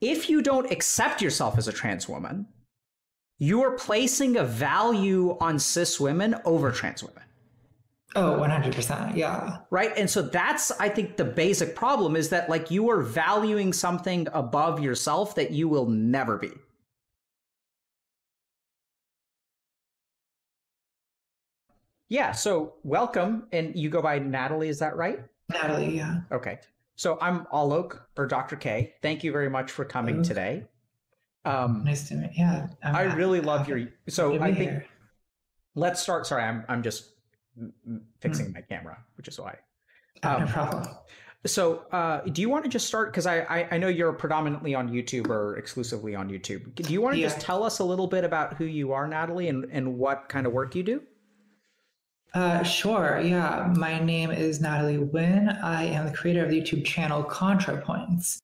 if you don't accept yourself as a trans woman, you are placing a value on cis women over trans women. Oh, 100%. Yeah. Right. And so that's, I think, the basic problem is that, like, you are valuing something above yourself that you will never be. Yeah. So, welcome. And you go by Natalie, is that right? Natalie, yeah. Okay. So, I'm Alok or Dr. K. Thank you very much for coming today. Um, Nice to meet Yeah. I'm I really love happy your. So, I think here. let's start. Sorry, I'm, I'm just mm, mm, fixing my camera, which is why. Oh, no um, problem. So, uh, do you want to just start? Because I, I I know you're predominantly on YouTube or exclusively on YouTube. Do you want to just tell us a little bit about who you are, Natalie, and and what kind of work you do? Uh, sure. Yeah. My name is Natalie Wynn. I am the creator of the YouTube channel ContraPoints.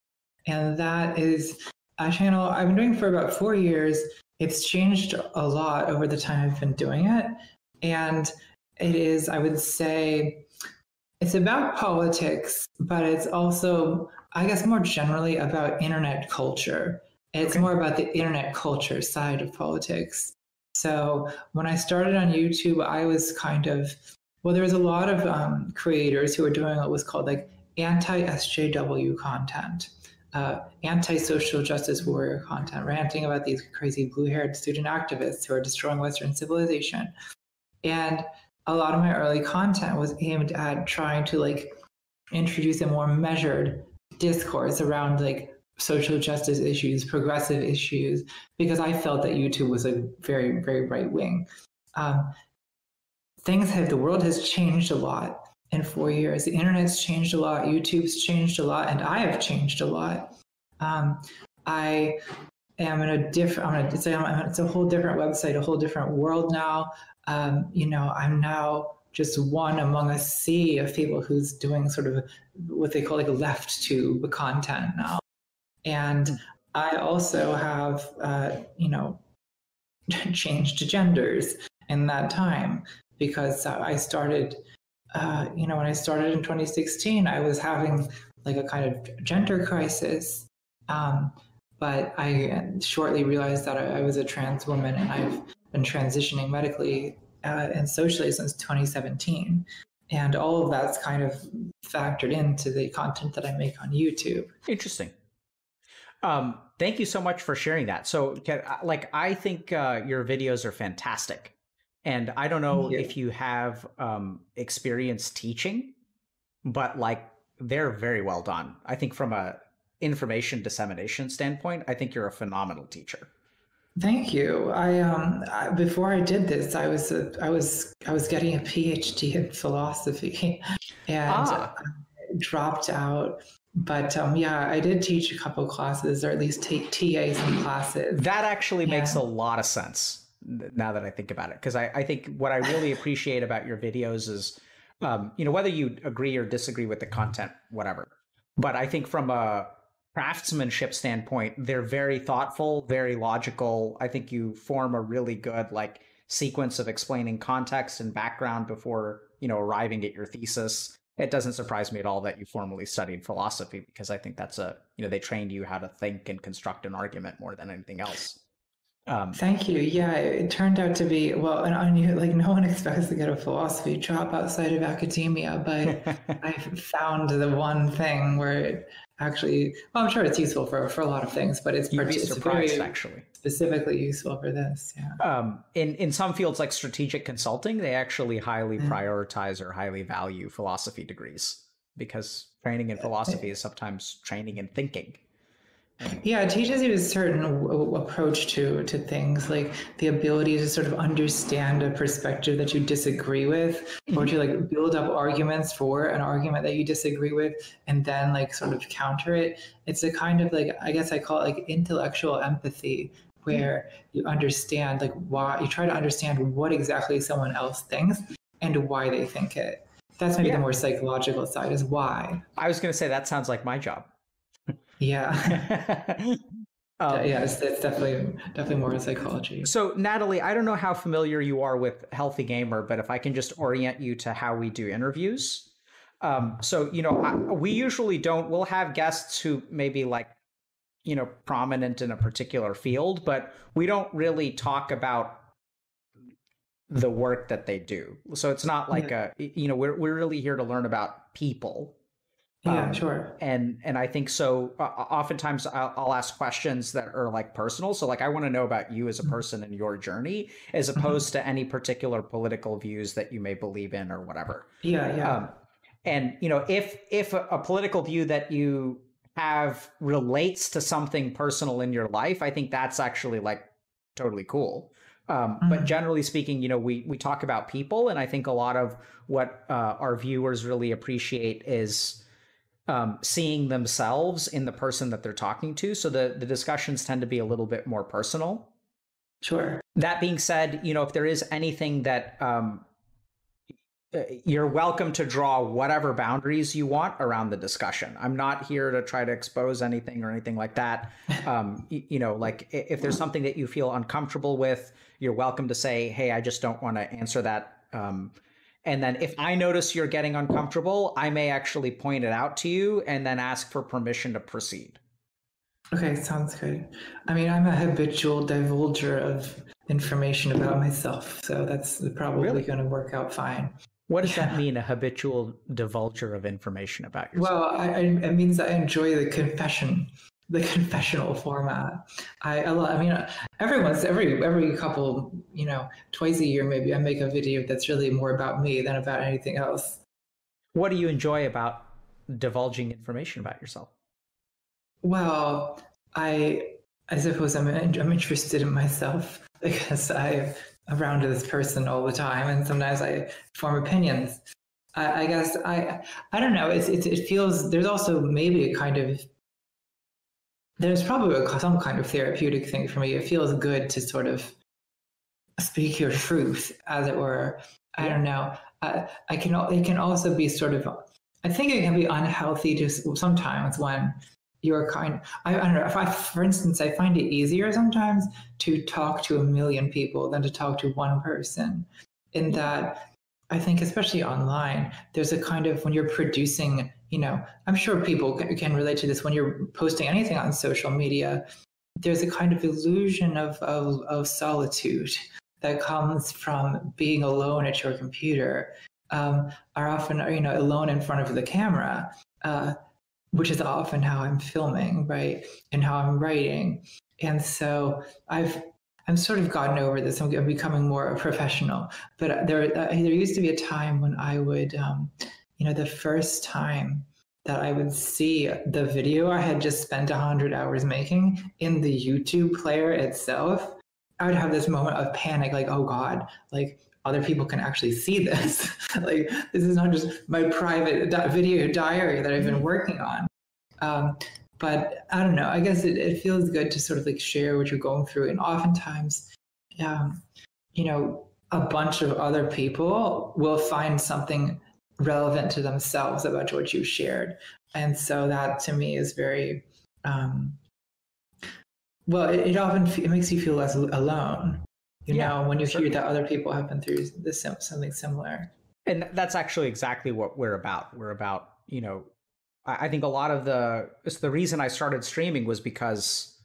And that is a channel I've been doing for about four years. It's changed a lot over the time I've been doing it. And it is, I would say, it's about politics, but it's also, I guess, more generally about internet culture. It's Okay. more about the internet culture side of politics. So when I started on YouTube, I was kind of well, there was a lot of um, creators who were doing what was called like anti-SJW content, uh, anti-social justice warrior content, ranting about these crazy blue-haired student activists who are destroying Western civilization. And a lot of my early content was aimed at trying to like introduce a more measured discourse around like social justice issues, progressive issues, because I felt that YouTube was a very, very right wing. Um, things have, the world has changed a lot in four years. The internet's changed a lot, YouTube's changed a lot, and I have changed a lot. Um, I am in a different, I'm gonna say it's a whole different website, a whole different world now. Um, you know, I'm now just one among a sea of people who's doing sort of what they call like left tube content now. And I also have, uh, you know, changed genders in that time because I started, uh, you know, when I started in 2016, I was having like a kind of gender crisis. Um, but I shortly realized that I, I was a trans woman and I've been transitioning medically uh, and socially since 2017. And all of that's kind of factored into the content that I make on YouTube. Interesting. Um, thank you so much for sharing that. So, like, I think uh, your videos are fantastic, and I don't know you. if you have um, experience teaching, but like, they're very well done. I think from a information dissemination standpoint, I think you're a phenomenal teacher. Thank you. I um I, before I did this, I was a, I was I was getting a PhD in philosophy, and Ah. Dropped out. But um, yeah, I did teach a couple classes, or at least take TA some classes. That actually makes Yeah. a lot of sense now that I think about it. Because I, I think what I really appreciate about your videos is, um, you know, whether you agree or disagree with the content, whatever. But I think from a craftsmanship standpoint, they're very thoughtful, very logical. I think you form a really good like sequence of explaining context and background before, you know, arriving at your thesis. It doesn't surprise me at all that you formally studied philosophy because I think that's a, you know, they trained you how to think and construct an argument more than anything else. Um, Thank you. Yeah, it turned out to be well, and I knew like no one expects to get a philosophy job outside of academia, but I found the one thing where it actually, well, I'm sure it's useful for, for a lot of things, but it's, be it's very actually. specifically useful for this. Yeah. Um, in in some fields like strategic consulting, they actually highly Mm. prioritize or highly value philosophy degrees because training in philosophy is sometimes training in thinking. Yeah, it teaches you a certain w- approach to to things, like the ability to sort of understand a perspective that you disagree with, or mm-hmm. to like build up arguments for an argument that you disagree with, and then like sort of counter it. It's a kind of like I guess I call it like intellectual empathy, mm-hmm. where you understand like why you try to understand what exactly someone else thinks and why they think it. That's maybe Yeah. the more psychological side is why. I was going to say that sounds like my job. Yeah. Um, yeah, it's, it's definitely definitely more in psychology. So, Natalie, I don't know how familiar you are with Healthy Gamer, but if I can just orient you to how we do interviews. Um, so, you know, I, we usually don't, we'll have guests who maybe like you know, prominent in a particular field, but we don't really talk about the work that they do. So it's not like yeah. a you know, we're we're really here to learn about people. Yeah, um, sure. And and I think so. Uh, oftentimes, I'll, I'll, ask questions that are like personal. So like, I want to know about you as a mm-hmm. person and your journey, as mm-hmm. opposed mm-hmm. to any particular political views that you may believe in or whatever. Yeah, yeah. Um, and you know, if if a, a political view that you have relates to something personal in your life, I think that's actually like totally cool. Um, mm-hmm. But generally speaking, you know, we we talk about people, and I think a lot of what uh, our viewers really appreciate is um, seeing themselves in the person that they're talking to. So the the discussions tend to be a little bit more personal. Sure. That being said, you know, if there is anything that um, uh, you're welcome to draw whatever boundaries you want around the discussion. I'm not here to try to expose anything or anything like that. Um, you, you, know, like if there's something that you feel uncomfortable with, you're welcome to say, "Hey, I just don't want to answer that." Um, and then if I notice you're getting uncomfortable, I may actually point it out to you and then ask for permission to proceed. Okay, sounds good. I mean, I'm a habitual divulger of information about myself, so that's probably really? going to work out fine. What does yeah. that mean, a habitual divulger of information about yourself? Well, I, I, it means I enjoy the confession, the confessional format. I, I, I mean, every once, every every couple, you know, twice a year, maybe I make a video that's really more about me than about anything else. What do you enjoy about divulging information about yourself? Well, I I suppose I'm I'm interested in myself because I'm around this person all the time, and sometimes I form opinions. I, I guess I I don't know. It's, it's it feels there's also maybe a kind of there's probably a, some kind of therapeutic thing for me. It feels good to sort of speak your truth, as it were. I don't know. I, I can. It can also be sort of. I think it can be unhealthy to sometimes when you're kind I, I, don't know if i for instance i find it easier sometimes to talk to a million people than to talk to one person in that i think especially online there's a kind of when you're producing you know i'm sure people can relate to this when you're posting anything on social media there's a kind of illusion of, of, of solitude that comes from being alone at your computer um, are often you know alone in front of the camera uh, which is often how I'm filming, right? And how I'm writing. And so I've I'm sort of gotten over this. I'm becoming more a professional. But there uh, there used to be a time when I would, um, you know, the first time that I would see the video I had just spent 100 hours making in the YouTube player itself, I would have this moment of panic, like, oh God, like other people can actually see this. like this is not just my private di- video diary that I've been mm-hmm. working on. Um, but I don't know. I guess it, it feels good to sort of like share what you're going through, and oftentimes, um, you know, a bunch of other people will find something relevant to themselves about what you shared, and so that to me is very. Um, well, it, it often it makes you feel less alone you yeah, know when you hear that other people have been through this something similar and that's actually exactly what we're about we're about you know i think a lot of the the reason i started streaming was because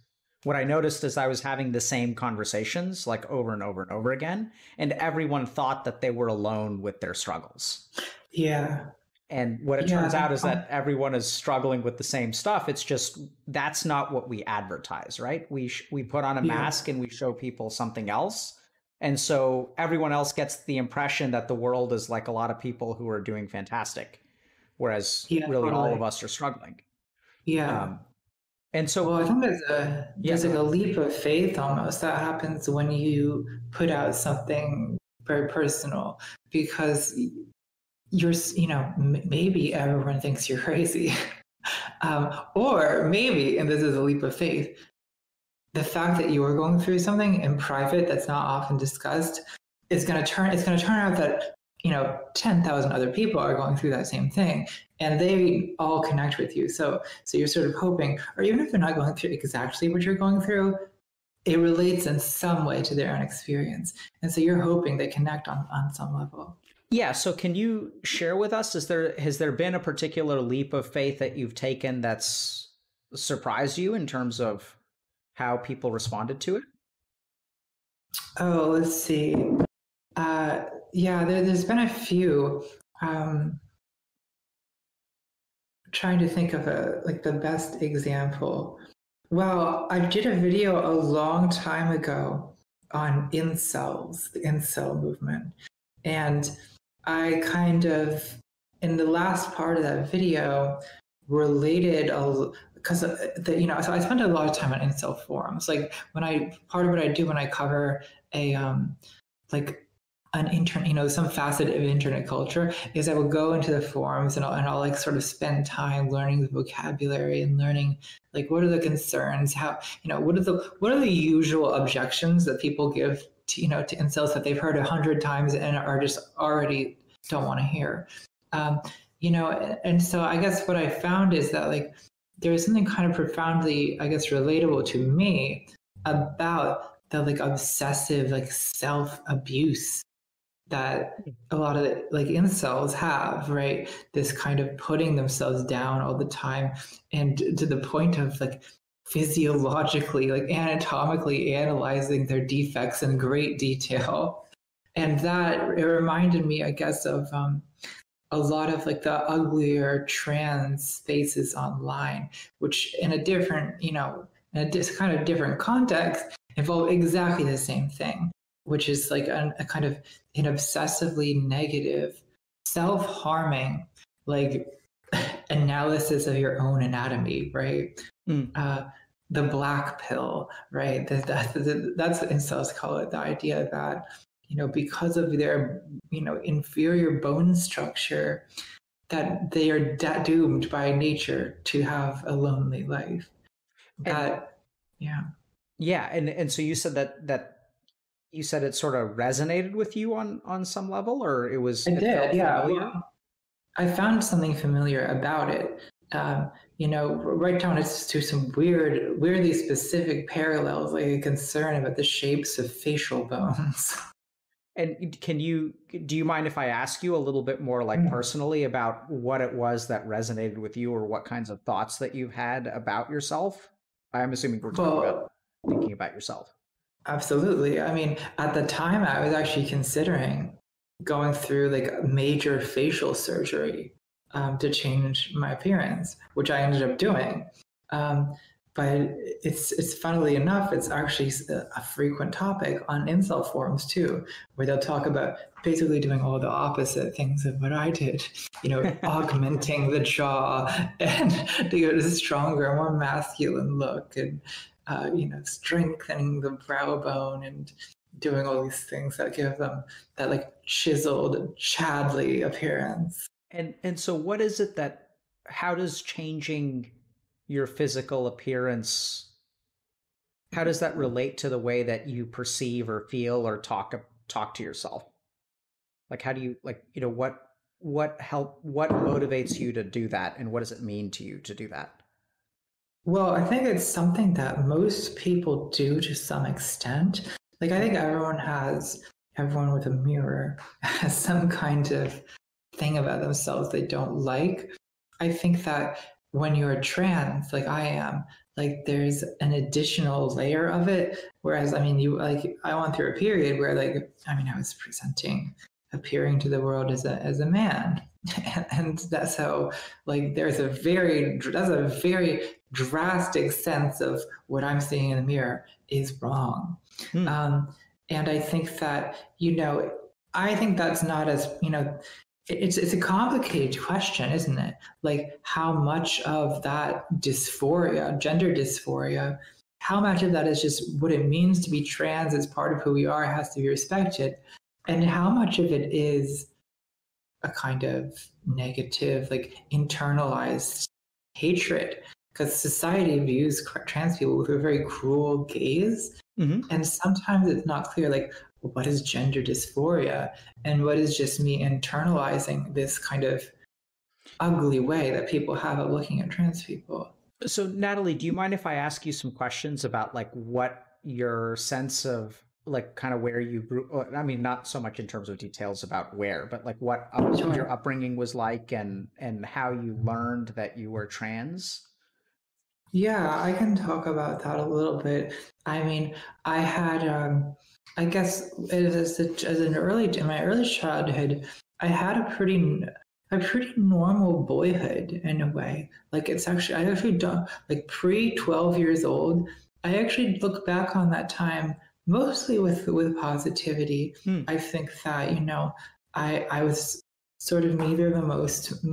what i noticed is i was having the same conversations like over and over and over again and everyone thought that they were alone with their struggles yeah and what it yeah, turns out is that um, everyone is struggling with the same stuff. It's just that's not what we advertise, right? We sh- we put on a yeah. mask and we show people something else. And so everyone else gets the impression that the world is like a lot of people who are doing fantastic, whereas yeah, really totally. all of us are struggling. Yeah. Um, and so, well, I think there's a there's like a leap of faith almost that happens when you put out something very personal because you're, you know, m- maybe everyone thinks you're crazy. um, or maybe, and this is a leap of faith, the fact that you are going through something in private that's not often discussed is going to turn, it's going to turn out that, you know, 10,000 other people are going through that same thing and they all connect with you. So, so you're sort of hoping, or even if they're not going through exactly what you're going through, it relates in some way to their own experience. And so you're hoping they connect on, on some level. Yeah. So can you share with us? Is there has there been a particular leap of faith that you've taken that's surprised you in terms of how people responded to it? Oh, let's see. Uh, yeah, there, has been a few. Um, trying to think of a like the best example. Well, I did a video a long time ago on incels, the incel movement, and I kind of in the last part of that video related a because the you know so I spend a lot of time on incel forums. Like when I part of what I do when I cover a um like an intern, you know, some facet of internet culture is I will go into the forums and I'll, and I'll like sort of spend time learning the vocabulary and learning like what are the concerns, how you know what are the what are the usual objections that people give to you know to incels that they've heard a hundred times and are just already don't want to hear. Um, you know, and so I guess what I found is that like there was something kind of profoundly, I guess, relatable to me about the like obsessive like self abuse that a lot of the, like incels have, right? This kind of putting themselves down all the time, and to the point of like physiologically, like anatomically analyzing their defects in great detail. And that it reminded me, I guess, of um, a lot of like the uglier trans faces online, which in a different, you know, in a dis- kind of different context, involve exactly the same thing, which is like a, a kind of an obsessively negative, self harming, like analysis of your own anatomy, right? Mm. Uh, the black pill, right? That, that, that's what incels call it. The idea that you know, because of their, you know, inferior bone structure, that they are da- doomed by nature to have a lonely life. That, and, yeah. Yeah, and and so you said that that you said it sort of resonated with you on on some level, or it was. It, it did, yeah. Well, I found something familiar about it. Um, you know, right down to some weird, weirdly specific parallels, like a concern about the shapes of facial bones. And can you do you mind if I ask you a little bit more like mm. personally about what it was that resonated with you or what kinds of thoughts that you've had about yourself? I'm assuming we're talking well, about thinking about yourself. Absolutely. I mean, at the time I was actually considering going through like major facial surgery um, to change my appearance, which I ended up doing. Um, but it's it's funnily enough, it's actually a frequent topic on incel forums too, where they'll talk about basically doing all the opposite things of what I did. You know, augmenting the jaw and to get a stronger, more masculine look, and uh, you know, strengthening the brow bone and doing all these things that give them that like chiseled, Chadley appearance. And and so, what is it that? How does changing your physical appearance how does that relate to the way that you perceive or feel or talk talk to yourself like how do you like you know what what help what motivates you to do that and what does it mean to you to do that well i think it's something that most people do to some extent. Like i think everyone has everyone with a mirror has some kind of thing about themselves they don't like. I think that when you're trans like i am like there's an additional layer of it. Whereas i mean you like i went through a period where like i mean i was presenting appearing to the world as a as a man. And that's how like there's a very that's a very drastic sense of what i'm seeing in the mirror is wrong hmm. um, and i think that you know i think that's not as you know it's it's a complicated question, isn't it? Like how much of that dysphoria, gender dysphoria, how much of that is just what it means to be trans as part of who we are has to be respected, and how much of it is a kind of negative, like internalized hatred, because society views trans people with a very cruel gaze, mm-hmm. and sometimes it's not clear, like what is gender dysphoria and what is just me internalizing this kind of ugly way that people have of looking at trans people. So, Natalie, do you mind if I ask you some questions about like what your sense of like kind of where you grew? Uh, I mean, not so much in terms of details about where, but like what up, sure. your upbringing was like and and how you learned that you were trans. Yeah, I can talk about that a little bit. I mean, I had, um, I guess, as, a, as an early in my early childhood, I had a pretty a pretty normal boyhood in a way. Like it's actually I actually don't like pre twelve years old. I actually look back on that time mostly with with positivity. Hmm. I think that you know I I was sort of neither the most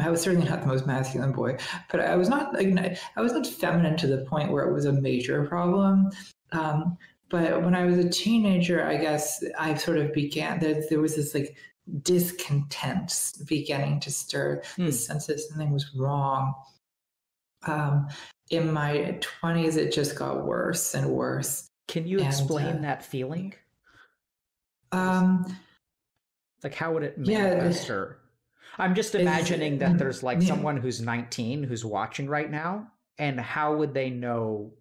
i was certainly not the most masculine boy but i was not like i was not feminine to the point where it was a major problem. Um, but when i was a teenager i guess i sort of began there, there was this like discontent beginning to stir. Hmm. the sense that something was wrong. Um, in my 20s it just got worse and worse. Can you and, explain uh, that feeling? Um like, how would it manifest yeah, or? I'm just imagining that there's like yeah. someone who's 19 who's watching right now, and how would they know?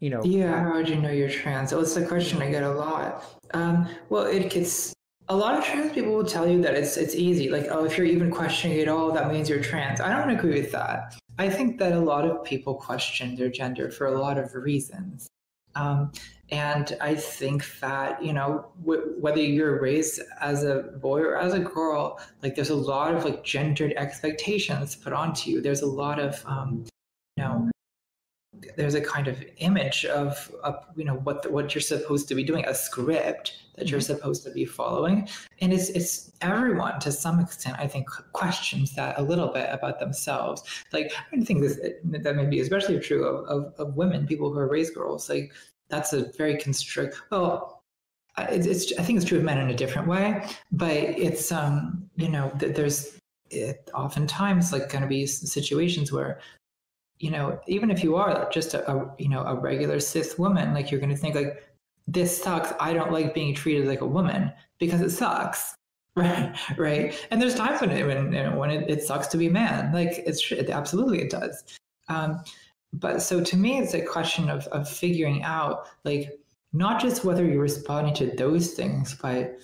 You know, yeah. How would you know you're trans? It's a question I get a lot. Um, well, it gets a lot of trans people will tell you that it's it's easy. Like, oh, if you're even questioning it all, that means you're trans. I don't agree with that. I think that a lot of people question their gender for a lot of reasons. Um, and I think that, you know, w- whether you're raised as a boy or as a girl, like there's a lot of like gendered expectations put onto you. There's a lot of, um, you know, there's a kind of image of, of you know what the, what you're supposed to be doing, a script that you're mm-hmm. supposed to be following, and it's it's everyone to some extent I think questions that a little bit about themselves. Like I think this that may be especially true of, of, of women, people who are raised girls. Like that's a very constrict. Well, it's, it's, I think it's true of men in a different way, but it's um you know there's it, oftentimes like going to be situations where you know even if you are just a, a you know a regular cis woman like you're going to think like this sucks i don't like being treated like a woman because it sucks right right and there's times when it when, when it, it sucks to be a man like it's it, absolutely it does um, but so to me, it's a question of, of figuring out like not just whether you're responding to those things, but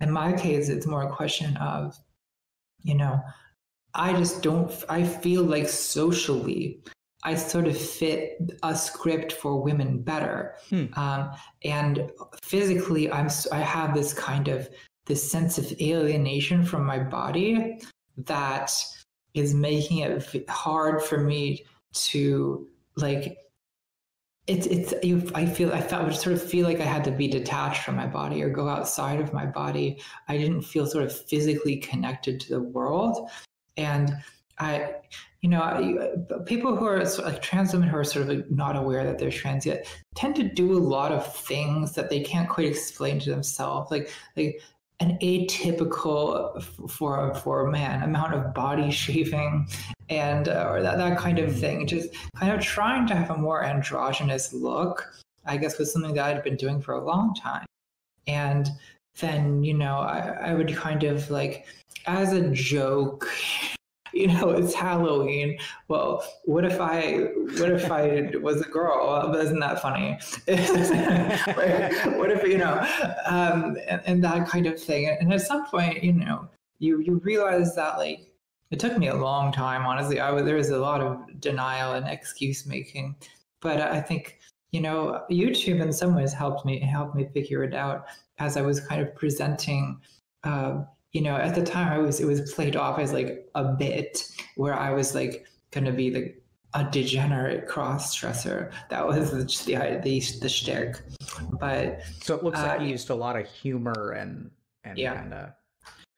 in my case, it's more a question of, you know, I just don't, I feel like socially, I sort of fit a script for women better. Hmm. Um, and physically, I'm, I have this kind of, this sense of alienation from my body that is making it hard for me to like it's it's I feel I felt I would sort of feel like I had to be detached from my body or go outside of my body. I didn't feel sort of physically connected to the world, and I, you know, I, people who are like trans women who are sort of like not aware that they're trans yet tend to do a lot of things that they can't quite explain to themselves. Like like an atypical for for a man amount of body shaving and uh, or that, that kind of thing just kind of trying to have a more androgynous look i guess was something that i'd been doing for a long time and then you know I, I would kind of like as a joke you know, it's Halloween. Well, what if I, what if I was a girl? Isn't that funny? what if, you know, um, and, and that kind of thing. And at some point, you know, you, you realize that like, it took me a long time, honestly. I was, there was a lot of denial and excuse making, but I think, you know, YouTube in some ways helped me, helped me figure it out as I was kind of presenting, uh, you know, at the time I was it was played off as like a bit where I was like gonna be like a degenerate cross dresser. That was just the the the shtick. But so it looks uh, like you used a lot of humor and and yeah. kind of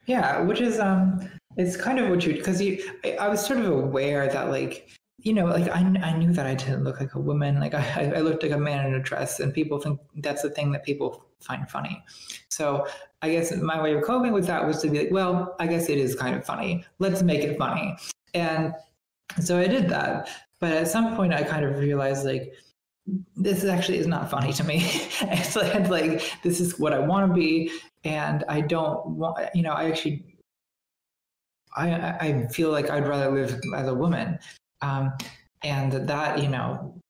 yeah, which is um, it's kind of what you because you I, I was sort of aware that like you know, like I, I knew that I didn't look like a woman. Like I, I looked like a man in a dress, and people think that's the thing that people find funny. So I guess my way of coping with that was to be like, well, I guess it is kind of funny. Let's make it funny. And so I did that. But at some point, I kind of realized like, this actually is not funny to me. it's like, like this is what I want to be, and I don't want. You know, I actually, I I feel like I'd rather live as a woman, um, and that you know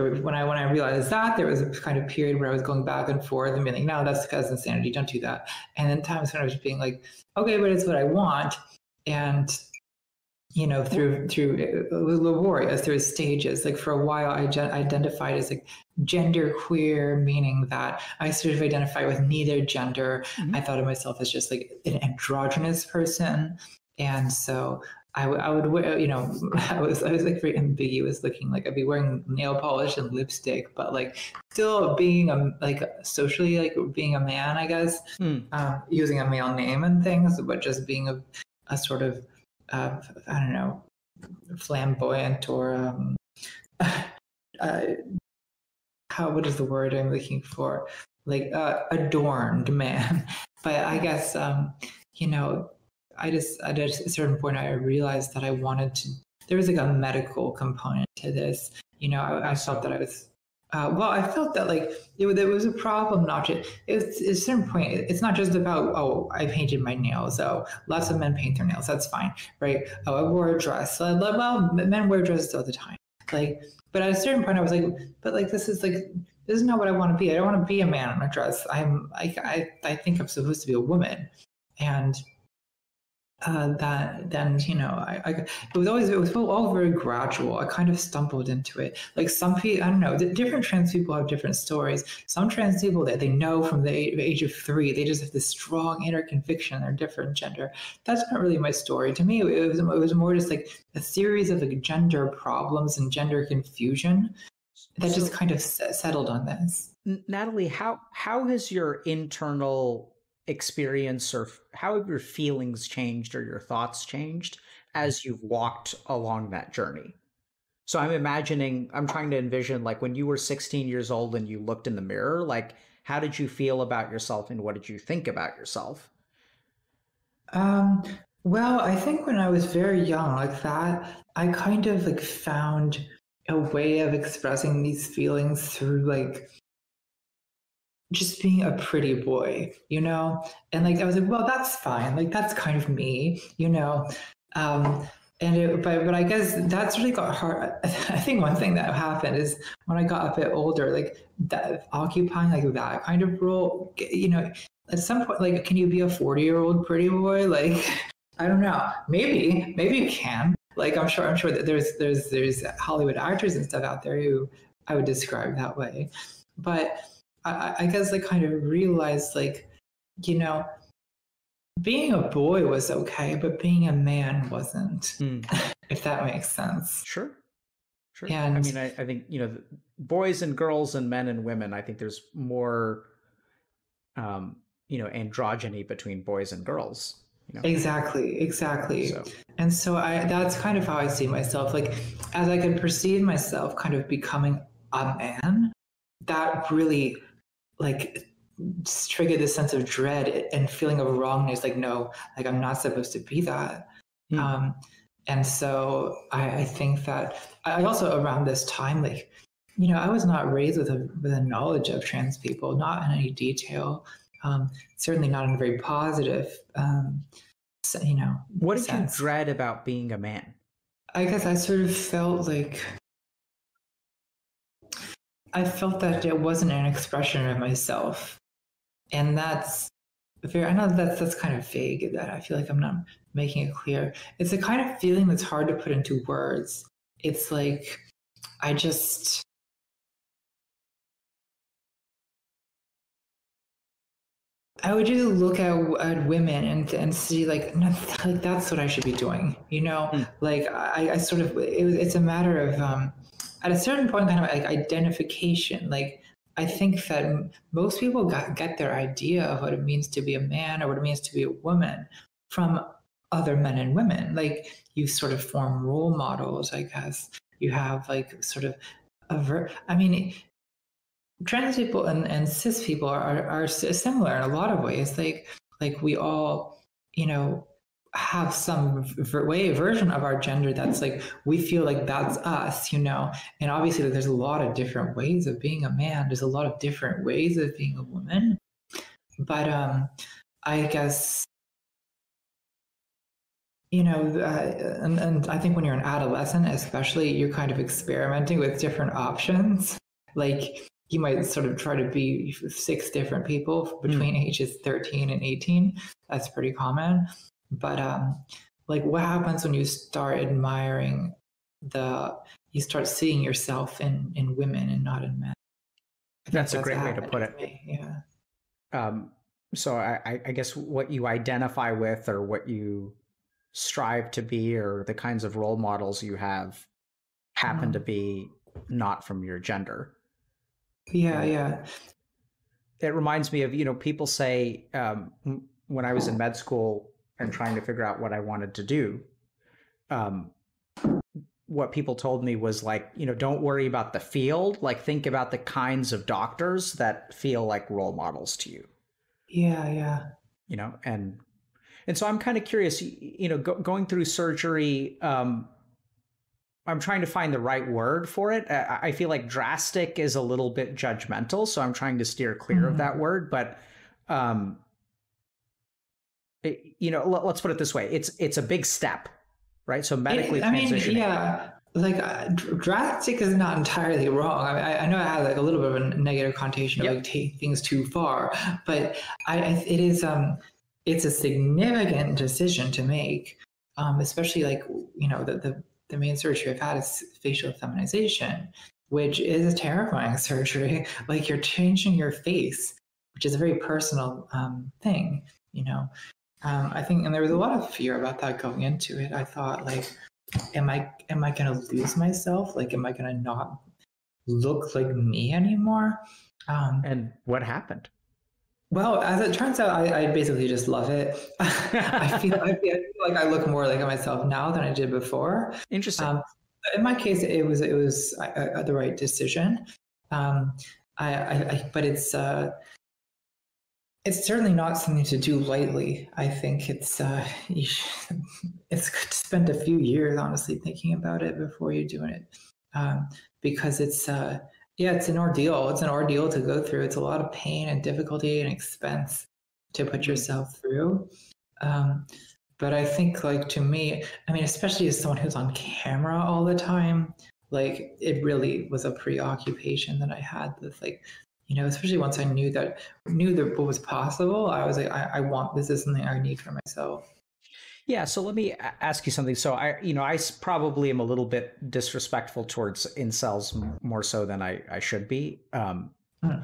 was, when I when I realized that there was a kind of period where I was going back and forth and being like, no, that's because insanity. Don't do that. And then times when I was being like, okay, but it's what I want. And you know through through it was laborious through stages like for a while i identified as like gender queer meaning that i sort of identify with neither gender mm-hmm. i thought of myself as just like an androgynous person and so I, w- I would wear, you know, I was I was like very ambiguous looking. Like I'd be wearing nail polish and lipstick, but like still being a like socially like being a man, I guess, mm. um, using a male name and things, but just being a, a sort of uh, I don't know, flamboyant or um, uh, how what is the word I'm looking for? Like uh, adorned man. but I guess um, you know I just at a certain point I realized that I wanted to. There was like a medical component to this. You know, I, I felt that I was. Uh, well, I felt that like it, it was a problem. Not just it's at a certain point. It's not just about oh I painted my nails. Oh, lots of men paint their nails. That's fine, right? Oh, I wore a dress. Well, men wear dresses all the time. Like, but at a certain point, I was like, but like this is like this is not what I want to be. I don't want to be a man in a dress. I'm like I, I think I'm supposed to be a woman, and uh, that then you know I, I, it was always it was all very gradual. I kind of stumbled into it. Like some people i don't know different trans people have different stories. Some trans people that they know from the age of three they just have this strong inner conviction they're different gender. That's not really my story. To me it was, it was more just like a series of like gender problems and gender confusion that just kind of settled on this. Natalie how how has your internal experience or how have your feelings changed or your thoughts changed as you've walked along that journey? So I'm imagining, I'm trying to envision like when you were 16 years old and you looked in the mirror, like how did you feel about yourself and what did you think about yourself? Um, well, I think when I was very young, like that, I kind of like found a way of expressing these feelings through like just being a pretty boy, you know? And like I was like, well, that's fine. Like that's kind of me, you know. Um, and it, but but I guess that's really got hard. I think one thing that happened is when I got a bit older, like that occupying like that kind of role, you know, at some point, like, can you be a forty-year-old pretty boy? Like, I don't know. Maybe, maybe you can. Like, I'm sure, I'm sure that there's there's there's Hollywood actors and stuff out there who I would describe that way, but I, I guess I kind of realized like, you know, being a boy was okay, but being a man wasn't, mm. if that makes sense. Sure. Sure. And, I mean, I, I think, you know, boys and girls and men and women, I think there's more, um, you know, androgyny between boys and girls. You know? Exactly, exactly. So. And so I that's kind of how I see myself. Like as I can perceive myself kind of becoming a man, that really like triggered this sense of dread and feeling of wrongness like no like i'm not supposed to be that mm. um, and so I, I, think that i also around this time like you know i was not raised with a with a knowledge of trans people not in any detail um, certainly not in a very positive um, you know what did sense. you dread about being a man i guess i sort of felt like I felt that it wasn't an expression of myself. And that's very, I know that's, that's kind of vague that I feel like I'm not making it clear. It's a kind of feeling that's hard to put into words. It's like, I just, I would just look at, at women and, and see like, like that's what I should be doing, you know? Mm. Like I, I sort of, it, it's a matter of, um, at a certain point, kind of like identification. Like I think that most people got, get their idea of what it means to be a man or what it means to be a woman from other men and women. Like you sort of form role models, I guess. You have like sort of a ver- I mean, trans people and, and cis people are, are similar in a lot of ways. Like like we all, you know, have some way version of our gender that's like we feel like that's us you know? And obviously there's a lot of different ways of being a man. There's a lot of different ways of being a woman. But um i guess you know uh, and, and i think when you're an adolescent especially you're kind of experimenting with different options. Like you might sort of try to be six different people between mm. ages 13 and 18 that's pretty common but um, like what happens when you start admiring the you start seeing yourself in in women and not in men? That's, that's, a great way to put it. yeah. Um so I, I guess what you identify with or what you strive to be or the kinds of role models you have happen mm. to be not from your gender. Yeah yeah. It reminds me of you know people say um, when i was in med school and trying to figure out what i wanted to do. Um, what people told me was like you know don't worry about the field. Like think about the kinds of doctors that feel like role models to you. Yeah yeah. You know and and so i'm kind of curious you know go, going through surgery um i'm trying to find the right word for it. I, I, feel like drastic is a little bit judgmental so i'm trying to steer clear mm-hmm. of that word but um it, you know let, us put it this way it's it's a big step right? So medically it, I mean, yeah, like uh, drastic is not entirely wrong. I, mean, I, I, know it has like a little bit of a negative connotation yep. of like take things too far, but I, it is um, it's a significant decision to make, um, especially like you know the the, the main surgery I've had is facial feminization, which is a terrifying surgery. Like you're changing your face, which is a very personal um, thing, you know. Um, I think, and there was a lot of fear about that going into it. I thought, like, am I am I gonna lose myself? Like, am I gonna not look like me anymore? Um, and what happened? Well, as it turns out, I, I basically just love it. I, feel, I, feel, like I look more like myself now than I did before. Interesting. Um, in my case, it was it was uh, the right decision. Um, I, I, but it's uh, it's certainly not something to do lightly. I think it's uh, should, it's good to spend a few years honestly thinking about it before you're doing it, um, because it's uh, yeah, it's an ordeal. It's an ordeal to go through. It's a lot of pain and difficulty and expense to put yourself through. Um, but I think, like to me, I mean, especially as someone who's on camera all the time, like it really was a preoccupation that I had with like you know, especially once I knew that knew that what was possible, I was like, I, I want this is something I need for myself. Yeah, so let me ask you something. So I, you know, I probably am a little bit disrespectful towards incels more so than I, I should be. Um, hmm.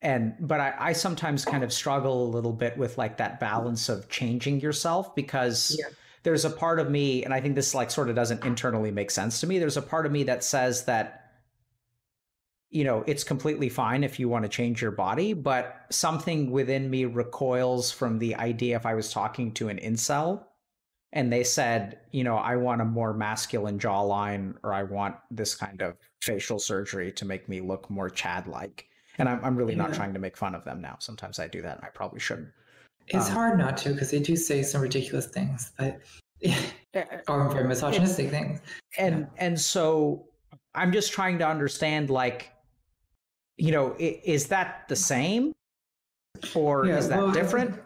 And but I, I sometimes kind of struggle a little bit with like that balance of changing yourself because yeah. there's a part of me, and I think this like sort of doesn't internally make sense to me. There's a part of me that says that you know, it's completely fine if you want to change your body, but something within me recoils from the idea if I was talking to an incel and they said, you know, I want a more masculine jawline or I want this kind of facial surgery to make me look more Chad like. And I'm, I'm really yeah. not trying to make fun of them now. Sometimes I do that and I probably shouldn't. It's um, hard not to because they do say some ridiculous things, but or very misogynistic things. And yeah. and so I'm just trying to understand like you know, is that the same or yeah, is that well, different?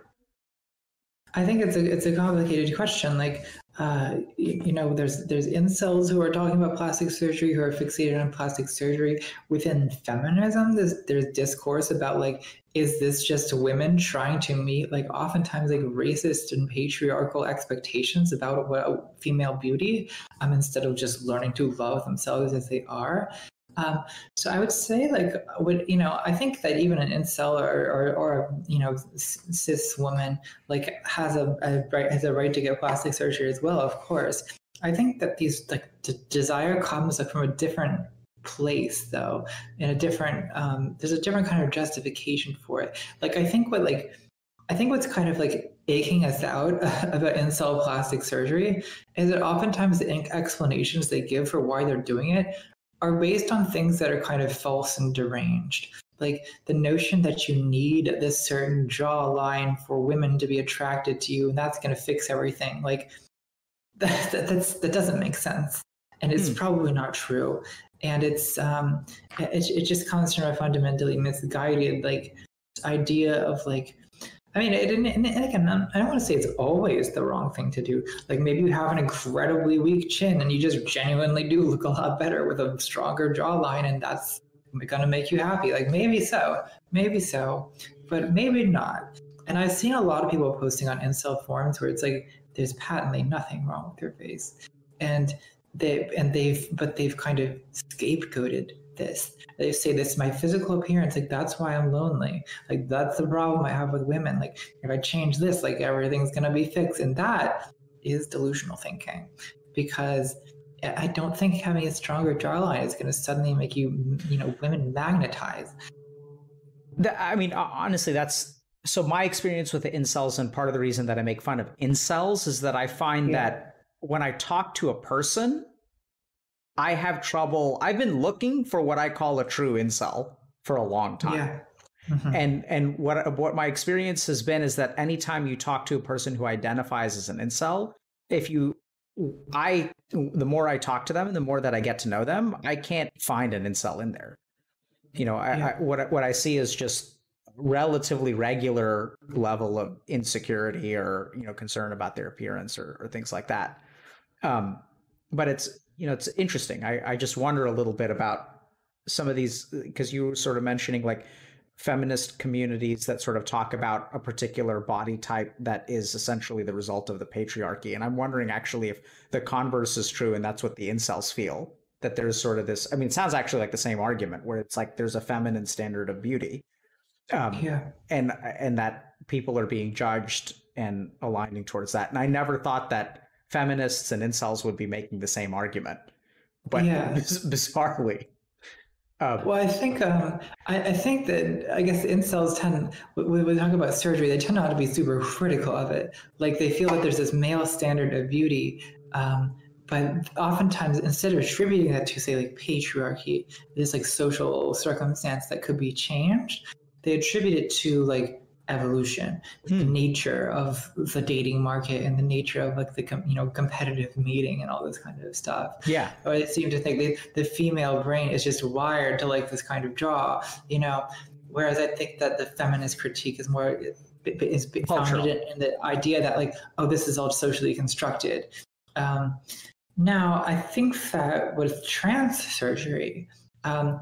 I think it's a it's a complicated question. Like, uh, you know, there's there's incels who are talking about plastic surgery who are fixated on plastic surgery. Within feminism, there's there's discourse about like, is this just women trying to meet like oftentimes like racist and patriarchal expectations about what female beauty, um, instead of just learning to love themselves as they are. Um, so I would say, like, would you know, I think that even an incel or or, or you know cis woman like has a, a right has a right to get plastic surgery as well. Of course, I think that these like desire comes from a different place though in a different um, there's a different kind of justification for it like i think what like i think what's kind of like aching us out about incel plastic surgery is that oftentimes the explanations they give for why they're doing it are based on things that are kind of false and deranged. Like the notion that you need this certain jawline for women to be attracted to you, and that's going to fix everything. Like that, that, that's that doesn't make sense, and it's mm. probably not true. And it's um, it, it just comes from a fundamentally misguided like idea of like I mean, it, and, and again, I don't want to say it's always the wrong thing to do. Like maybe you have an incredibly weak chin and you just genuinely do look a lot better with a stronger jawline, and that's going to make you happy. Like maybe so, maybe so, but maybe not. And I've seen a lot of people posting on incel forums where it's like there's patently nothing wrong with your face and they and they've but they've kind of scapegoated this they say this is my physical appearance like that's why i'm lonely like that's the problem i have with women like if i change this like everything's going to be fixed and that is delusional thinking because I don't think having a stronger jawline is going to suddenly make you, you know, women magnetize. I mean, honestly, that's so my experience with the incels, and part of the reason that I make fun of incels is that I find yeah. that when I talk to a person, I have trouble. I've been looking for what I call a true incel for a long time. Yeah. Mm-hmm. And and what what my experience has been is that anytime you talk to a person who identifies as an incel, if you I the more I talk to them, the more that I get to know them, I can't find an incel in there. You know, I, yeah. I, what what I see is just relatively regular level of insecurity or you know concern about their appearance or, or things like that. Um, but it's you know it's interesting. I, I just wonder a little bit about some of these because you were sort of mentioning like feminist communities that sort of talk about a particular body type that is essentially the result of the patriarchy. And I'm wondering actually if the converse is true and that's what the incels feel that there's sort of this. I mean, it sounds actually like the same argument where it's like there's a feminine standard of beauty. Um, yeah. And, and that people are being judged and aligning towards that. And I never thought that feminists and incels would be making the same argument, but yeah. bizarrely. Um, well, I think um, I, I, think that I guess incels tend when we talk about surgery, they tend not to be super critical of it. Like they feel that there's this male standard of beauty, um, but oftentimes instead of attributing that to say like patriarchy, this like social circumstance that could be changed, they attribute it to like evolution, hmm. the nature of the dating market and the nature of like the you know competitive meeting and all this kind of stuff. Yeah, or they seem to think that the female brain is just wired to like this kind of draw, you know. Whereas I think that the feminist critique is more is founded in the idea that like oh this is all socially constructed. Um, now I think that with trans surgery, um,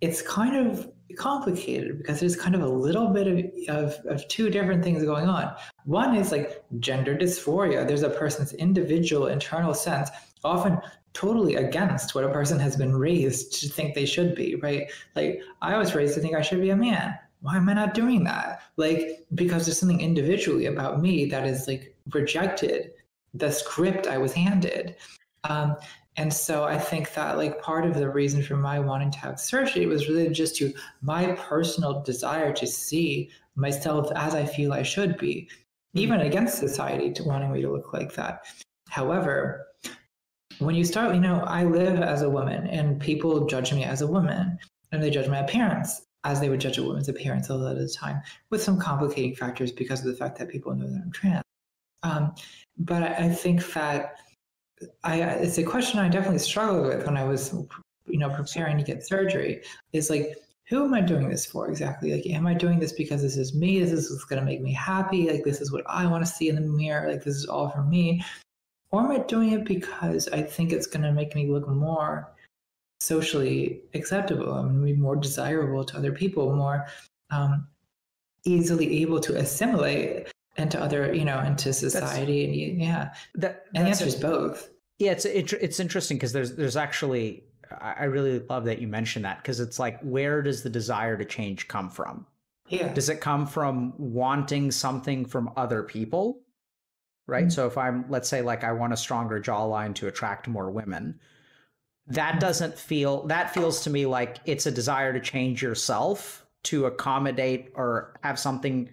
it's kind of complicated because there's kind of a little bit of, of, of, two different things going on. One is like gender dysphoria. There's a person's individual internal sense, often totally against what a person has been raised to think they should be, right? Like I was raised to think I should be a man. Why am I not doing that? Like, because there's something individually about me that is like rejected the script I was handed. Um, and so I think that like part of the reason for my wanting to have surgery was really just to my personal desire to see myself as I feel I should be, even against society to wanting me to look like that. However, when you start, you know, I live as a woman and people judge me as a woman and they judge my appearance as they would judge a woman's appearance a lot of the time with some complicating factors because of the fact that people know that I'm trans. Um, but I think that I, it's a question I definitely struggled with when I was, you know, preparing to get surgery. Is like, who am I doing this for exactly? Like, am I doing this because this is me? This is what's going to make me happy? Like, this is what I want to see in the mirror? Like, this is all for me? Or am I doing it because I think it's going to make me look more socially acceptable? I'm be more desirable to other people, more um, easily able to assimilate into other, you know, into society. That's, and you, yeah, that and the answer is both. Yeah, it's it, it's interesting because there's there's actually I really love that you mentioned that because it's like where does the desire to change come from? Yeah. Does it come from wanting something from other people? Right. Mm-hmm. So if I'm, let's say, like I want a stronger jawline to attract more women, that mm-hmm. doesn't feel, that feels to me like it's a desire to change yourself to accommodate or have something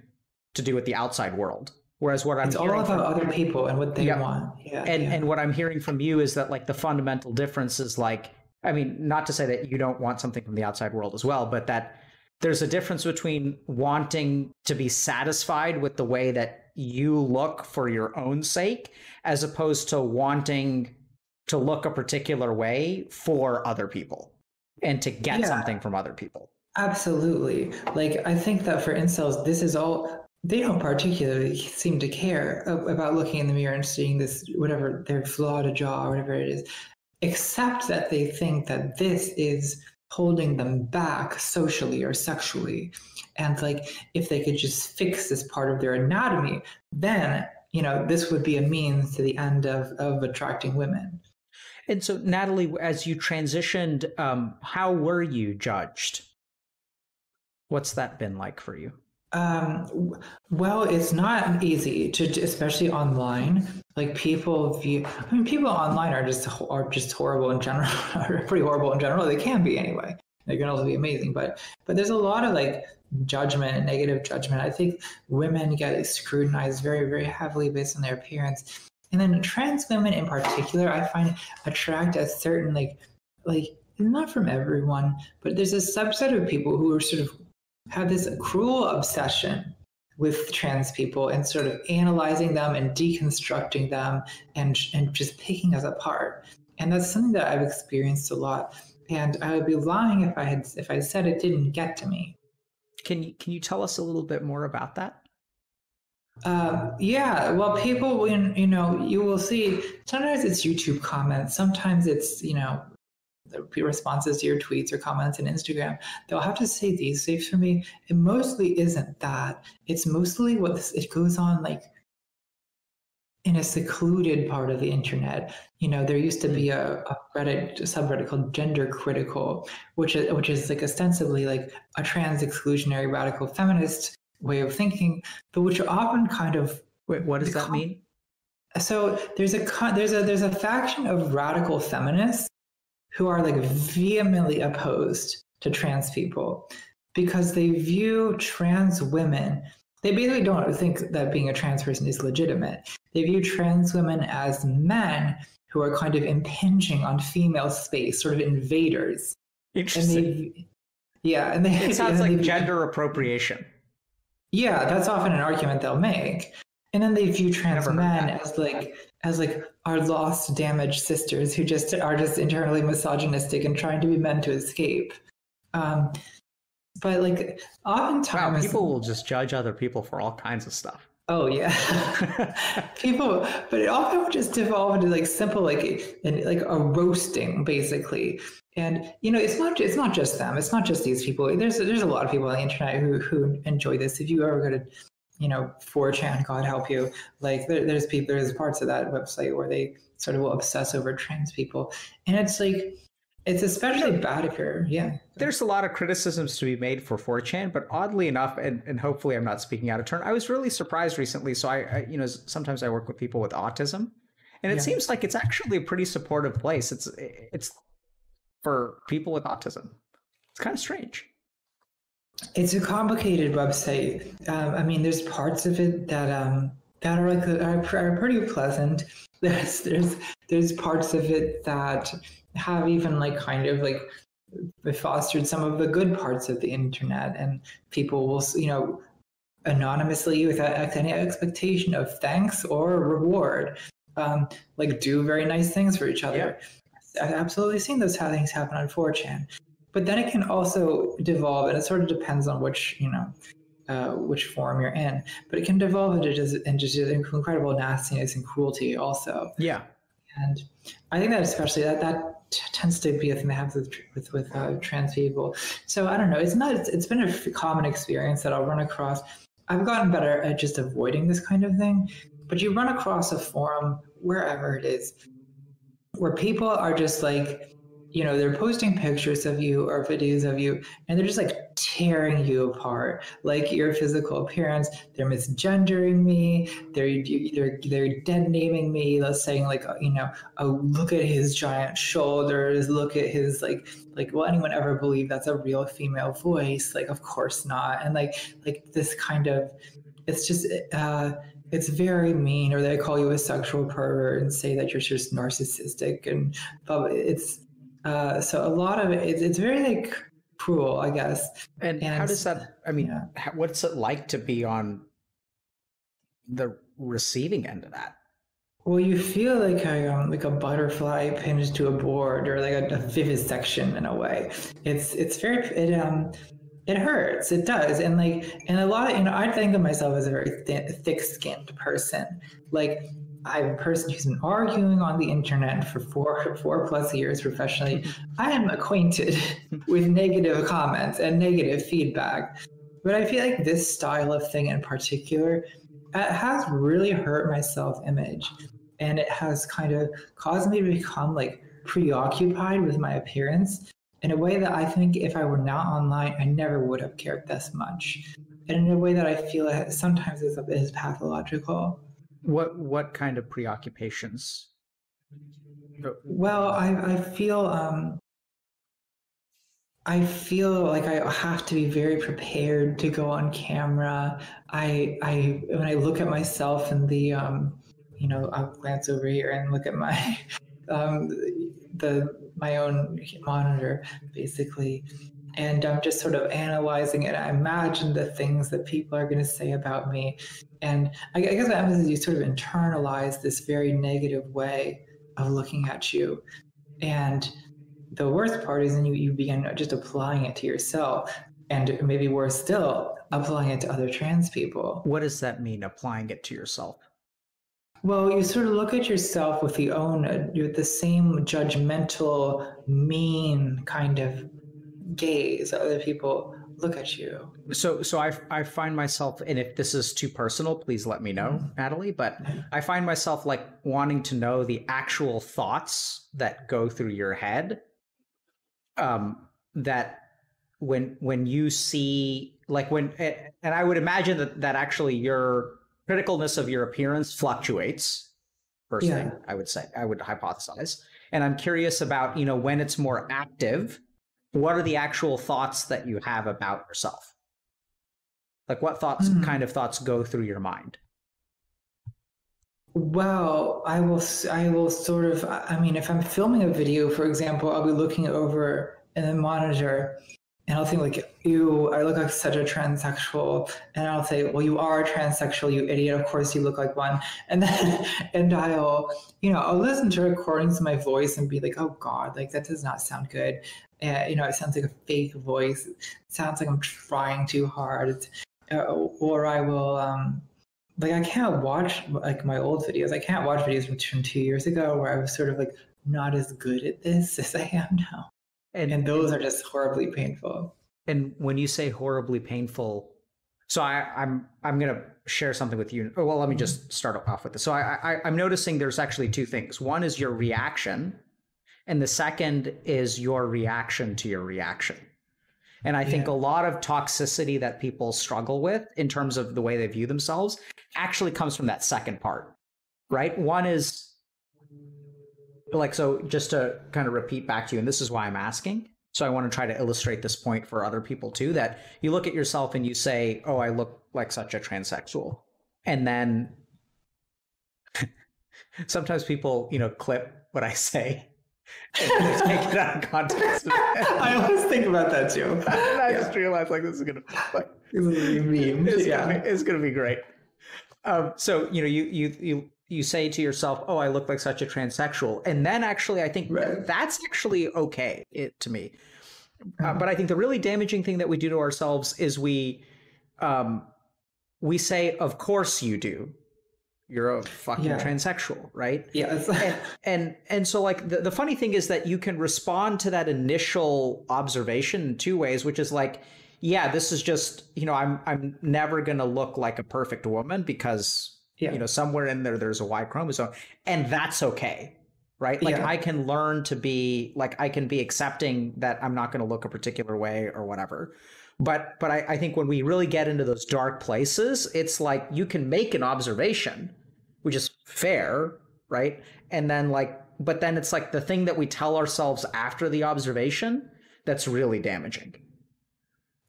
to do with the outside world. Whereas what I'm it's all about other people and what they yeah. want. Yeah, and yeah. and what I'm hearing from you is that like the fundamental difference is like I mean, not to say that you don't want something from the outside world as well, but that there's a difference between wanting to be satisfied with the way that you look for your own sake as opposed to wanting to look a particular way for other people and to get yeah, something from other people. Absolutely. Like I think that for incels, this is all they don't particularly seem to care about looking in the mirror and seeing this whatever their flawed jaw or whatever it is except that they think that this is holding them back socially or sexually. And like if they could just fix this part of their anatomy then you know this would be a means to the end of of attracting women. And so natalie as you transitioned um, how were you judged? What's that been like for you um, well, it's not easy to, especially online. Like people view, I mean, people online are just are just horrible in general. are pretty horrible in general. They can be anyway. They can also be amazing, but but there's a lot of like judgment and negative judgment. I think women get scrutinized very very heavily based on their appearance, and then trans women in particular, I find attract a certain like like not from everyone, but there's a subset of people who are sort of have this cruel obsession with trans people and sort of analyzing them and deconstructing them and and just picking us apart. And that's something that I've experienced a lot. And I would be lying if I had if I said it didn't get to me. Can you can you tell us a little bit more about that? Um, yeah, well, people, when you know, you will see. Sometimes it's YouTube comments. Sometimes it's you know responses to your tweets or comments on Instagram, they'll have to say these things for me. It mostly isn't that. It's mostly what this, it goes on like in a secluded part of the internet. You know, there used to be a, a Reddit a subreddit called Gender Critical, which is which is like ostensibly like a trans exclusionary radical feminist way of thinking, but which are often kind of Wait, what does that mean? So there's a there's a there's a faction of radical feminists who are like vehemently opposed to trans people because they view trans women they basically don't think that being a trans person is legitimate. They view trans women as men who are kind of impinging on female space sort of invaders. Interesting. and they, yeah and they it sounds like they, gender appropriation. Yeah that's often an argument they'll make and then they view trans men as like as like our lost damaged sisters who just are just internally misogynistic and trying to be men to escape. Um but like oftentimes wow, people will just judge other people for all kinds of stuff. Oh yeah. People but it often just devolve into like simple like and like a roasting basically. And you know it's not it's not just them. It's not just these people. There's there's a lot of people on the internet who who enjoy this. If you ever go to you know 4chan god help you. Like there, there's people there's parts of that website where they sort of will obsess over trans people. And it's like it's especially bad if you're yeah. There's a lot of criticisms to be made for 4chan but oddly enough and, and hopefully i'm not speaking out of turn i was really surprised recently. So I, I you know sometimes i work with people with autism and it yeah. seems like it's actually a pretty supportive place. It's it's for people with autism. It's kind of strange it's a complicated website. Um, I mean, there's parts of it that um, that are like are, are pretty pleasant. There's there's there's parts of it that have even like kind of like fostered some of the good parts of the internet, and people will you know anonymously without any expectation of thanks or reward, um, like do very nice things for each other. Yeah. I've absolutely seen those things happen on 4chan but then it can also devolve and it sort of depends on which you know uh, which form you're in but it can devolve into just into just incredible nastiness and cruelty also. Yeah. And i think that especially that that t- tends to be a thing that happens with with, with uh, trans people. So i don't know it's not it's, it's been a common experience that i'll run across. I've gotten better at just avoiding this kind of thing but you run across a forum wherever it is where people are just like you know they're posting pictures of you or videos of you and they're just like tearing you apart. Like your physical appearance they're misgendering me they're they're, they're dead naming me let's saying like you know oh look at his giant shoulders look at his like like will anyone ever believe that's a real female voice? Like of course not. And like like this kind of it's just uh it's very mean or they call you a sexual pervert and say that you're just narcissistic and but it's uh, so a lot of it, it's, it's very like cruel, I guess. And, and how does that? I mean, yeah. how, what's it like to be on the receiving end of that? Well, you feel like a um, like a butterfly pinned to a board, or like a, a vivisection in a way. It's it's very it um it hurts. It does, and like and a lot. Of, you know, I think of myself as a very th- thick-skinned person. Like I'm a person who's been arguing on the internet for four four plus years professionally. I am acquainted with negative comments and negative feedback. But I feel like this style of thing in particular it has really hurt my self-image and it has kind of caused me to become like preoccupied with my appearance in a way that I think if I were not online, I never would have cared this much. And in a way that I feel sometimes is, is pathological. What what kind of preoccupations? Well, I, I feel um, I feel like I have to be very prepared to go on camera. I I when I look at myself in the um, you know, I'll glance over here and look at my um, the my own monitor basically and i'm just sort of analyzing it. I imagine the things that people are going to say about me. And i, I guess what happens is you sort of internalize this very negative way of looking at you. And the worst part is then you, you begin just applying it to yourself and maybe worse still applying it to other trans people. What does that mean applying it to yourself? Well, you sort of look at yourself with the own, uh, with the same judgmental, mean kind of gaze other people look at you. So, so I, I find myself, and if this is too personal, please let me know, mm-hmm. Natalie. But I find myself like wanting to know the actual thoughts that go through your head. Um, that when when you see like when, and I would imagine that that actually you're criticalness of your appearance fluctuates. First yeah. thing I would say, I would hypothesize. And I'm curious about, you know, when it's more active, what are the actual thoughts that you have about yourself? Like what thoughts, mm. kind of thoughts go through your mind? Well, I will. I will sort of. I mean, if I'm filming a video, for example, I'll be looking over in the monitor, and I'll think like, "You, I look like such a transsexual," and I'll say, "Well, you are a transsexual, you idiot. Of course, you look like one." And then, and I'll, you know, I'll listen to recordings of my voice and be like, "Oh God, like that does not sound good." And you know, it sounds like a fake voice. It sounds like I'm trying too hard. Uh, or I will, um, like, I can't watch like my old videos. I can't watch videos from, from two years ago where I was sort of like not as good at this as I am now. And, and those are just horribly painful. And when you say horribly painful, so I, I'm I'm gonna share something with you. Well, let me just start off with this. So I, I I'm noticing there's actually two things. One is your reaction, and the second is your reaction to your reaction. And I think yeah. a lot of toxicity that people struggle with in terms of the way they view themselves actually comes from that second part, right? One is like so just to kind of repeat back to you and this is why i'm asking so i want to try to illustrate this point for other people too that you look at yourself and you say oh i look like such a transsexual and then sometimes people you know clip what i say and take it out of context. I always think about that too. and I yeah. just realized like this is gonna like this is a meme. It's, yeah. gonna be, it's gonna be great. Um, so you know you you you you say to yourself, "Oh, I look like such a transsexual," and then actually, I think right. that's actually okay it, to me. Uh, uh-huh. but I think the really damaging thing that we do to ourselves is we, um, we say, "Of course you do." You're a fucking yeah. transsexual, right? Yeah. and, and and so like the, the funny thing is that you can respond to that initial observation in two ways, which is like, yeah, this is just, you know, I'm I'm never gonna look like a perfect woman because yeah. You know, somewhere in there, there's a Y chromosome, and that's okay. Right. Like yeah. I can learn to be like, I can be accepting that I'm not going to look a particular way or whatever. But, but I, I think when we really get into those dark places, it's like you can make an observation, which is fair. Right. And then like, but then it's like the thing that we tell ourselves after the observation that's really damaging.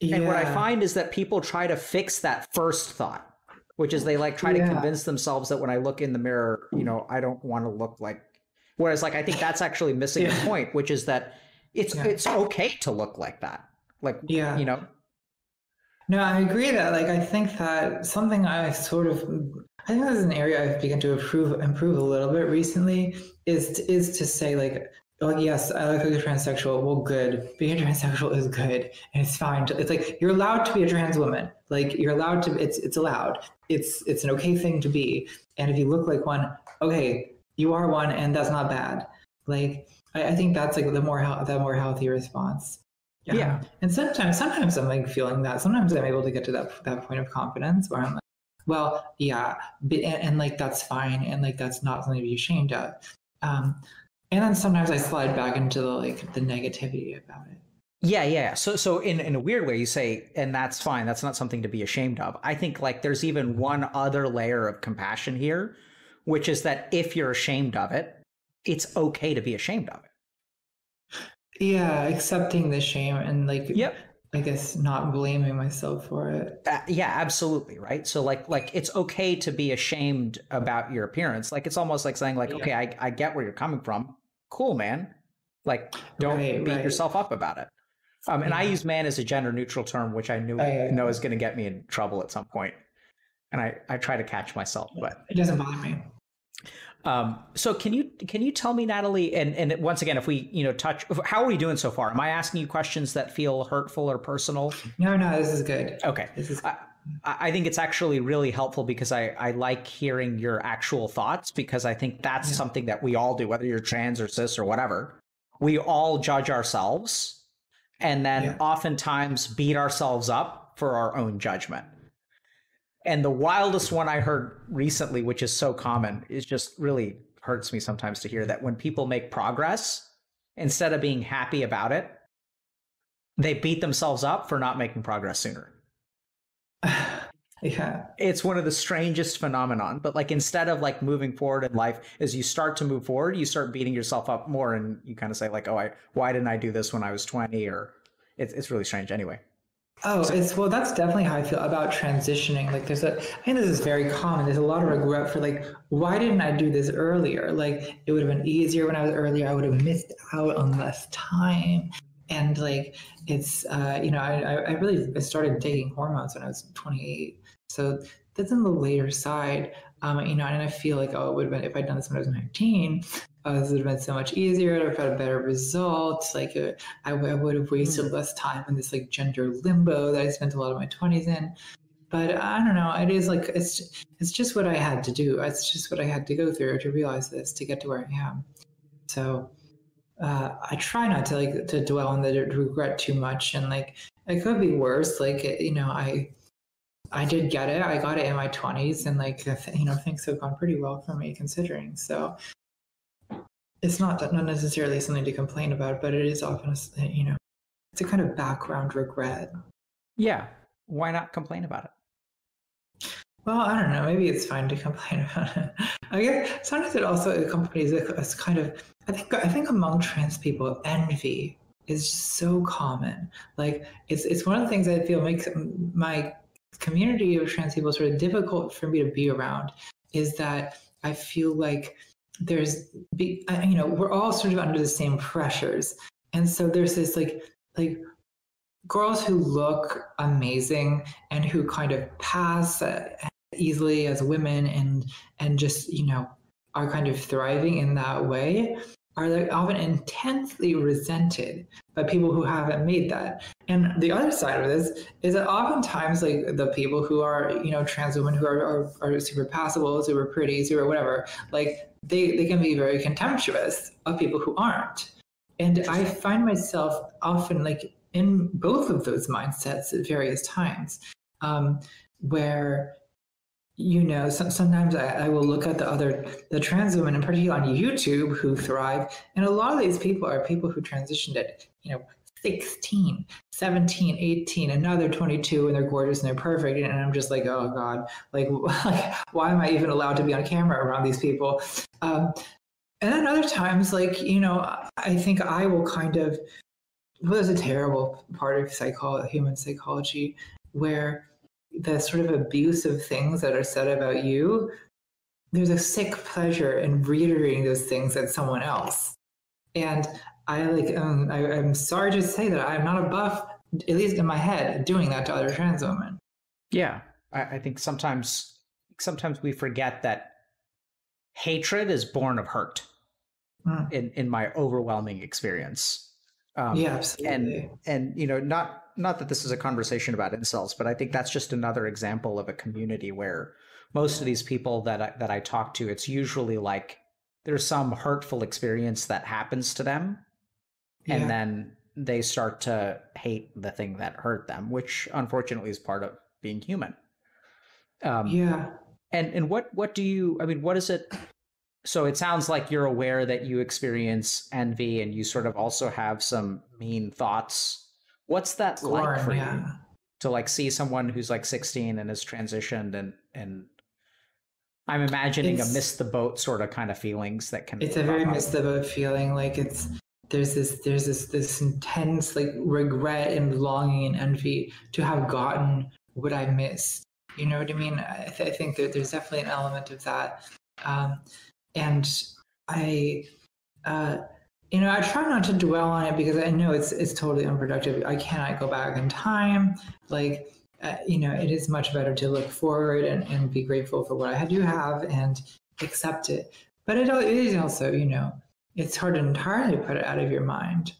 Yeah. And what I find is that people try to fix that first thought which is they like try yeah. to convince themselves that when I look in the mirror, you know, I don't want to look like. Whereas, like, I think that's actually missing yeah. the point, which is that it's it's okay to look like that. Like, yeah, you know. No, I agree that like I think that something I sort of I think this is an area I've begun to improve improve a little bit recently is to, is to say like like yes, I like a transsexual. Well, good. Being a transsexual is good, and it's fine. To, it's like you're allowed to be a trans woman. Like you're allowed to. It's it's allowed. It's it's an okay thing to be. And if you look like one, okay, you are one, and that's not bad. Like I, I think that's like the more the more healthy response. Yeah. yeah. And sometimes sometimes I'm like feeling that. Sometimes I'm able to get to that that point of confidence where I'm like, well, yeah, but, and, and, like that's fine, and like that's not something to be ashamed of. Um, and then sometimes I slide back into the like the negativity about it. Yeah, yeah. So, so in in a weird way, you say, and that's fine. That's not something to be ashamed of. I think like there's even one other layer of compassion here, which is that if you're ashamed of it, it's okay to be ashamed of it. Yeah, accepting the shame and like yep. I guess not blaming myself for it. Uh, yeah, absolutely, right? So like like it's okay to be ashamed about your appearance. Like it's almost like saying like, yeah. okay, I, I get where you're coming from. Cool, man. Like don't right, beat right. yourself up about it. Um, and yeah. I use man as a gender neutral term, which I knew I, know is going to get me in trouble at some point. And I, I try to catch myself, but it doesn't bother me. Um, so can you can you tell me, Natalie, and and once again, if we you know touch, how are we doing so far? Am I asking you questions that feel hurtful or personal? No, no, this is good. Okay, this is. I, I think it's actually really helpful because I, I like hearing your actual thoughts because I think that's yeah. something that we all do, whether you're trans or cis or whatever. We all judge ourselves and then yeah. oftentimes beat ourselves up for our own judgment. And the wildest one I heard recently, which is so common, is just really hurts me sometimes to hear that when people make progress, instead of being happy about it, they beat themselves up for not making progress sooner. yeah. It's one of the strangest phenomenon, but like instead of like moving forward in life, as you start to move forward, you start beating yourself up more and you kind of say like, "Oh, I why didn't I do this when I was 20?" or it's it's really strange anyway. Oh, it's well, that's definitely how I feel about transitioning. Like, there's a, I think this is very common. There's a lot of regret for like, why didn't I do this earlier? Like, it would have been easier when I was earlier. I would have missed out on less time. And like, it's, uh, you know, I, I really started taking hormones when I was 28. So that's on the later side. Um, you know, and I feel like, oh, it would have been if I'd done this when I was 19, uh, this would have been so much easier. I'd have had a better result. Like, uh, I, I would have wasted mm-hmm. less time in this like gender limbo that I spent a lot of my 20s in. But I don't know. It is like it's it's just what I had to do. It's just what I had to go through to realize this to get to where I am. So uh, I try not to like to dwell on the regret too much, and like it could be worse. Like you know, I I did get it. I got it in my 20s, and like you know, things have gone pretty well for me considering. So it's not that not necessarily something to complain about, but it is often a, eh, you know, it's a kind of background regret. Yeah, why not complain about it? Well, I don't know. Maybe it's fine to complain about it. I guess sometimes it also accompanies a, kind of. I think I think among trans people, envy is so common. Like it's it's one of the things I feel makes my community of trans people sort of difficult for me to be around is that I feel like there's you know we're all sort of under the same pressures. And so there's this like like girls who look amazing and who kind of pass uh, easily as women and and just you know are kind of thriving in that way are often intensely resented by people who haven't made that. And the other side of this is that oftentimes like the people who are, you know, trans women who are, are, are super passable, super pretty, super whatever, like they, they can be very contemptuous of people who aren't. And I find myself often like in both of those mindsets at various times, um, where you know, some, sometimes I, I, will look at the other, the trans women, in particular on YouTube, who thrive. And a lot of these people are people who transitioned at, you know, 16, 17, 18, another 22, and they're gorgeous and they're perfect. And I'm just like, oh God, like, like why am I even allowed to be on camera around these people? Um, and then other times, like, you know, I think I will kind of, well, there's a terrible part of psychology, human psychology, where the sort of abusive things that are said about you, there's a sick pleasure in reiterating those things at someone else. And I like, um, I, am sorry to say that I'm not a buff, at least in my head, doing that to other trans women. Yeah, I, I think sometimes, sometimes we forget that hatred is born of hurt. Mm. In in my overwhelming experience, um, yeah, absolutely. And and you know, not not that this is a conversation about incels, but I think that's just another example of a community where most of these people that I, that I talk to, it's usually like there's some hurtful experience that happens to them, yeah. and then they start to hate the thing that hurt them, which unfortunately is part of being human. Um, yeah. And and what what do you? I mean, what is it? So it sounds like you're aware that you experience envy, and you sort of also have some mean thoughts. What's that like for yeah. you to like see someone who's like 16 and has transitioned and and I'm imagining It's- a miss the boat sort of kind of feelings that can. It's a very miss the boat feeling. Like it's there's this there's this this intense like regret and longing and envy to have gotten what I missed. You know what I mean? I, th- I think that there's definitely an element of that. Um, and I, uh, you know, I try not to dwell on it because I know it's it's totally unproductive. I cannot go back in time. Like, uh, you know, it is much better to look forward and, and be grateful for what I do have and accept it. But it, it is also, you know, it's hard to entirely put it out of your mind.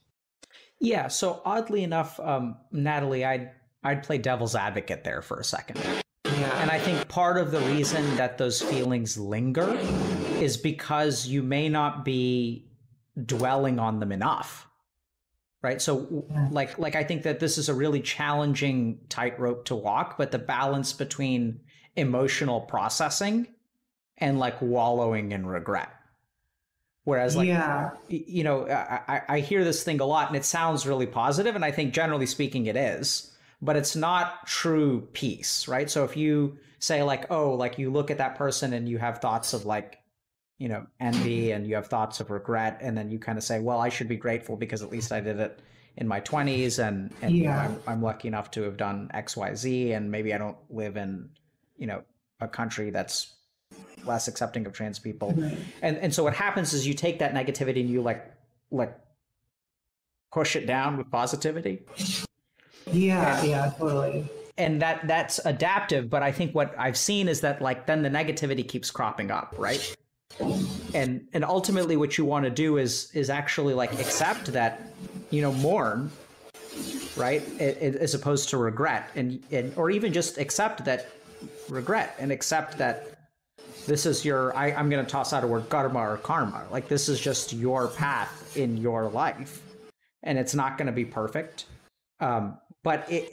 Yeah. So oddly enough, um, Natalie, I'd I'd play devil's advocate there for a second. Yeah. And I think part of the reason that those feelings linger is because you may not be dwelling on them enough. Right? So like like I think that this is a really challenging tightrope to walk, but the balance between emotional processing and like wallowing in regret. Whereas like yeah. you know I, I- I hear this thing a lot and it sounds really positive and i think generally speaking it is but it's not true peace right so if you say like oh like you look at that person and you have thoughts of like you know envy mm-hmm. and you have thoughts of regret and then you kind of say well i should be grateful because at least i did it in my 20s and and you know, Yeah. I'm, I'm lucky enough to have done xyz and maybe i don't live in you know a country that's less accepting of trans people Right. and and so what happens is you take that negativity and you like like push it down with positivity Yeah. Yeah. Totally. and that that's adaptive but i think what i've seen is that like then the negativity keeps cropping up right and and ultimately what you want to do is is actually like accept that you know mourn right as opposed to regret. And, and or even just accept that regret and accept that this is your I, i'm going to toss out a word karma or karma. Like this is just your path in your life and it's not going to be perfect. Um, but it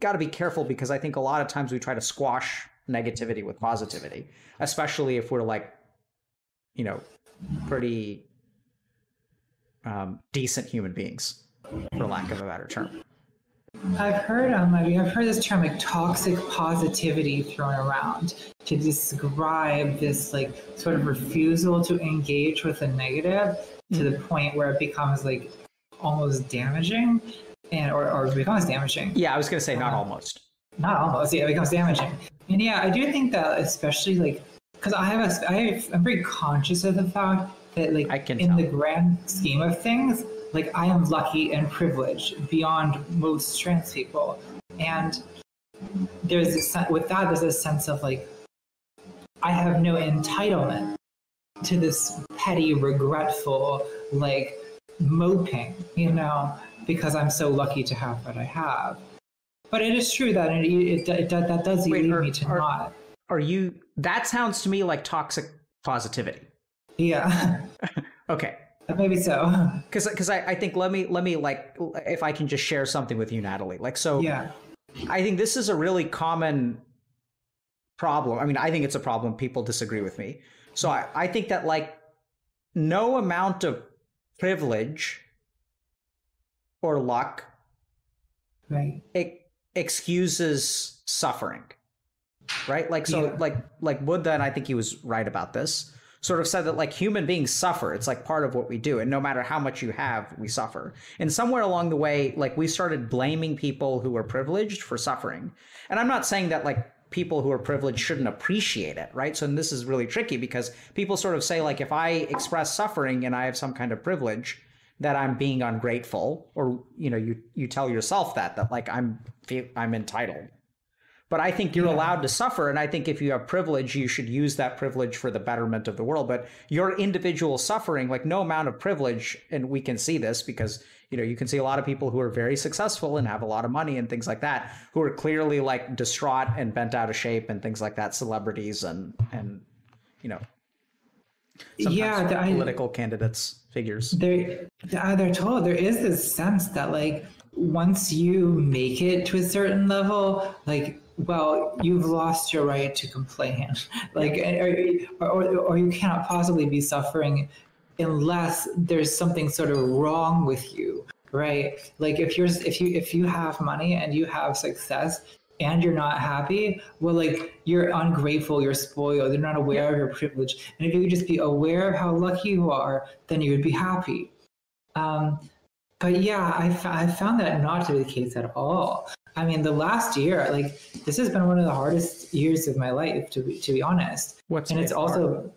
got to be careful because i think a lot of times we try to squash negativity with positivity especially if we're like you know pretty um, decent human beings for lack of a better term I've heard um, I mean, I've heard this term like toxic positivity thrown around to describe this like sort of refusal to engage with the negative to the point where it becomes like almost damaging and or, or becomes damaging. yeah i was going to say not Uh-huh. almost Not almost, yeah, it becomes damaging. And yeah, I do think that especially like because I have a I have, I'm very conscious of the fact that like I can in tell. the grand scheme of things, like I am lucky and privileged beyond most trans people, and there's a sen- with that there's a sense of like I have no entitlement to this petty, regretful like moping, you know, because I'm so lucky to have what I have. But it is true that it, it, it, that that does Wait, lead are- me to are- not. are you that sounds to me like toxic positivity Yeah, okay maybe so. because because I, I think let me let me like if i can just share something with you natalie like so Yeah, I think this is a really common problem. I mean, I think it's a problem. People disagree with me. So I, I think that like no amount of privilege or luck right. it excuses suffering. Right? Like so Yeah. like like Buddha, and I think he was right about this, sort of said that like human beings suffer. It's like part of what we do. And no matter how much you have, we suffer. And somewhere along the way, like we started blaming people who are privileged for suffering. And I'm not saying that like people who are privileged shouldn't appreciate it, right? So and this is really tricky because people sort of say like if I express suffering and I have some kind of privilege, that I'm being ungrateful, or you know, you you tell yourself that that like I'm I'm entitled. But I think you're Yeah. allowed to suffer, and I think if you have privilege, you should use that privilege for the betterment of the world. But your individual suffering, like no amount of privilege, and we can see this because you know you can see a lot of people who are very successful and have a lot of money and things like that, who are clearly like distraught and bent out of shape and things like that, celebrities and and you know Yeah, the- I- political candidates figures. there uh, they're told there is this sense that like once you make it to a certain level like well, you've lost your right to complain. like, or, or, or you cannot possibly be suffering unless there's something sort of wrong with you, right? Like if you're if you if you have money and you have success and you're not happy, well, like you're ungrateful, you're spoiled, you're not aware of your privilege. And if you could just be aware of how lucky you are, then you would be happy. Um, but yeah, I, I found that not to be the case at all. I mean, the last year, like this has been one of the hardest years of my life, to be to be honest. What's and it's also,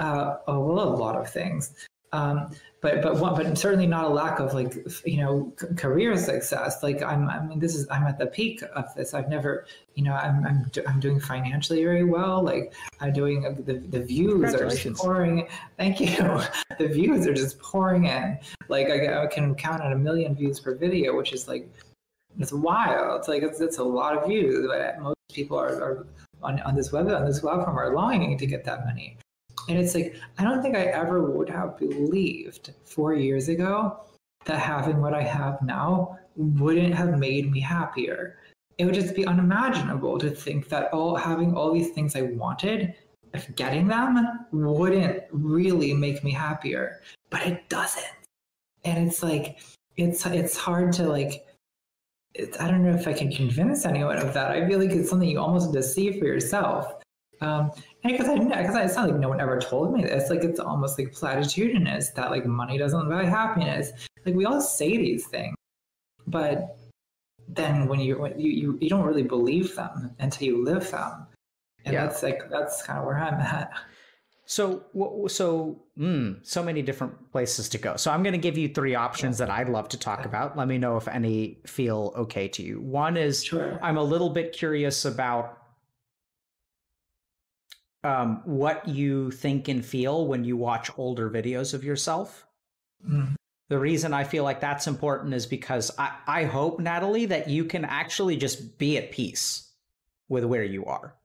uh, oh well, a lot of things. Um, but but one, but certainly not a lack of like you know c- career success. Like I'm, I mean, this is I'm at the peak of this. I've never, you know, I'm I'm, do, I'm doing financially very well. Like I'm doing uh, the the views are just pouring. Thank you. the views are just pouring in. Like I, I can count on a million views per video, which is like it's wild. It's like it's, it's a lot of views, but most people are, are on, on this web on this platform are longing to get that money. And it's like I don't think I ever would have believed four years ago that having what I have now wouldn't have made me happier. It would just be unimaginable to think that all having all these things I wanted, if getting them wouldn't really make me happier. But it doesn't. And it's like it's it's hard to like I don't know if I can convince anyone of that. I feel like it's something you almost have to see for yourself. Um, because I because it's not like no one ever told me this. Like it's almost like platitudinous that like money doesn't buy happiness. Like we all say these things, but then when you when you, you you don't really believe them until you live them, and yeah. that's like that's kind of where I'm at. So, so, mm, so many different places to go. So, I'm going to give you three options that I'd love to talk about. Let me know if any feel okay to you. One is sure. I'm a little bit curious about um, what you think and feel when you watch older videos of yourself. Mm. The reason I feel like that's important is because I, I hope, Natalie, that you can actually just be at peace with where you are.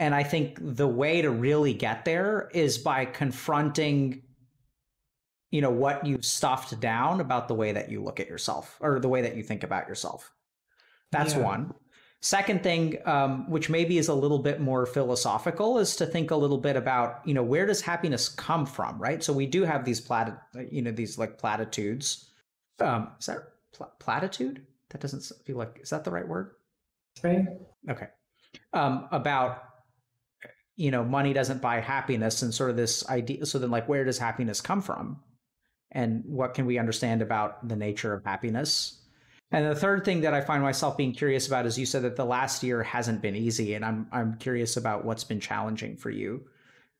And I think the way to really get there is by confronting, you know, what you've stuffed down about the way that you look at yourself or the way that you think about yourself. That's yeah. one. Second thing, um, which maybe is a little bit more philosophical, is to think a little bit about, you know, where does happiness come from, right? So we do have these plat, you know, these like platitudes. Um, is that pl- platitude? That doesn't feel like is that the right word? Right. Okay. Um, about you know, money doesn't buy happiness, and sort of this idea. So then, like, where does happiness come from, and what can we understand about the nature of happiness? And the third thing that I find myself being curious about is you said that the last year hasn't been easy, and I'm I'm curious about what's been challenging for you,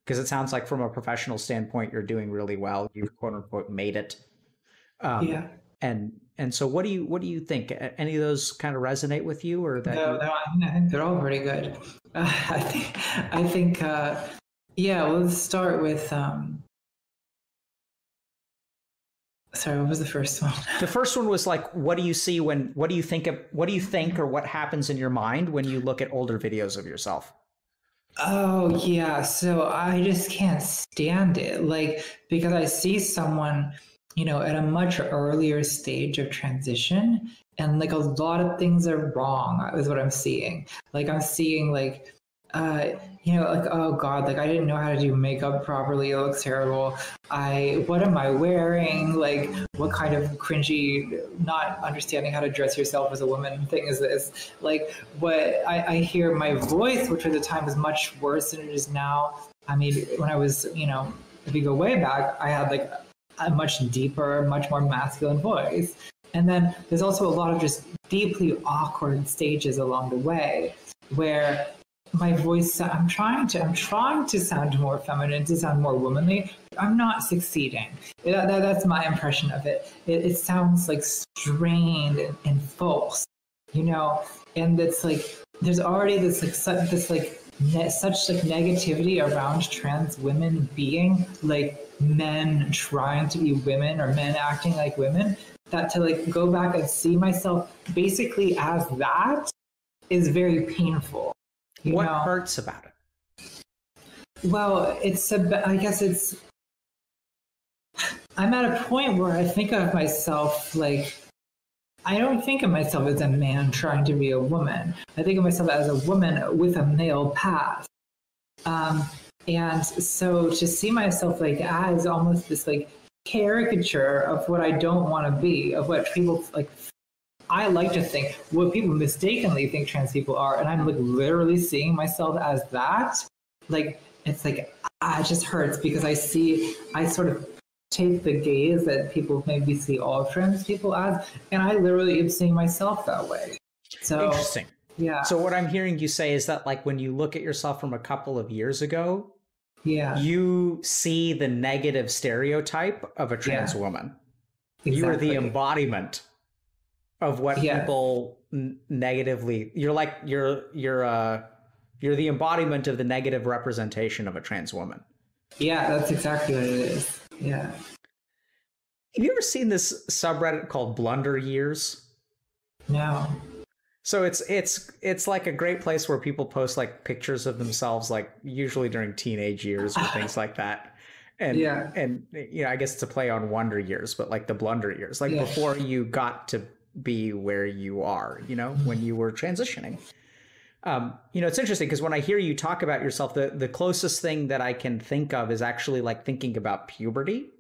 because it sounds like from a professional standpoint you're doing really well. You've quote unquote made it. Um, yeah. And and so what do you what do you think? Any of those kind of resonate with you, or that? No, you... no, I think they're all pretty good. Uh, I think I think uh, yeah. Well, let's start with um, sorry what was the first one the first one was like what do you see when what do you think of what do you think or what happens in your mind when you look at older videos of yourself oh yeah so i just can't stand it like because i see someone you know at a much earlier stage of transition and like a lot of things are wrong is what i'm seeing like i'm seeing like uh, you know, like, oh God, like I didn't know how to do makeup properly. It looks terrible. I, what am I wearing? Like, what kind of cringy, not understanding how to dress yourself as a woman thing is this? Like, what I, I hear my voice, which at the time was much worse than it is now. I mean, when I was, you know, if you go way back, I had like a much deeper, much more masculine voice. And then there's also a lot of just deeply awkward stages along the way where my voice i'm trying to i'm trying to sound more feminine to sound more womanly i'm not succeeding that, that, that's my impression of it. it it, sounds like strained and, and, false you know and it's like there's already this like this like such like negativity around trans women being like men trying to be women or men acting like women that to like go back and see myself basically as that is very painful what know? hurts about it? Well, it's a, I guess it's, I'm at a point where I think of myself like, I don't think of myself as a man trying to be a woman. I think of myself as a woman with a male past. Um, and so to see myself like as almost this like caricature of what I don't want to be, of what people like I like to think what people mistakenly think trans people are, and I'm like literally seeing myself as that. Like it's like ah, it just hurts because I see I sort of take the gaze that people maybe see all trans people as, and I literally am seeing myself that way. So interesting. Yeah. So what I'm hearing you say is that like when you look at yourself from a couple of years ago, yeah, you see the negative stereotype of a trans yeah. woman. Exactly. You are the embodiment of what yeah. people n- negatively. You're like you're you're uh you're the embodiment of the negative representation of a trans woman. Yeah, that's exactly what it is. Yeah. Have you ever seen this subreddit called Blunder Years? No. So it's it's it's like a great place where people post like pictures of themselves, like usually during teenage years or things like that. And yeah. and you know, I guess it's a play on wonder years, but like the blunder years, like yeah. before you got to be where you are, you know, when you were transitioning. Um, you know, it's interesting because when I hear you talk about yourself, the, the closest thing that I can think of is actually like thinking about puberty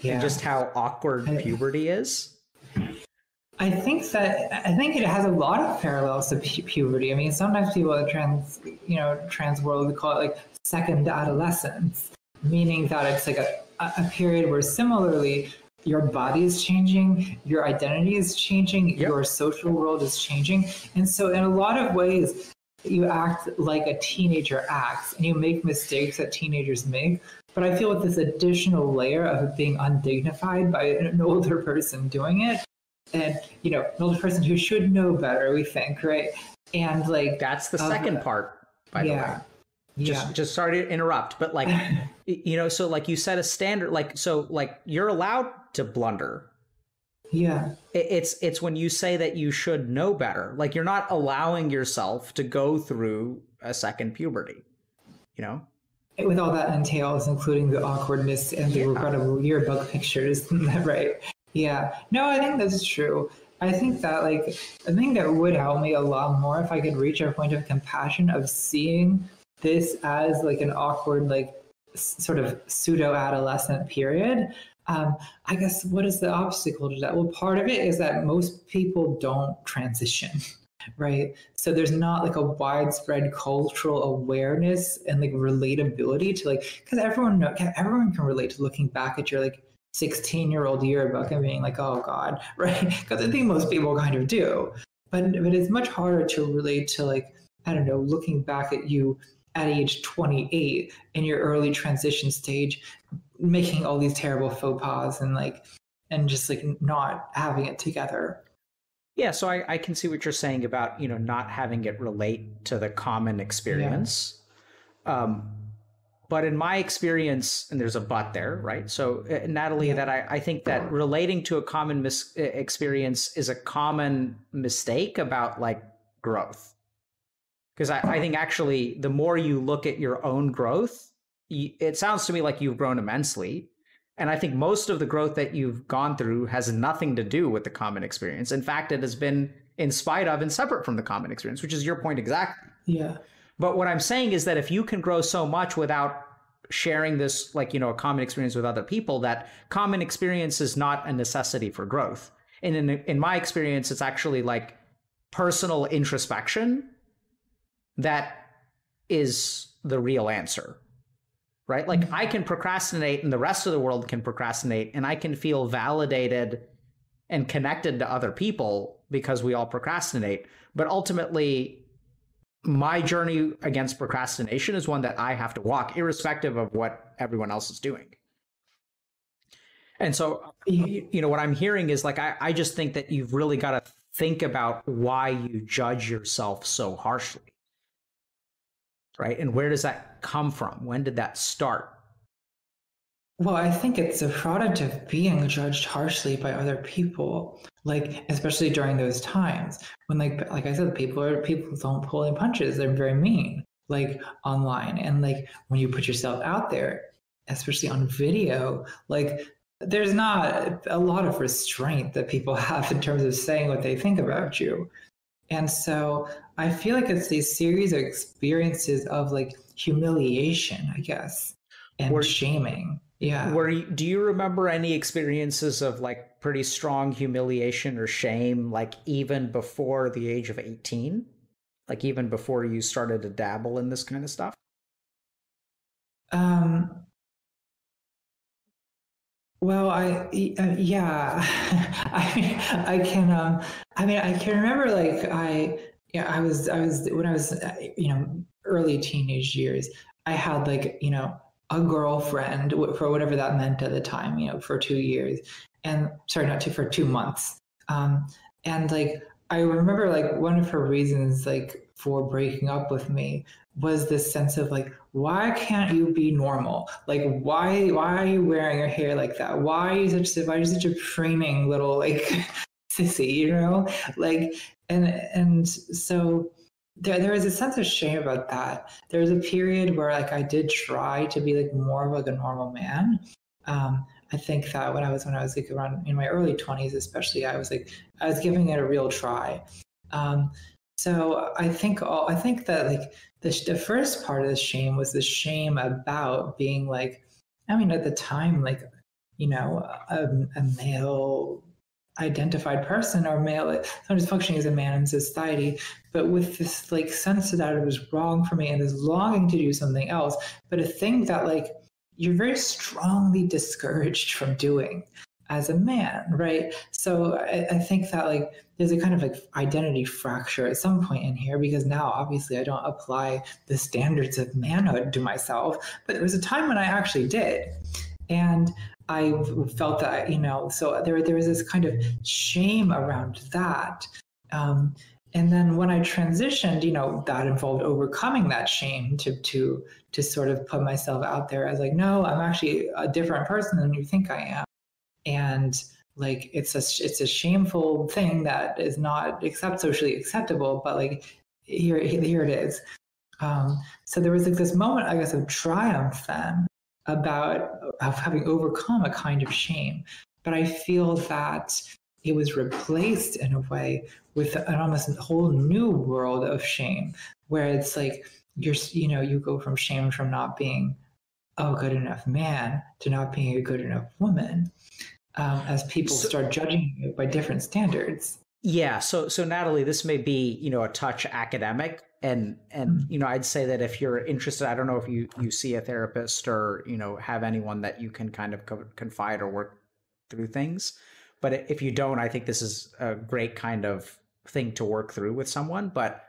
yeah. and just how awkward I, puberty is. I think that I think it has a lot of parallels to pu- puberty. I mean, sometimes people in trans, you know, trans world we call it like second adolescence, meaning that it's like a, a period where similarly your body is changing, your identity is changing, yep. your social world is changing. And so, in a lot of ways, you act like a teenager acts and you make mistakes that teenagers make. But I feel with this additional layer of being undignified by an older person doing it, and you know, an older person who should know better, we think, right? And like that's the um, second part, by yeah. the way just yeah. just sorry to interrupt but like you know so like you set a standard like so like you're allowed to blunder. Yeah. It's it's when you say that you should know better like you're not allowing yourself to go through a second puberty you know? With all that entails including the awkwardness and the yeah. regrettable yearbook pictures right? Yeah. No i think that's true. I think that like I think that would help me a lot more if I could reach a point of compassion of seeing this as like an awkward like sort of pseudo adolescent period um, i guess what is the obstacle to that? Well part of it is that most people don't transition right? So there's not like a widespread cultural awareness and like relatability to like because everyone know, everyone can relate to looking back at your like 16 year old yearbook and being like oh god right? Because i think most people kind of do. But but it's much harder to relate to like i don't know looking back at you at age 28 in your early transition stage making all these terrible faux pas and like and just like not having it together. Yeah so i, I can see what you're saying about you know not having it relate to the common experience. Yeah. um, but in my experience and there's a but there right? So uh, natalie yeah. that I, I think that relating to a common mis- experience is a common mistake about like growth. Because I, I, think actually the more you look at your own growth it sounds to me like you've grown immensely. And i think most of the growth that you've gone through has nothing to do with the common experience. In fact it has been in spite of and separate from the common experience which is your point exactly. Yeah. But what i'm saying is that if you can grow so much without sharing this like you know a common experience with other people that common experience is not a necessity for growth. And in in my experience it's actually like personal introspection that is the real answer right? Like mm-hmm. i can procrastinate and the rest of the world can procrastinate and i can feel validated and connected to other people because we all procrastinate. But ultimately my journey against procrastination is one that i have to walk irrespective of what everyone else is doing. And so you know what i'm hearing is like i, I just think that you've really got to think about why you judge yourself so harshly right? And where does that come from? When did that start? Well, I think it's a product of being judged harshly by other people, like especially during those times when, like, like I said, people are people don't pull any punches. They're very mean, like online, and like when you put yourself out there, especially on video, like there's not a lot of restraint that people have in terms of saying what they think about you. And so I feel like it's these series of experiences of like humiliation, I guess, and were, shaming. Yeah. Were you, do you remember any experiences of like pretty strong humiliation or shame, like even before the age of 18? Like even before you started to dabble in this kind of stuff? Um, well, I uh, yeah, I I can um I mean I can remember like I yeah I was I was when I was uh, you know early teenage years I had like you know a girlfriend for whatever that meant at the time you know for two years and sorry not two for two months. Um and like I remember like one of her reasons like for breaking up with me was this sense of like why can't you be normal? Like why why are you wearing your hair like that? Why are you such a why are you such a framing little like sissy you know? Like and and so there, there was a sense of shame about that. There was a period where like i did try to be like more of like a normal man. Um i think that when i was when i was like around in my early 20s especially i was like i was giving it a real try. Um so i think all i think that like the, the first part of the shame was the shame about being like i mean at the time like you know a, a male identified person or male sometimes functioning as a man in society but with this like sense that it was wrong for me and this longing to do something else but a thing that like you're very strongly discouraged from doing as a man, right? So I, I, think that like there's a kind of like identity fracture at some point in here because now obviously I don't apply the standards of manhood to myself, but there was a time when I actually did. And I felt that, you know, so there, there was this kind of shame around that. Um, and then when I transitioned, you know, that involved overcoming that shame to to to sort of put myself out there as like, no, I'm actually a different person than you think I am and like it's a it's a shameful thing that is not except socially acceptable but like here here it is um, so there was like this moment i guess of triumph then about of having overcome a kind of shame but i feel that it was replaced in a way with an almost whole new world of shame where it's like you're you know you go from shame from not being a good enough man to not being a good enough woman um, as people so, start judging you by different standards. Yeah. So, so Natalie, this may be you know a touch academic, and and mm-hmm. you know I'd say that if you're interested, I don't know if you you see a therapist or you know have anyone that you can kind of co- confide or work through things. But if you don't, I think this is a great kind of thing to work through with someone. But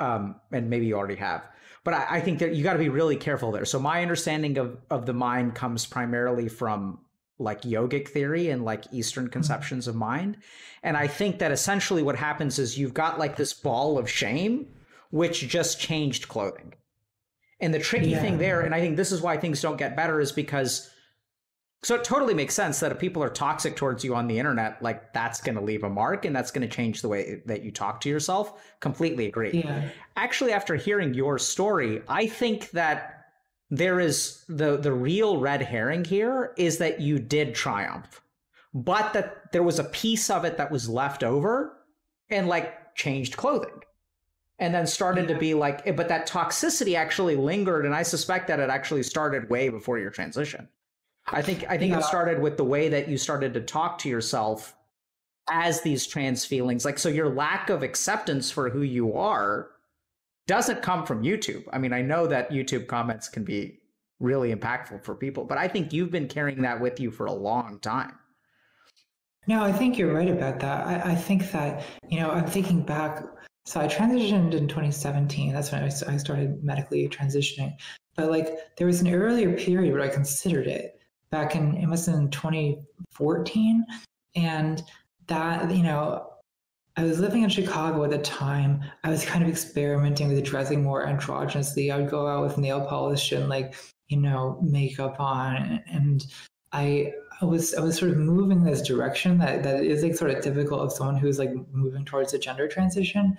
um, and maybe you already have. But I, I think that you got to be really careful there. So my understanding of of the mind comes primarily from like yogic theory and like Eastern mm-hmm. conceptions of mind. And I think that essentially what happens is you've got like this ball of shame, which just changed clothing. And the tricky yeah. thing there, and I think this is why things don't get better, is because so it totally makes sense that if people are toxic towards you on the internet, like that's going to leave a mark and that's going to change the way that you talk to yourself. Completely agree. Yeah. Actually, after hearing your story, I think that there is the the real red herring here is that you did triumph but that there was a piece of it that was left over and like changed clothing and then started yeah. to be like eh, but that toxicity actually lingered and i suspect that it actually started way before your transition i think i think yeah. it started with the way that you started to talk to yourself as these trans feelings like so your lack of acceptance for who you are doesn't come from YouTube. I mean, I know that YouTube comments can be really impactful for people, but I think you've been carrying that with you for a long time. No, I think you're right about that. I, I think that, you know, I'm thinking back. So I transitioned in 2017. That's when I started medically transitioning. But like there was an earlier period where I considered it back in, it have been 2014. And that, you know, I was living in Chicago at the time. I was kind of experimenting with dressing more androgynously. I would go out with nail polish and like, you know, makeup on. And I, I was I was sort of moving this direction that, that is like sort of typical of someone who's like moving towards a gender transition.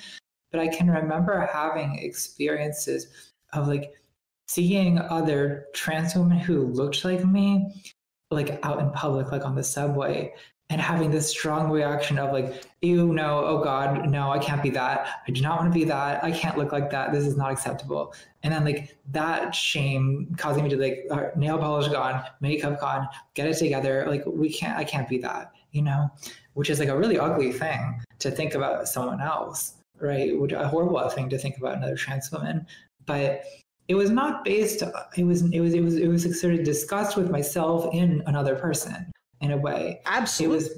But I can remember having experiences of like seeing other trans women who looked like me like out in public, like on the subway, and having this strong reaction of like, ew, no, oh God, no, I can't be that. I do not want to be that. I can't look like that. This is not acceptable. And then like that shame causing me to like nail polish gone, makeup gone, get it together. Like we can't, I can't be that, you know, which is like a really ugly thing to think about someone else, right? Which a horrible thing to think about another trans woman. But it was not based, it was, it was, it was, it was sort of discussed with myself in another person in a way. Absolutely. It was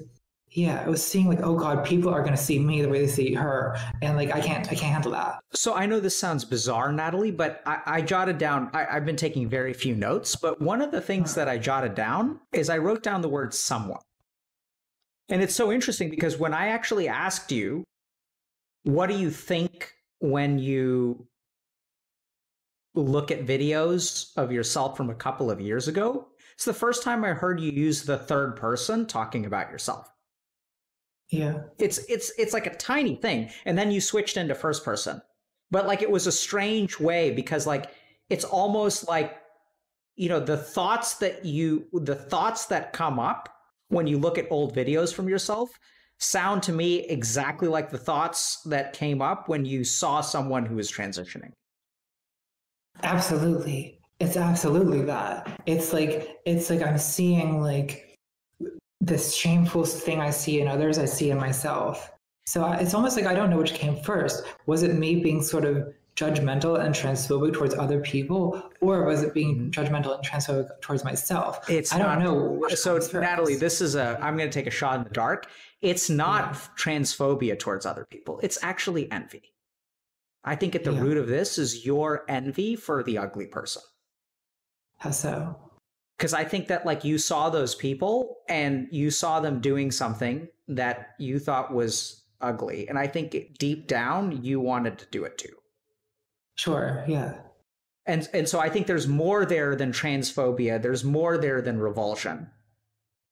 yeah, it was seeing like, oh God, people are gonna see me the way they see her. And like I can't I can't handle that. So I know this sounds bizarre, Natalie, but I, I jotted down I, have been taking very few notes, but one of the things that I jotted down is I wrote down the word someone. And it's so interesting because when I actually asked you, what do you think when you look at videos of yourself from a couple of years ago? It's the first time I heard you use the third person talking about yourself. Yeah. It's it's it's like a tiny thing and then you switched into first person. But like it was a strange way because like it's almost like you know the thoughts that you the thoughts that come up when you look at old videos from yourself sound to me exactly like the thoughts that came up when you saw someone who was transitioning. Absolutely. It's absolutely that. It's like it's like I'm seeing like this shameful thing I see in others, I see in myself. So it's almost like I don't know which came first. Was it me being sort of judgmental and transphobic towards other people, or was it being mm-hmm. judgmental and transphobic towards myself? It's I don't know. So Natalie, this is a. I'm going to take a shot in the dark. It's not yeah. transphobia towards other people. It's actually envy. I think at the yeah. root of this is your envy for the ugly person. How so? Because I think that like you saw those people and you saw them doing something that you thought was ugly. And I think deep down you wanted to do it too. Sure, yeah. And and so I think there's more there than transphobia. There's more there than revulsion.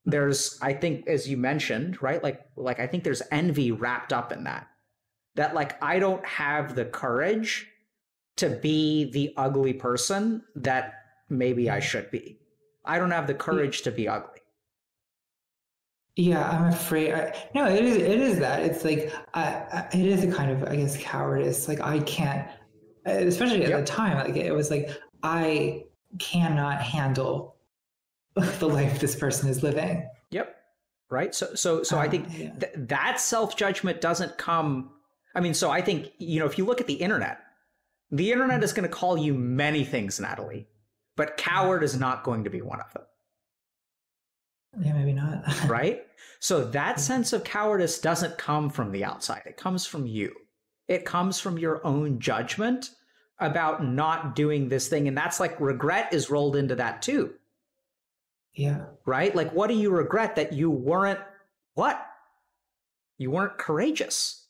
There's I think as you mentioned, right? Like like I think there's envy wrapped up in that. That like I don't have the courage to be the ugly person that maybe I should be. I don't have the courage to be ugly. Yeah, I'm afraid. I, no, it is. It is that. It's like I, I, it is a kind of, I guess, cowardice. Like I can't, especially at yep. the time. Like it was like I cannot handle the life this person is living. Yep. Right. So, so, so um, I think yeah. th- that self judgment doesn't come. I mean, so I think you know, if you look at the internet, the internet is going to call you many things, Natalie but coward is not going to be one of them. Yeah, maybe not. right? So that sense of cowardice doesn't come from the outside, it comes from you. It comes from your own judgment about not doing this thing. And that's like regret is rolled into that too. Yeah. Right? Like, what do you regret that you weren't what? You weren't courageous.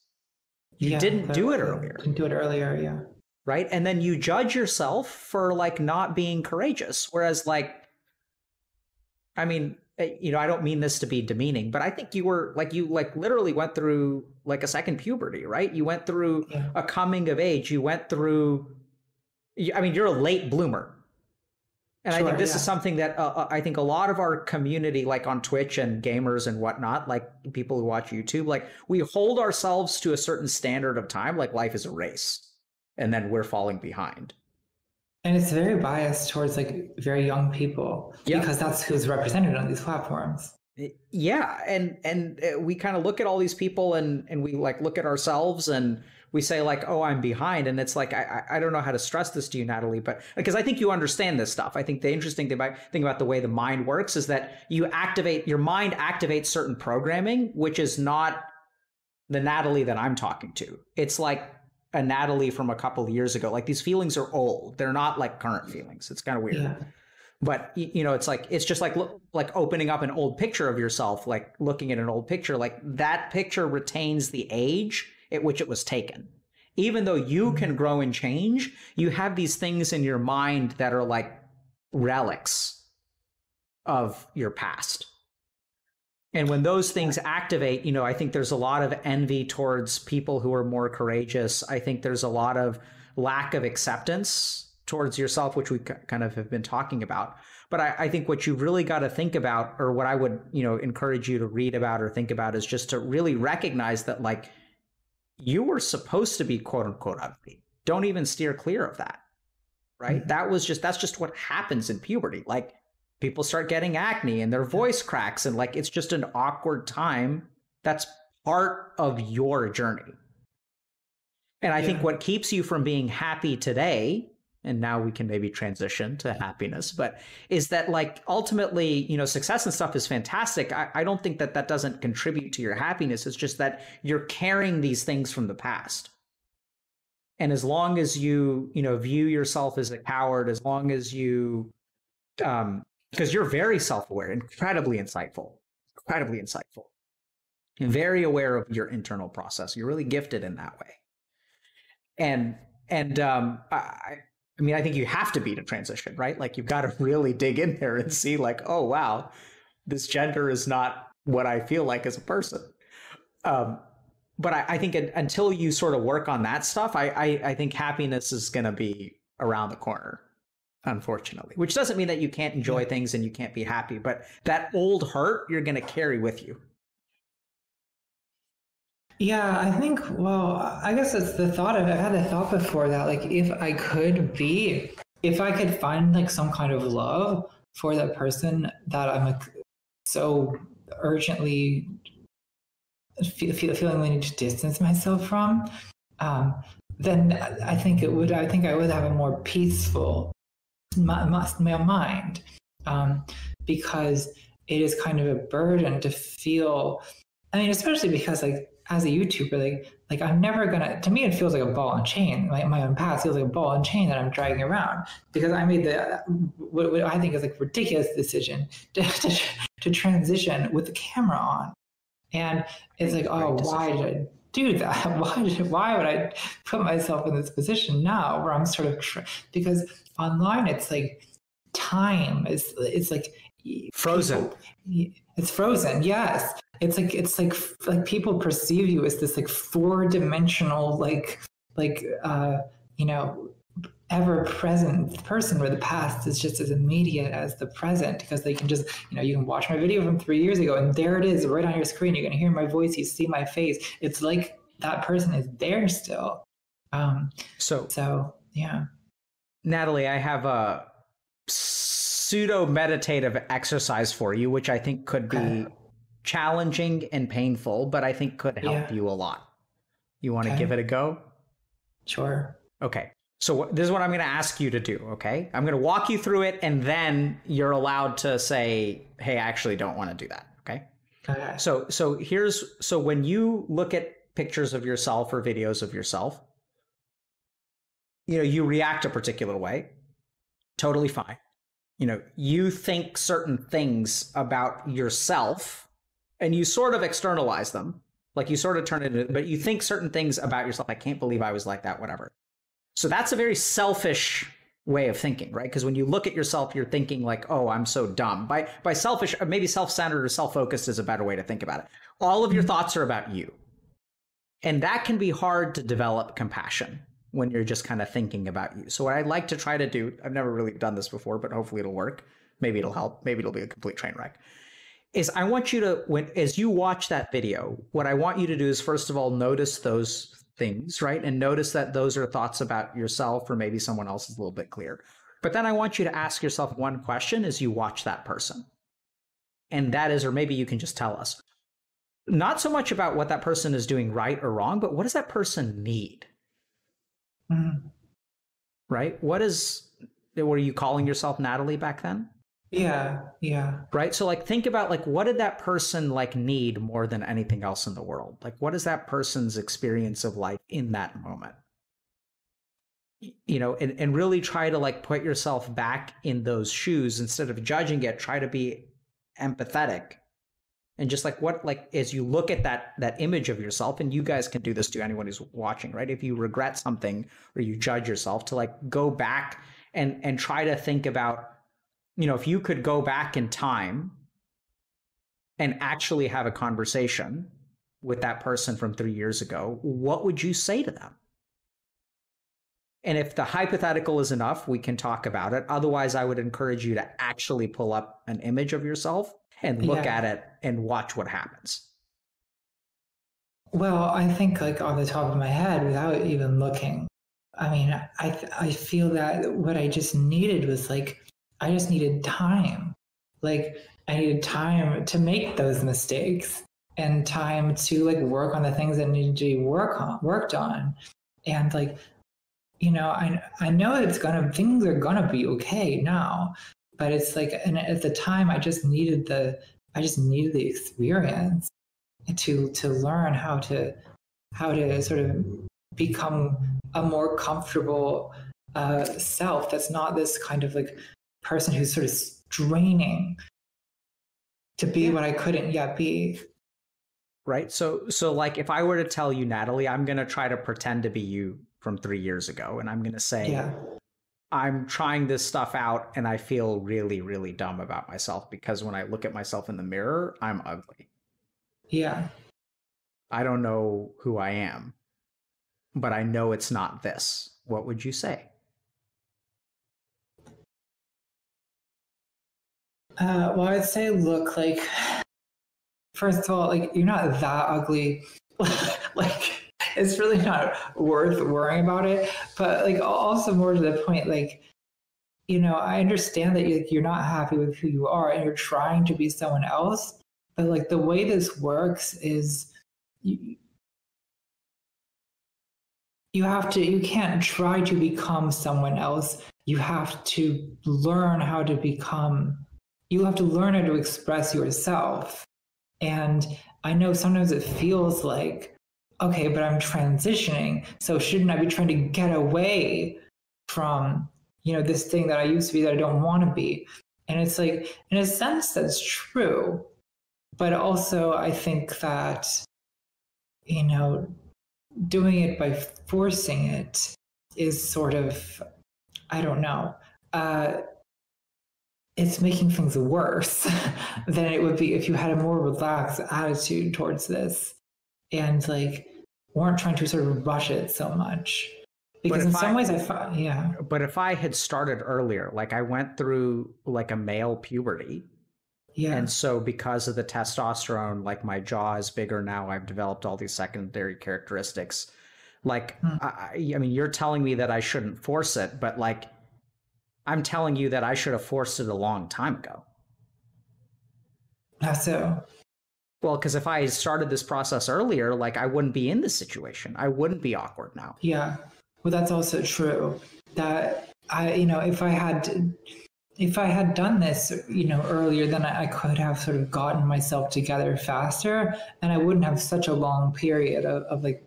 You yeah, didn't do it earlier. Didn't do it earlier, yeah right? And then you judge yourself for like not being courageous. Whereas, like, I mean, eh, you know, I don't mean this to be demeaning, but I think you were like, you like literally went through like a second puberty, right? You went through yeah. a coming of age. You went through, I mean, you're a late bloomer. And sure, I think this yeah. is something that uh, uh, I think a lot of our community, like on Twitch and gamers and whatnot, like people who watch YouTube, like we hold ourselves to a certain standard of time, like life is a race and then we're falling behind. And it's very biased towards like very young people yeah. because that's who's represented on these platforms. Yeah and and uh, we kind of look at all these people and and we like look at ourselves and we say like oh i'm behind. And it's like i i don't know how to stress this to you natalie but because i think you understand this stuff. I think the interesting thing about thing about the way the mind works is that you activate your mind activates certain programming which is not the natalie that i'm talking to. It's like a Natalie from a couple of years ago. Like these feelings are old. They're not like current feelings. It's kind of weird. Yeah. But you know, it's like it's just like like opening up an old picture of yourself, like looking at an old picture. Like that picture retains the age at which it was taken. Even though you mm-hmm. can grow and change, you have these things in your mind that are like relics of your past. And when those things activate, you know, I think there's a lot of envy towards people who are more courageous. I think there's a lot of lack of acceptance towards yourself, which we kind of have been talking about. But I, I think what you've really got to think about, or what I would, you know, encourage you to read about or think about is just to really recognize that like you were supposed to be quote unquote ugly. Don't even steer clear of that. Right. Mm-hmm. That was just, that's just what happens in puberty. Like people start getting acne and their voice cracks and like it's just an awkward time. That's part of your journey. And I yeah. think what keeps you from being happy today and now we can maybe transition to happiness but is that like ultimately you know success and stuff is fantastic I, I, don't think that that doesn't contribute to your happiness it's just that you're carrying these things from the past and as long as you you know view yourself as a coward as long as you um because you're very self-aware incredibly insightful incredibly insightful and very aware of your internal process you're really gifted in that way and and um, I, I mean, I think you have to be to transition, right? Like you've got to really dig in there and see, like, oh wow, this gender is not what I feel like as a person. Um, but I, I think until you sort of work on that stuff, I, I, I think happiness is going to be around the corner, unfortunately. Which doesn't mean that you can't enjoy things and you can't be happy, but that old hurt you're going to carry with you. Yeah, I think, well, I guess it's the thought of, I had the thought before that, like, if I could be, if I could find like some kind of love for that person that I'm like so urgently feel, feel, feeling the need to distance myself from, um, then I think it would, I think I would have a more peaceful my, must my mind um, because it is kind of a burden to feel, I mean, especially because like as a YouTuber, like like I'm never gonna. To me, it feels like a ball and chain. My my own path feels like a ball and chain that I'm dragging around because I made the what, what I think is like ridiculous decision to, to, to transition with the camera on, and it's like, oh, why did I do that? Why why would I put myself in this position now where I'm sort of because online it's like time is it's like frozen. It's frozen. Yes, it's like it's like like people perceive you as this like four dimensional like like uh you know ever present person where the past is just as immediate as the present because they can just you know you can watch my video from three years ago and there it is right on your screen you're going to hear my voice you see my face it's like that person is there still um so so yeah natalie i have a pseudo meditative exercise for you which i think could be challenging and painful, but I think could help yeah. you a lot. You want to okay. give it a go? Sure. Okay. So this is what I'm going to ask you to do, okay? I'm going to walk you through it and then you're allowed to say, "Hey, I actually don't want to do that." Okay? Okay. So so here's so when you look at pictures of yourself or videos of yourself, you know, you react a particular way. Totally fine. You know, you think certain things about yourself and you sort of externalize them like you sort of turn it into but you think certain things about yourself i can't believe i was like that whatever so that's a very selfish way of thinking right? Because when you look at yourself you're thinking like oh i'm so dumb. By by selfish uh, maybe self-centered or self-focused is a better way to think about it. All of your mm-hmm. thoughts are about you. And that can be hard to develop compassion when you're just kind of thinking about you. So what i'd like to try to do i've never really done this before but hopefully it'll work. Maybe it'll help. Maybe it'll be a complete train wreck. Is I want you to when as you watch that video, what I want you to do is first of all notice those things, right? And notice that those are thoughts about yourself or maybe someone else is a little bit clear. But then I want you to ask yourself one question as you watch that person. And that is, or maybe you can just tell us, not so much about what that person is doing right or wrong, but what does that person need? Mm-hmm. Right? What is, were you calling yourself Natalie back then? Yeah, yeah. Right? So like think about like what did that person like need more than anything else in the world? Like what is that person's experience of life in that moment? You know, and, and really try to like put yourself back in those shoes instead of judging it, try to be empathetic. And just like what like as you look at that that image of yourself, and you guys can do this to anyone who's watching, right? If you regret something or you judge yourself, to like go back and and try to think about you know, if you could go back in time and actually have a conversation with that person from three years ago, what would you say to them? And if the hypothetical is enough, we can talk about it. Otherwise, I would encourage you to actually pull up an image of yourself and look Yeah. at it and watch what happens. Well, I think like on the top of my head, without even looking, I mean, I I feel that what I just needed was like I just needed time. Like I needed time to make those mistakes and time to like work on the things that needed to be work on worked on. And like, you know, I I know it's gonna things are gonna be okay now, but it's like and at the time I just needed the I just needed the experience to to learn how to how to sort of become a more comfortable uh, self that's not this kind of like person who's sort of straining to be what I couldn't yet be. Right. So, so like if I were to tell you, Natalie, I'm going to try to pretend to be you from three years ago, and I'm going to say, Yeah. I'm trying this stuff out and I feel really, really dumb about myself because when I look at myself in the mirror, I'm ugly. Yeah. I don't know who I am, but I know it's not this. What would you say? Uh, well, I'd say look like first of all, like you're not that ugly. like it's really not worth worrying about it. But like also more to the point, like you know, I understand that you- you're not happy with who you are and you're trying to be someone else. But like the way this works is you, you have to you can't try to become someone else. You have to learn how to become you have to learn how to express yourself. And I know sometimes it feels like, okay, but I'm transitioning. So shouldn't I be trying to get away from, you know, this thing that I used to be that I don't want to be? And it's like, in a sense, that's true. But also, I think that, you know, doing it by forcing it is sort of, I don't know. Uh, it's making things worse than it would be if you had a more relaxed attitude towards this and like weren't trying to sort of rush it so much because in some I- ways i find yeah But if I had started earlier, like I went through like a male puberty, yeah and so because of the testosterone, like my jaw is bigger now, I've developed all these secondary characteristics. Like, Hmm. I I mean, you're telling me that I shouldn't force it, but like, I'm telling you that I should have forced it a long time ago. How so Well, because if I started this process earlier, like I wouldn't be in this situation. I wouldn't be awkward now. yeah well that's also true that i you know if i had if i had done this you know earlier then i I could have sort of gotten myself together faster and i wouldn't have such a long period of, of like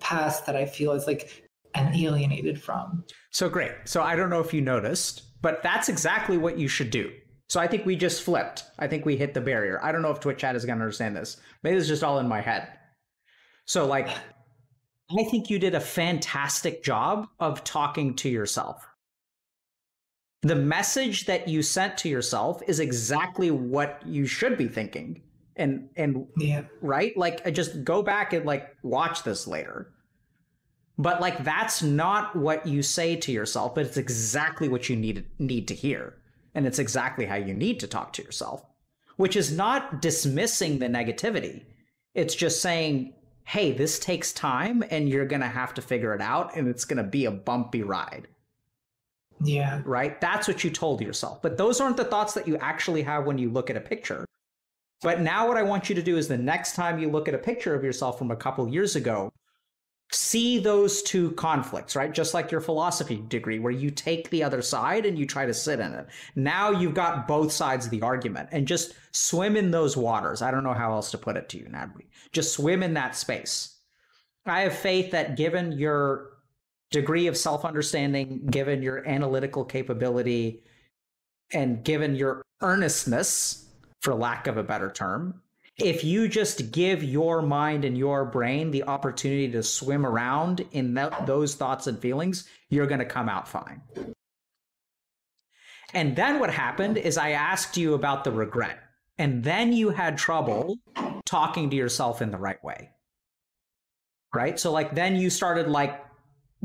past that i feel is like i'm alienated from So great. So I don't know if you noticed, but that's exactly what you should do. So I think we just flipped. I think we hit the barrier. I don't know if Twitch chat is going to understand this. Maybe it's just all in my head. So like I think you did a fantastic job of talking to yourself. The message that you sent to yourself is exactly what you should be thinking. And and yeah right? Like just go back and like watch this later. But like that's not what you say to yourself, but it's exactly what you need need to hear. And it's exactly how you need to talk to yourself, which is not dismissing the negativity. It's just saying, "Hey, this takes time and you're going to have to figure it out and it's going to be a bumpy ride." yeah right? That's what you told yourself. But those aren't the thoughts that you actually have when you look at a picture. But now, what I want you to do is the next time you look at a picture of yourself from a couple years ago, see those two conflicts, right? Just like your philosophy degree, where you take the other side and you try to sit in it. Now you've got both sides of the argument and just swim in those waters. I don't know how else to put it to you, Natalie. Just swim in that space. I have faith that given your degree of self understanding, given your analytical capability, and given your earnestness, for lack of a better term, if you just give your mind and your brain the opportunity to swim around in that, those thoughts and feelings, you're going to come out fine. And then what happened is I asked you about the regret. And then you had trouble talking to yourself in the right way. Right? So, like, then you started like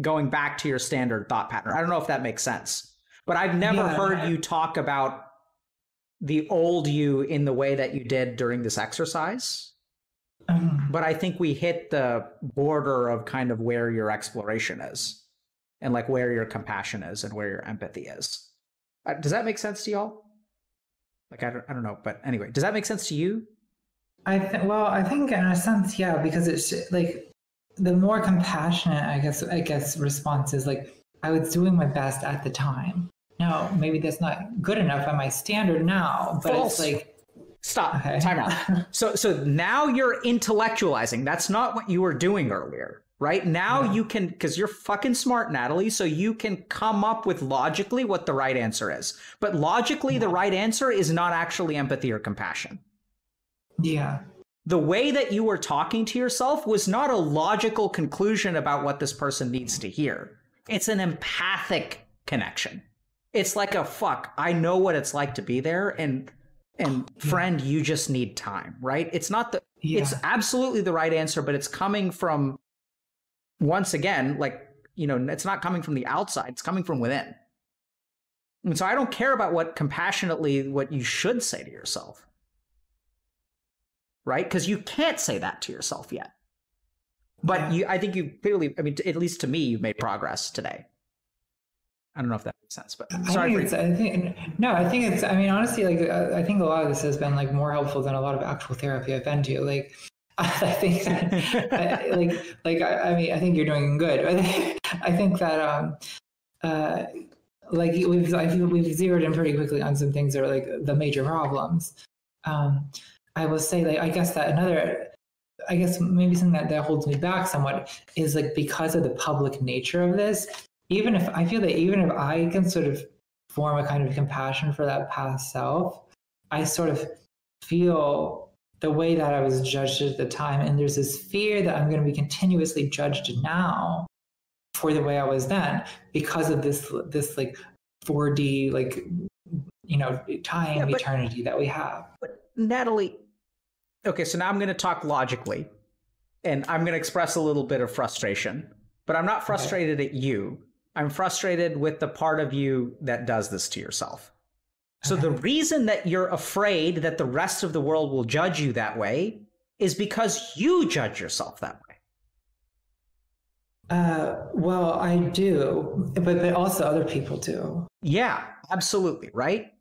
going back to your standard thought pattern. I don't know if that makes sense, but I've never Yeah. heard you talk about the old you in the way that you did during this exercise. Um, But I think we hit the border of kind of where your exploration is and like where your compassion is and where your empathy is. Uh, Does that make sense to y'all? Like, I don't, I don't know. But anyway, does that make sense to you? I th- well, I think in a sense, yeah, because it's like the more compassionate, I guess, I guess response is like I was doing my best at the time. Now, maybe that's not good enough on my standard now, but False. it's like Stop. Okay. Time out. So so now you're intellectualizing. That's not what you were doing earlier, right? Now Yeah. you can because you're fucking smart, Natalie, so you can come up with logically what the right answer is. But logically the right answer is not actually empathy or compassion. yeah, The way that you were talking to yourself was not a logical conclusion about what this person needs to hear. It's an empathic connection. It's like a fuck, I know what it's like to be there and and oh, friend, you just need time, right? It's not the yeah, it's absolutely the right answer, but it's coming from once again, like, you know, it's not coming from the outside, it's coming from within. And so I don't care about what compassionately what you should say to yourself. Right? Because you can't say that to yourself yet. But Yeah. you I think you clearly I mean at least to me you've made progress today. I don't know if that makes sense, but I think I think no, I think it's. I mean, honestly, like uh, I think a lot of this has been like more helpful than a lot of actual therapy I've been to. Like, I think that, I- like, like I, I mean, I think you're doing good. I think, I think that, um, uh, like we've I feel we've zeroed in pretty quickly on some things that are like the major problems. Um, I will say, like, I guess that another. I guess maybe something that, that holds me back somewhat is like because of the public nature of this, even if I feel that even if I can sort of form a kind of compassion for that past self, I sort of feel the way that I was judged at the time. And there's this fear that I'm going to be continuously judged now for the way I was then because of this, this like 4D, like, you know, time Yeah, but- eternity that we have. But Natalie, okay, so now I'm going to talk logically, and I'm going to express a little bit of frustration. But I'm not frustrated at you. I'm frustrated with the part of you that does this to yourself. So the reason that you're afraid that the rest of the world will judge you that way is because you judge yourself that way. Uh, well, I do, but, also other people do. Yeah, absolutely, right?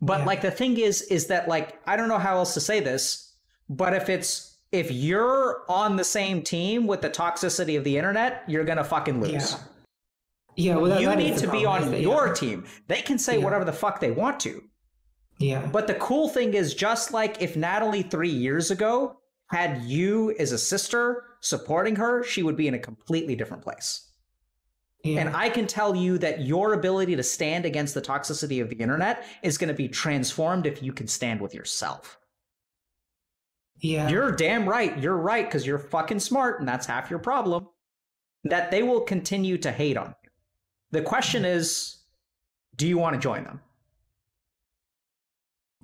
But Yeah. like the thing is is that like I don't know how else to say this, but if it's if you're on the same team with the toxicity of the internet, you're going to fucking lose. Yeah. Yeah, well, that, you that need to be on that, your yeah. team. They can say Yeah. whatever the fuck they want to. Yeah. But the cool thing is just like if Natalie 3 years ago had you as a sister supporting her, she would be in a completely different place. yeah. And I can tell you that your ability to stand against the toxicity of the internet is going to be transformed if you can stand with yourself. yeah. You're damn right. You're right because you're fucking smart, and that's half your problem. That they will continue to hate on you. The question is do you want to join them?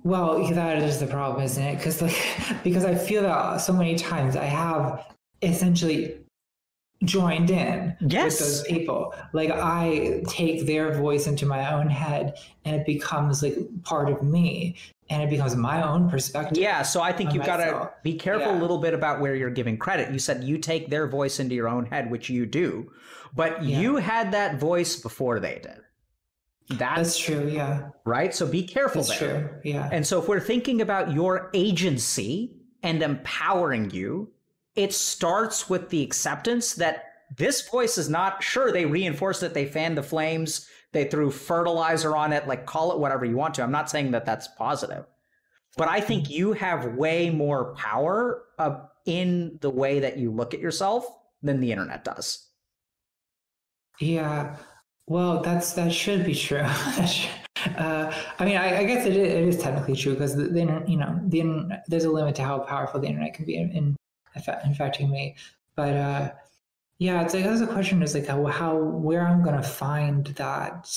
Well, that is the problem, isn't it? Because like, because I feel that so many times I have essentially joined in Yes. with those people. Like I take their voice into my own head, and it becomes like part of me, and it becomes my own perspective. Yeah, so I think you've got to be careful Yeah. a little bit about where you're giving credit. You said you take their voice into your own head, which you do, but Yeah. you had that voice before they did. That's, that's true. Yeah, right. So be careful that's there. true. Yeah, And so if we're thinking about your agency and empowering you, it starts with the acceptance that this voice is not sure they reinforced it, they fanned the flames, they threw fertilizer on it, like call it whatever you want to. I'm not saying that that's positive. But I think you have way more power uh, in the way that you look at yourself than the internet does. Yeah, well, that's that should be true. Uh, I mean, I, I guess it is, it is technically true because the, the you know, the there's a limit to how powerful the internet can be in, in infecting me. But uh, yeah, it's like that's the question is like how, how where I'm gonna find that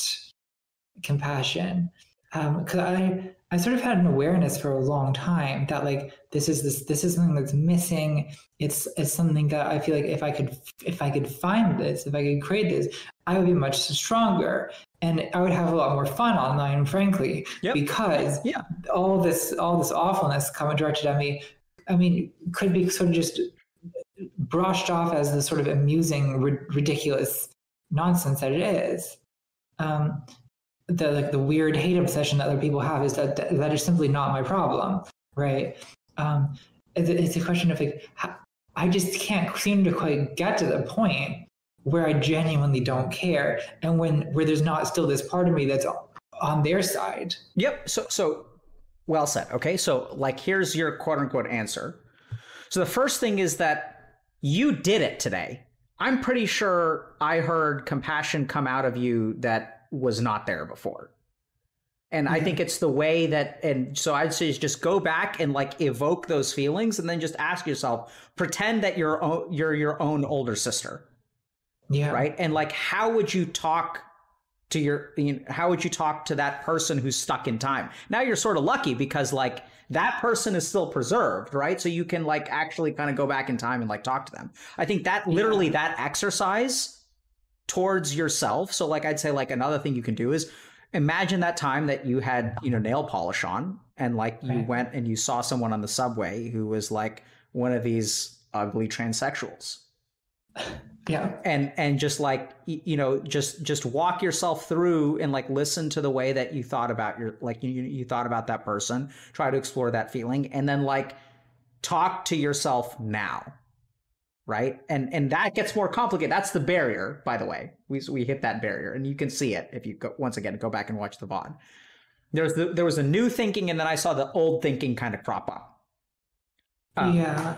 compassion because I I sort of had an awareness for a long time that like this is this this is something that's missing. It's it's something that I feel like if I could if I could find this, if I could create this, I would be much stronger and I would have a lot more fun online, frankly, Yep. because Yeah. all this all this awfulness coming directed at me, I mean, could be sort of just brushed off as the sort of amusing, ri- ridiculous nonsense that it is. Um, the like the weird hate obsession that other people have is that that, is simply not my problem, right? Um, it's, it's a question of like I just can't seem to quite get to the point where I genuinely don't care, and when where there's not still this part of me that's on their side. Yep. So so well said. Okay. So like here's your quote unquote answer. So the first thing is that you did it today. I'm pretty sure I heard compassion come out of you that was not there before. And I think mm-hmm. it's the way that and so I'd say is just go back and like evoke those feelings and then just ask yourself, pretend that you're you're your own older sister Yeah. right and like how would you talk to your you know, how would you talk to that person who's stuck in time? Now you're sort of lucky because like that person is still preserved right? So you can like actually kind of go back in time and like talk to them. I think that literally that exercise towards yourself so like i'd say like another thing you can do is imagine that time that you had you know nail polish on and like you Right. went and you saw someone on the subway who was like one of these ugly transsexuals Yeah. and and just like you know just just walk yourself through and like listen to the way that you thought about your like you you thought about that person. Try to explore that feeling and then like talk to yourself now right? And and that gets more complicated. That's the barrier by the way. We we hit that barrier and you can see it if you go once again go back and watch the vod. There's the, there was a new thinking and then i saw the old thinking kind of crop up. Um, yeah.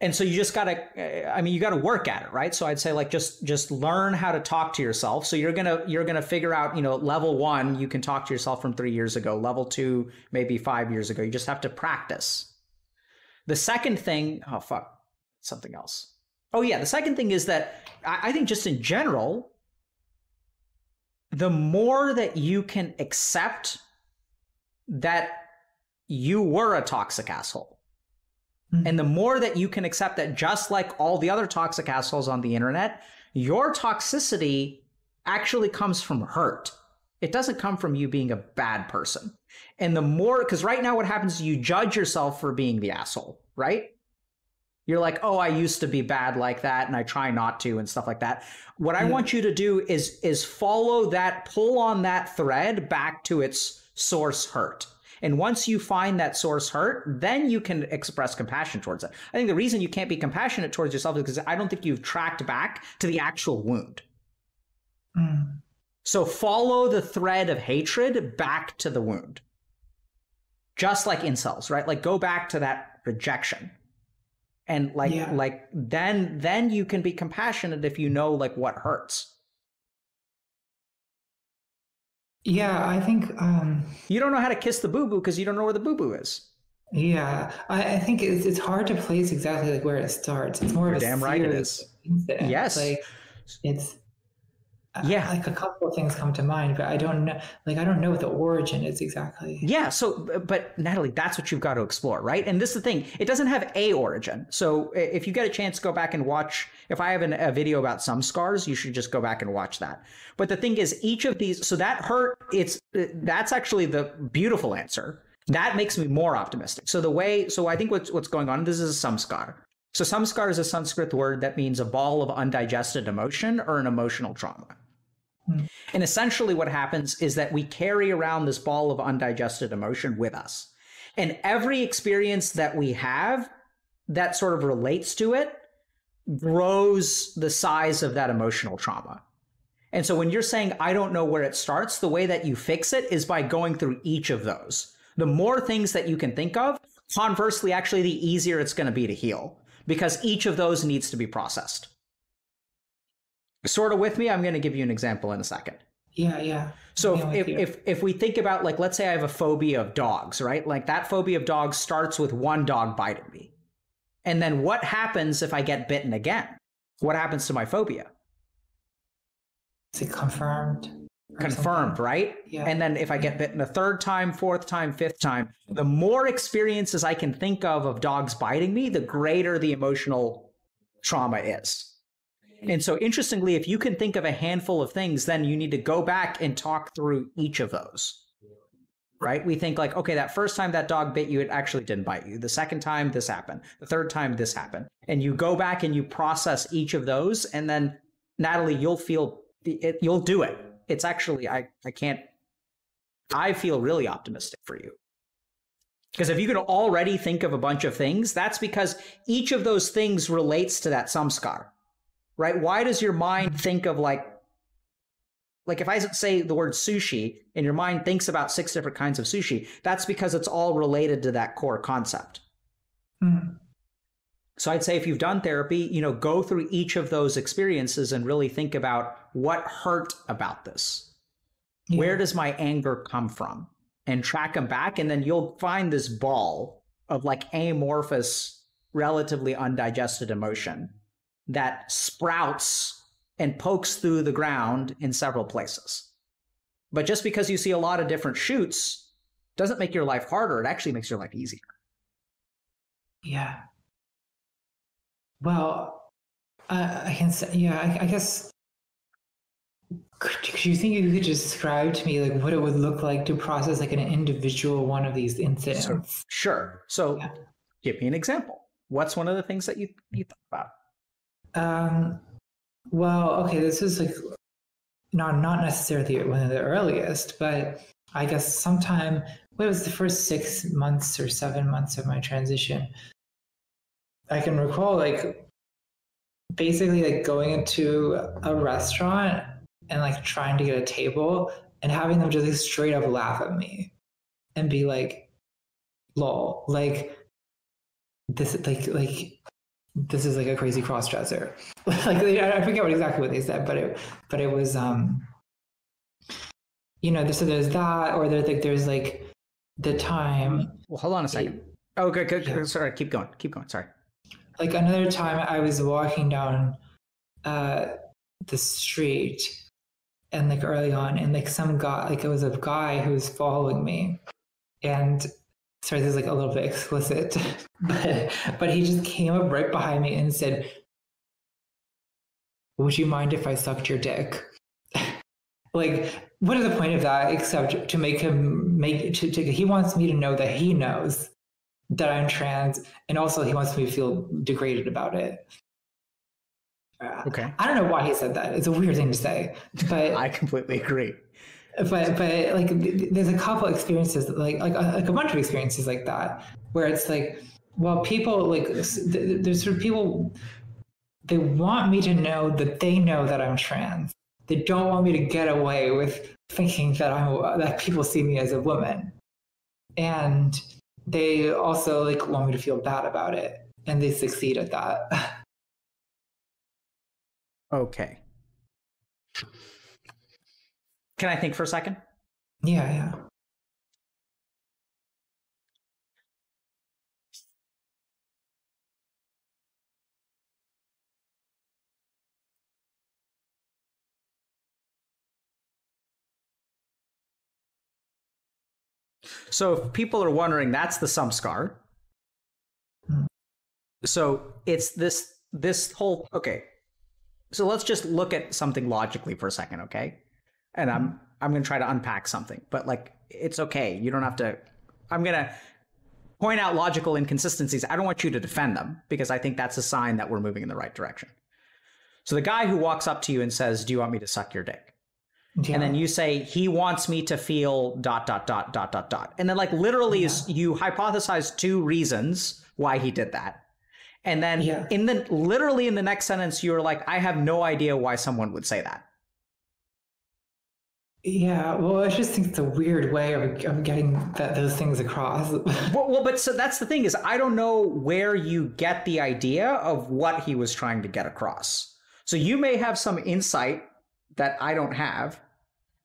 And so you just gotta uh, i mean you gotta work at it right? So i'd say like just just learn how to talk to yourself. So you're gonna you're gonna figure out you know level one you can talk to yourself from three years ago. Level two maybe five years ago. You just have to practice. The second thing oh fuck something else. Oh yeah the second thing is that i, I think just in general the more that you can accept that you were a toxic asshole and the mm-hmm. more that you can accept that, just like all the other toxic assholes on the internet, your toxicity actually comes from hurt. It doesn't come from you being a bad person. And the more, because right now what happens is you judge yourself for being the asshole, right? You're like, oh, I used to be bad like that, and I try not to, and stuff like that. What I mm-hmm. want you to do is is follow that, pull on that thread back to its source hurt. And once you find that source hurt, then you can express compassion towards it. I think the reason you can't be compassionate towards yourself is because I don't think you've tracked back to the actual wound. Mm. So follow the thread of hatred back to the wound. Just like incels, right? Like go back to that rejection. And like Yeah. like then then you can be compassionate if you know like what hurts. Yeah, I think um You don't know how to kiss the boo boo because you don't know where the boo boo is. yeah, I, I think it's it's hard to place exactly like where it starts. It's more You're of a damn right it is. series is. of incidents. Yes. Like it's Uh, yeah. like a couple of things come to mind, but I don't know like I don't know what the origin is exactly. Yeah. So, but Natalie, that's what you've got to explore, right? And this is the thing; it doesn't have a origin. So, if you get a chance, to go back and watch. If I have an, a video about samskaras, you should just go back and watch that. But the thing is, each of these, so that hurt. It's uh, that's actually the beautiful answer. That makes me more optimistic. So the way, so I think what's what's going on. This is a samskar. So samskar is a Sanskrit word that means a ball of undigested emotion or an emotional trauma. Mm. And essentially, what happens is that we carry around this ball of undigested emotion with us. And every experience that we have that sort of relates to it grows the size of that emotional trauma. And so when you're saying, I don't know where it starts, the way that you fix it is by going through each of those. The more things that you can think of, conversely, actually, the easier it's going to be to heal because each of those needs to be processed. Sort of with me, I'm going to give you an example in a second. Yeah, yeah. So Yeah, if, with if if we think about like let's say I have a phobia of dogs, right? Like that phobia of dogs starts with one dog biting me. And then what happens if I get bitten again? What happens to my phobia? Is it confirmed? confirmed, something. right? Yeah. And then if I get bitten a third time, fourth time, fifth time, the more experiences I can think of of dogs biting me, the greater the emotional trauma is. And so, interestingly, if you can think of a handful of things, then you need to go back and talk through each of those. Right? We think like, okay, that first time that dog bit you, it actually didn't bite you. The second time, this happened. The third time, this happened. And you go back and you process each of those. And then, Natalie, you'll feel it, you'll do it. It's actually, I, I can't, I feel really optimistic for you. Because if you can already think of a bunch of things, that's because each of those things relates to that samskar right? Why does your mind think of like, like if I say the word sushi and your mind thinks about six different kinds of sushi, that's because it's all related to that core concept. Mm. So I'd say if you've done therapy, you know, go through each of those experiences and really think about what hurt about this. Yeah. Where does my anger come from? And track them back. And then you'll find this ball of like amorphous, relatively undigested emotion that sprouts and pokes through the ground in several places. But just because you see a lot of different shoots doesn't make your life harder. It actually makes your life easier. Yeah. Well, uh, I can say, yeah, I, I guess. Could, could you think you could describe to me like what it would look like to process like an individual one of these incidents? So, sure. So, Yeah. give me an example. What's one of the things that you you thought about? Um, well, okay, this is like not not necessarily one of the earliest, but I guess sometime what was the first six months or seven months of my transition. I can recall like basically like going into a restaurant and like trying to get a table and having them just like straight up laugh at me and be like, lol, like this like like this is like a crazy cross dresser. like I forget what exactly what they said, but it but it was um you know, so there's that or there's like there's like the time Well, hold on a second. Oh, good, good, good. Sorry, keep going. Keep going. Sorry. like another time I was walking down uh the street and like early on and like some guy like it was a guy who was following me and sorry this is like a little bit explicit but but he just came up right behind me and said would you mind if I sucked your dick like what is the point of that except to make him make to, to he wants me to know that he knows that I'm trans, and also he wants me to feel degraded about it. Uh, Okay. I don't know why he said that. It's a weird thing to say, but I completely agree. But but like th- th- there's a couple experiences like like a, like a bunch of experiences like that where it's like well people like there's sort of people they want me to know that they know that I'm trans. They don't want me to get away with thinking that I'm that people see me as a woman, and they also like want me to feel bad about it, and they succeed at that. Okay. Can I think for a second? yeah, yeah. So if people are wondering, that's the samskar. Hmm. So it's this this whole okay. So let's just look at something logically for a second, okay? And I'm mm-hmm. I'm gonna try to unpack something, but like it's okay. You don't have to. I'm gonna point out logical inconsistencies. I don't want you to defend them because I think that's a sign that we're moving in the right direction. So the guy who walks up to you and says, "Do you want me to suck your dick?" yeah. and then you say he wants me to feel dot dot dot dot dot dot and then like literally is you hypothesize two reasons why he did that and then Yeah. in the literally in the next sentence you're like i have no idea why someone would say that Yeah, well, I just think it's a weird way of, of getting that those things across. well, well but so that's the thing is i don't know where you get the idea of what he was trying to get across so you may have some insight that i don't have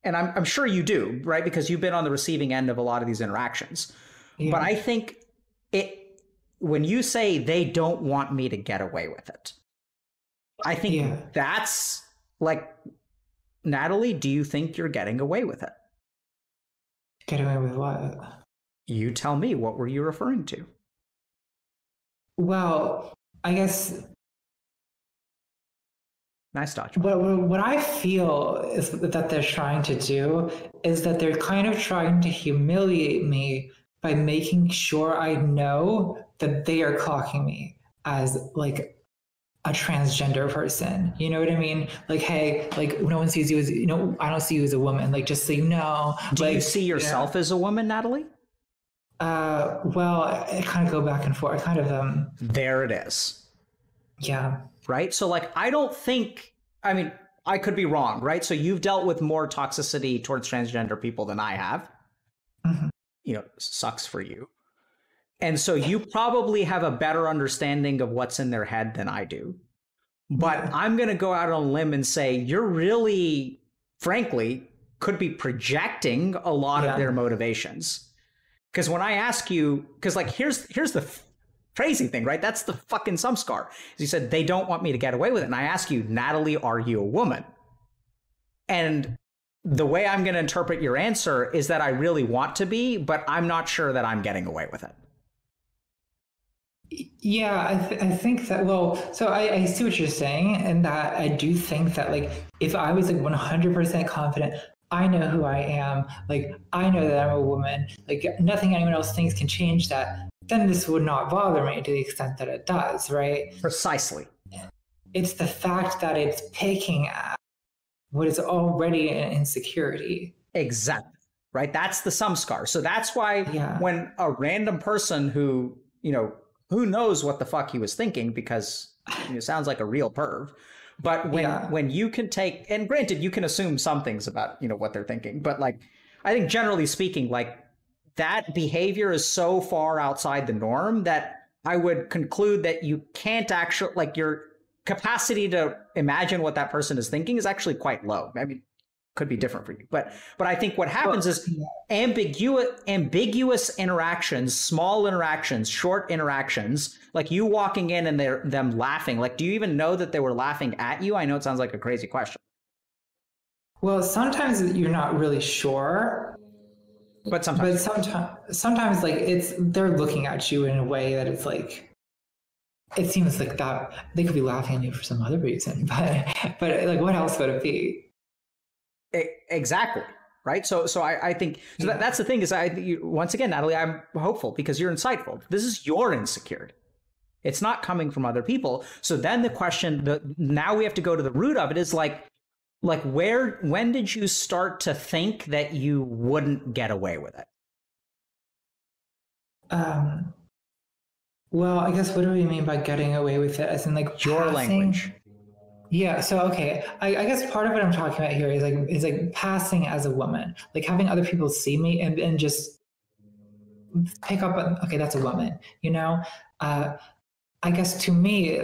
and i'm, I'm sure you do right because you've been on the receiving end of a lot of these interactions Yeah. But I think it when you say they don't want me to get away with it, I think Yeah. that's like Natalie, do you think you're getting away with it? Get away with what? You tell me. What were you referring to? Well, I guess Nice dodge. what, what I feel is that they're trying to do is that they're kind of trying to humiliate me by making sure I know that they are clocking me as like a transgender person. You know what I mean? Like, hey, like no one sees you as you know, I don't see you as a woman. Like, just so you know. Do like, you see yourself as a woman, Natalie? Uh, well, I, I kind of go back and forth. I kind of um, There it is. yeah. right? So like I don't think I mean I could be wrong, right? So you've dealt with more toxicity towards transgender people than I have. Mhm. You know, sucks for you. And so you probably have a better understanding of what's in their head than I do. But Yeah. I'm going to go out on a limb and say you're really frankly could be projecting a lot Yeah. of their motivations. Cuz when I ask you cuz like here's here's the f- crazy thing, right? That's the fucking scar. Is you said they don't want me to get away with it. And I ask you, Natalie, are you a woman? And the way I'm going to interpret your answer is that I really want to be, but I'm not sure that I'm getting away with it. Yeah, I, th- I think that, well, so I, I see what you're saying, and that I do think that, like, if I was like 100% confident, I know who I am, like, I know that I'm a woman, like, nothing anyone else thinks can change that, then this would not bother me to the extent that it does, right? Precisely. It's the fact that it's picking at what is already an insecurity. Exactly. Right. That's the samskar. So that's why Yeah. when a random person who, you know, who knows what the fuck he was thinking because it sounds like a real perv. But when Yeah. when you can take and granted you can assume some things about, you know, what they're thinking, but like I think generally speaking, like that behavior is so far outside the norm that I would conclude that you can't actually like your capacity to imagine what that person is thinking is actually quite low. I mean, could be different for you, but but I think what happens is ambiguous ambiguous interactions, small interactions, short interactions, like you walking in and they're them laughing. Like, do you even know that they were laughing at you? I know it sounds like a crazy question, Well, sometimes you're not really sure, but sometimes. But sometimes sometimes like it's they're looking at you in a way that it's like it seems like that they could be laughing at you for some other reason but but like what else would it be exactly right? So so i, I think so that, that's the thing is i you, once again natalie i'm hopeful because you're insightful. This is your insecurity. It's not coming from other people. So then the question the now we have to go to the root of it is like like where when did you start to think that you wouldn't get away with it? Um well i guess what do we mean by getting away with it? As in like your passing- language Yeah. So okay, I, I guess part of what I'm talking about here is like is like passing as a woman, like having other people see me and and just pick up on okay, that's a woman. You know, uh, I guess to me,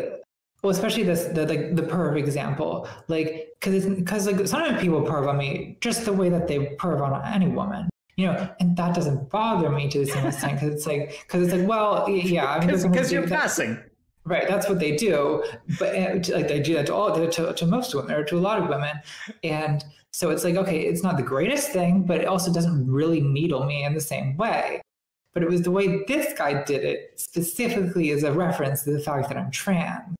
well, especially this the like the perv example, like because because like sometimes people perv on me just the way that they perv on any woman. You know, and that doesn't bother me to the same extent because it's like because it's like well yeah I mean, because you're that- passing Right, that's what they do, but uh, like they do that to all to, to most women or to a lot of women, and so it's like okay, it's not the greatest thing, but it also doesn't really needle me in the same way. But it was the way this guy did it specifically as a reference to the fact that I'm trans.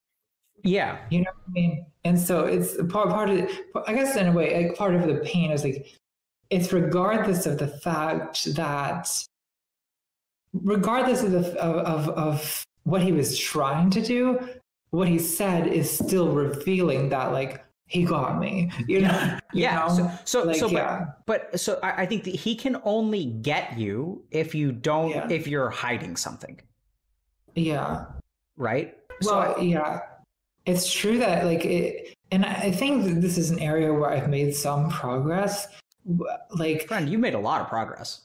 yeah You know what I mean? And so it's part part of I guess in a way, like part of the pain is like it's regardless of the fact that regardless of the of of, of what he was trying to do, what he said is still revealing that like he got me. You know? You yeah know? so so, Like, so but, yeah. but so I, I think that he can only get you if you don't Yeah. if you're hiding something yeah. right so Well, yeah, it's true that like it, and I think that this is an area where I've made some progress. Like friend you made a lot of progress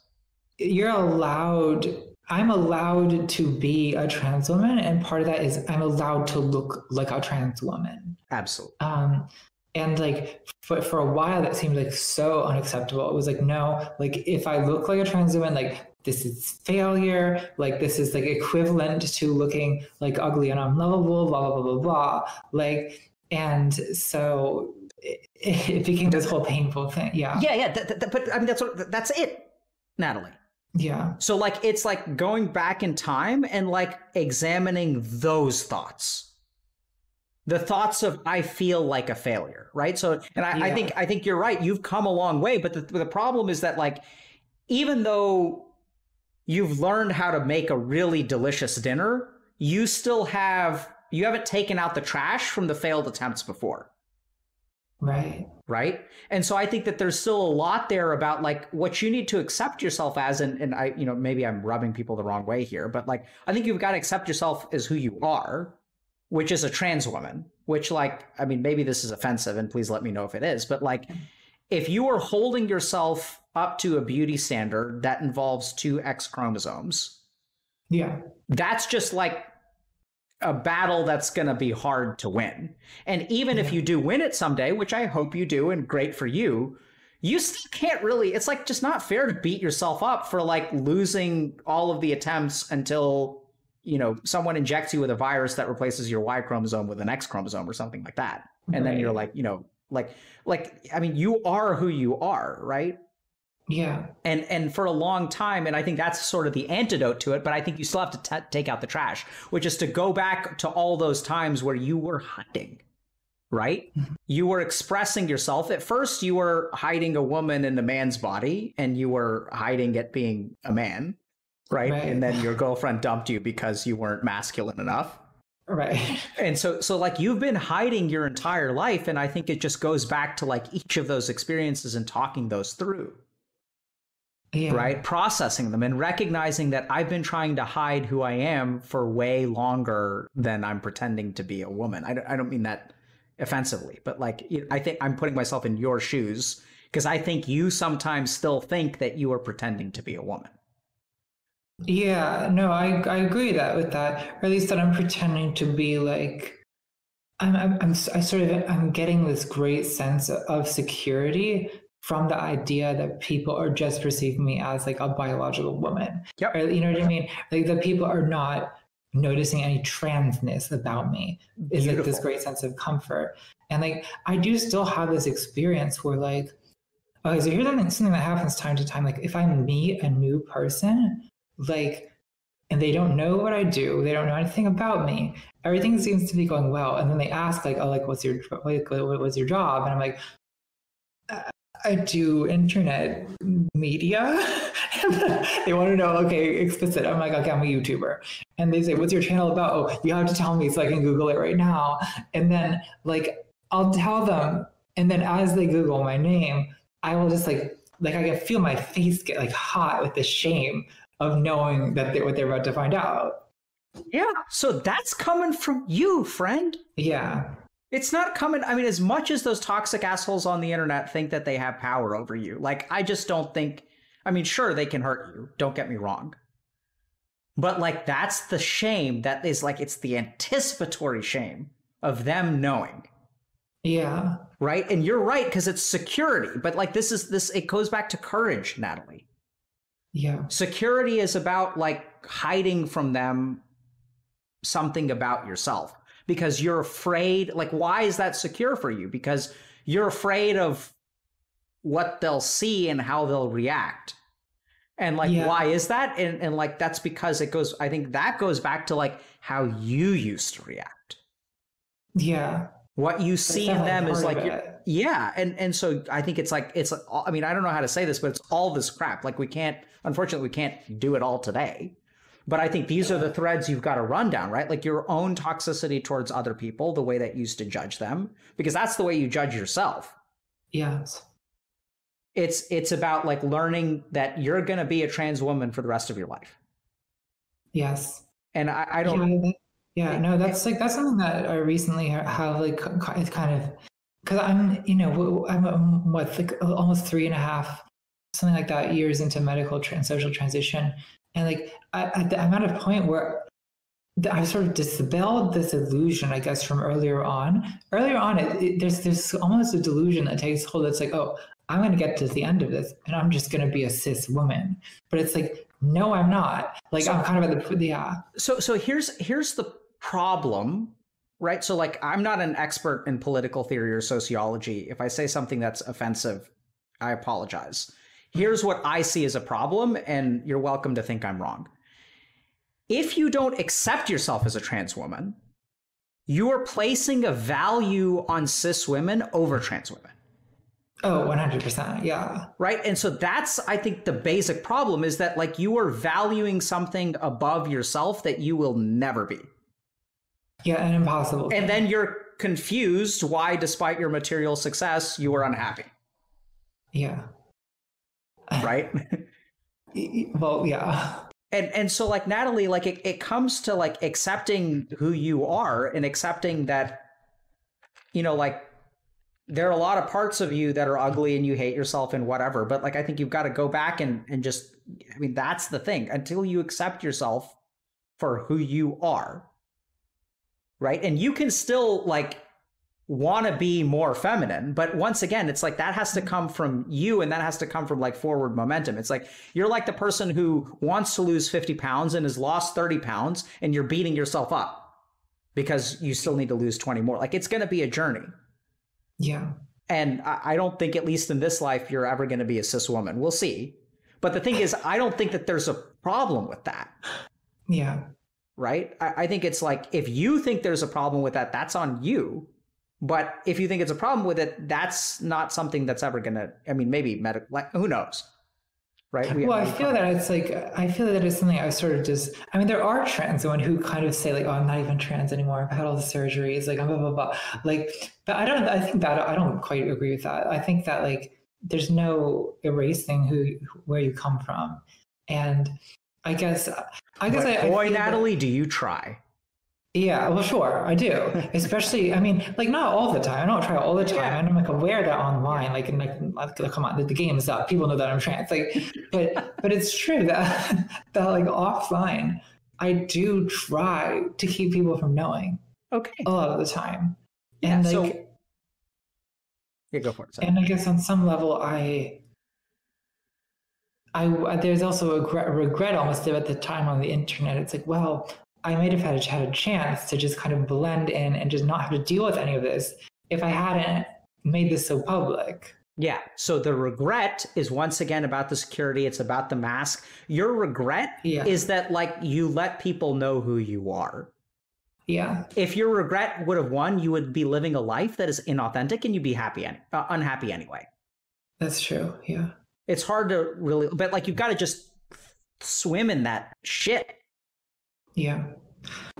you're allowed. I'm allowed to be a trans woman, and part of that is I'm allowed to look like a trans woman. absolutely Um, and like for, for a while, that seemed like so unacceptable. It was like, no, like if I look like a trans woman, like this is failure. Like this is like equivalent to looking like ugly and unlovable. Blah blah blah blah blah. Like, and so it, it became this whole painful thing. Yeah. Yeah, yeah. Th- th- but I mean, that's what, that's it, Natalie. Yeah. So like, it's like going back in time and like examining those thoughts. The thoughts of I feel like a failure, right? So, and I, I think I think you're right. You've come a long way, but the, the problem is that like, even though you've learned how to make a really delicious dinner, you still have you haven't taken out the trash from the failed attempts before Right. Right and so i think that there's still a lot there about like what you need to accept yourself as and, and i you know maybe i'm rubbing people the wrong way here but like i think you've got to accept yourself as who you are which is a trans woman which like i mean maybe this is offensive and please let me know if it is but like if you are holding yourself up to a beauty standard that involves two x chromosomes Yeah. that's just like a battle that's going to be hard to win. And even if you do win it someday, which I hope you do and great for you, you still can't really it's like just not fair to beat yourself up for like losing all of the attempts until you know someone injects you with a virus that replaces your Y chromosome with an X chromosome or something like that. And then you're like, you know, like like I mean you are who you are, right? Yeah. and and for a long time and i think that's sort of the antidote to it but i think you still have to t- take out the trash which is to go back to all those times where you were hiding right Mhm. you were expressing yourself at first you were hiding a woman in a man's body and you were hiding it being a man right, Right. and then your girlfriend dumped you because you weren't masculine enough Right. and so so like you've been hiding your entire life and i think it just goes back to like each of those experiences and talking those through Yeah. right? Processing them and recognizing that I've been trying to hide who I am for way longer than I'm pretending to be a woman. I don't, I don't mean that offensively, but like, I think I'm putting myself in your shoes because I think you sometimes still think that you are pretending to be a woman. Yeah, no, I I agree that with that, or at least that I'm pretending to be like, I'm I'm, I'm I sort of I'm getting this great sense of security from the idea that people are just perceiving me as like a biological woman. Yep. Or, you know what I mean? Like that people are not noticing any transness about me. Is like this great sense of comfort, and like I do still have this experience where like. Okay, so here's something, something that happens time to time. Like if I meet a new person, like and they don't know what I do, they don't know anything about me. Everything seems to be going well, and then they ask like, "Oh, like what's your like what was your job?" And I'm like, "Uh, "I do internet media." they want to know, okay, explicit. I'm like, "Okay, I'm a YouTuber," and they say, "What's your channel about?" Oh, you have to tell me so I can Google it right now. And then like I'll tell them, and then as they Google my name, I will just like like I can feel my face get like hot with the shame of knowing that they, what they're about to find out. Yeah. So that's coming from you, friend. Yeah, It's not coming. I mean, as much as those toxic assholes on the internet think that they have power over you, like, I just don't think. I mean, sure, they can hurt you. Don't get me wrong. But, like, that's the shame that is like, it's the anticipatory shame of them knowing, yeah, right? And you're right, because it's security. But, like, this is this, it goes back to courage, Natalie. yeah, Security is about, like, hiding from them something about yourself because you're afraid like why is that secure for you? Because you're afraid of what they'll see and how they'll react. And like Yeah. why is that? And, and like that's because it goes i think that goes back to like how you used to react. Yeah. what you see in them is like of you're- it. yeah. And and so i think it's like it's i mean i don't know how to say this but it's all this crap. Like we can't unfortunately we can't do it all today but i think these are the threads you've got to run down right? Like your own toxicity towards other people the way that you used to judge them because that's the way you judge yourself. Yes. it's it's about like learning that you're going to be a trans woman for the rest of your life. Yes. and i, I don't Yeah, yeah, no, that's like that's something that I recently have like it's kind of because I'm you know I'm, um, what like almost three and a half something like that years into medical trans social transition and like I, I'm at a point where I've sort of dispelled this illusion, I guess, from earlier on. Earlier on, it, it, there's there's almost a delusion that takes hold. That's like, oh, I'm going to get to the end of this, and I'm just going to be a cis woman. But it's like, no, I'm not. Like So- I'm kind of at the yeah, so so here's here's the problem right? So, like, I'm not an expert in political theory or sociology. If I say something that's offensive, I apologize. Here's what I see as a problem, and you're welcome to think I'm wrong. If you don't accept yourself as a trans woman, you are placing a value on cis women over trans women. Oh, 100%. Yeah. Right. And so that's, I think, the basic problem is that, like, you are valuing something above yourself that you will never be. Yeah, and impossible. And then you're confused why, despite your material success, you are unhappy. Yeah. Right. well, yeah. And and so like Natalie, like it, it comes to like accepting who you are and accepting that, you know, like there are a lot of parts of you that are ugly and you hate yourself and whatever. But like I think you've got to go back and and just I mean, that's the thing. Until you accept yourself for who you are, right? And you can still like want to be more feminine but once again it's like that has to come from you and that has to come from like forward momentum. It's like you're like the person who wants to lose 50 pounds and has lost 30 pounds and you're beating yourself up because you still need to lose 20 more. Like it's going to be a journey. Yeah. And I, I don't think at least in this life you're ever going to be a cis woman. We'll see. But the thing is i don't think that there's a problem with that. Yeah. Right? I, I think it's like if you think there's a problem with that that's on you but if you think it's a problem with it, that's not something that's ever going to, I mean, maybe medical, like, who knows? Right. We, well, I feel that it's like, I feel that it's something I sort of just, I mean, there are trans women who kind of say, like, oh, I'm not even trans anymore. I've had all the surgeries, like, blah, blah, blah. Like, but I don't, I think that, I don't quite agree with that. I think that, like, there's no erasing who, where you come from. And I guess, I guess but I, boy, I Natalie, that, do you try? Yeah, well, sure, I do. Especially, I mean, like not all the time. I don't try all the time, yeah. and I'm like aware that online, like, and like, come on, the, the game is up. People know that I'm trans. Like, but but it's true that that like offline, I do try to keep people from knowing. Okay. A lot of the time, and yeah, like, so, yeah, go for it. Sorry. And I guess on some level, I. I, there's also a regret, a regret almost at the time on the internet. It's like, well, I might have had a, had a chance to just kind of blend in and just not have to deal with any of this if I hadn't made this so public. Yeah. So the regret is once again about the security. It's about the mask. Your regret yeah. is that like you let people know who you are. Yeah. If your regret would have won, you would be living a life that is inauthentic and you'd be happy, uh, unhappy anyway. That's true. Yeah. It's hard to really, but like you've got to just swim in that shit yeah.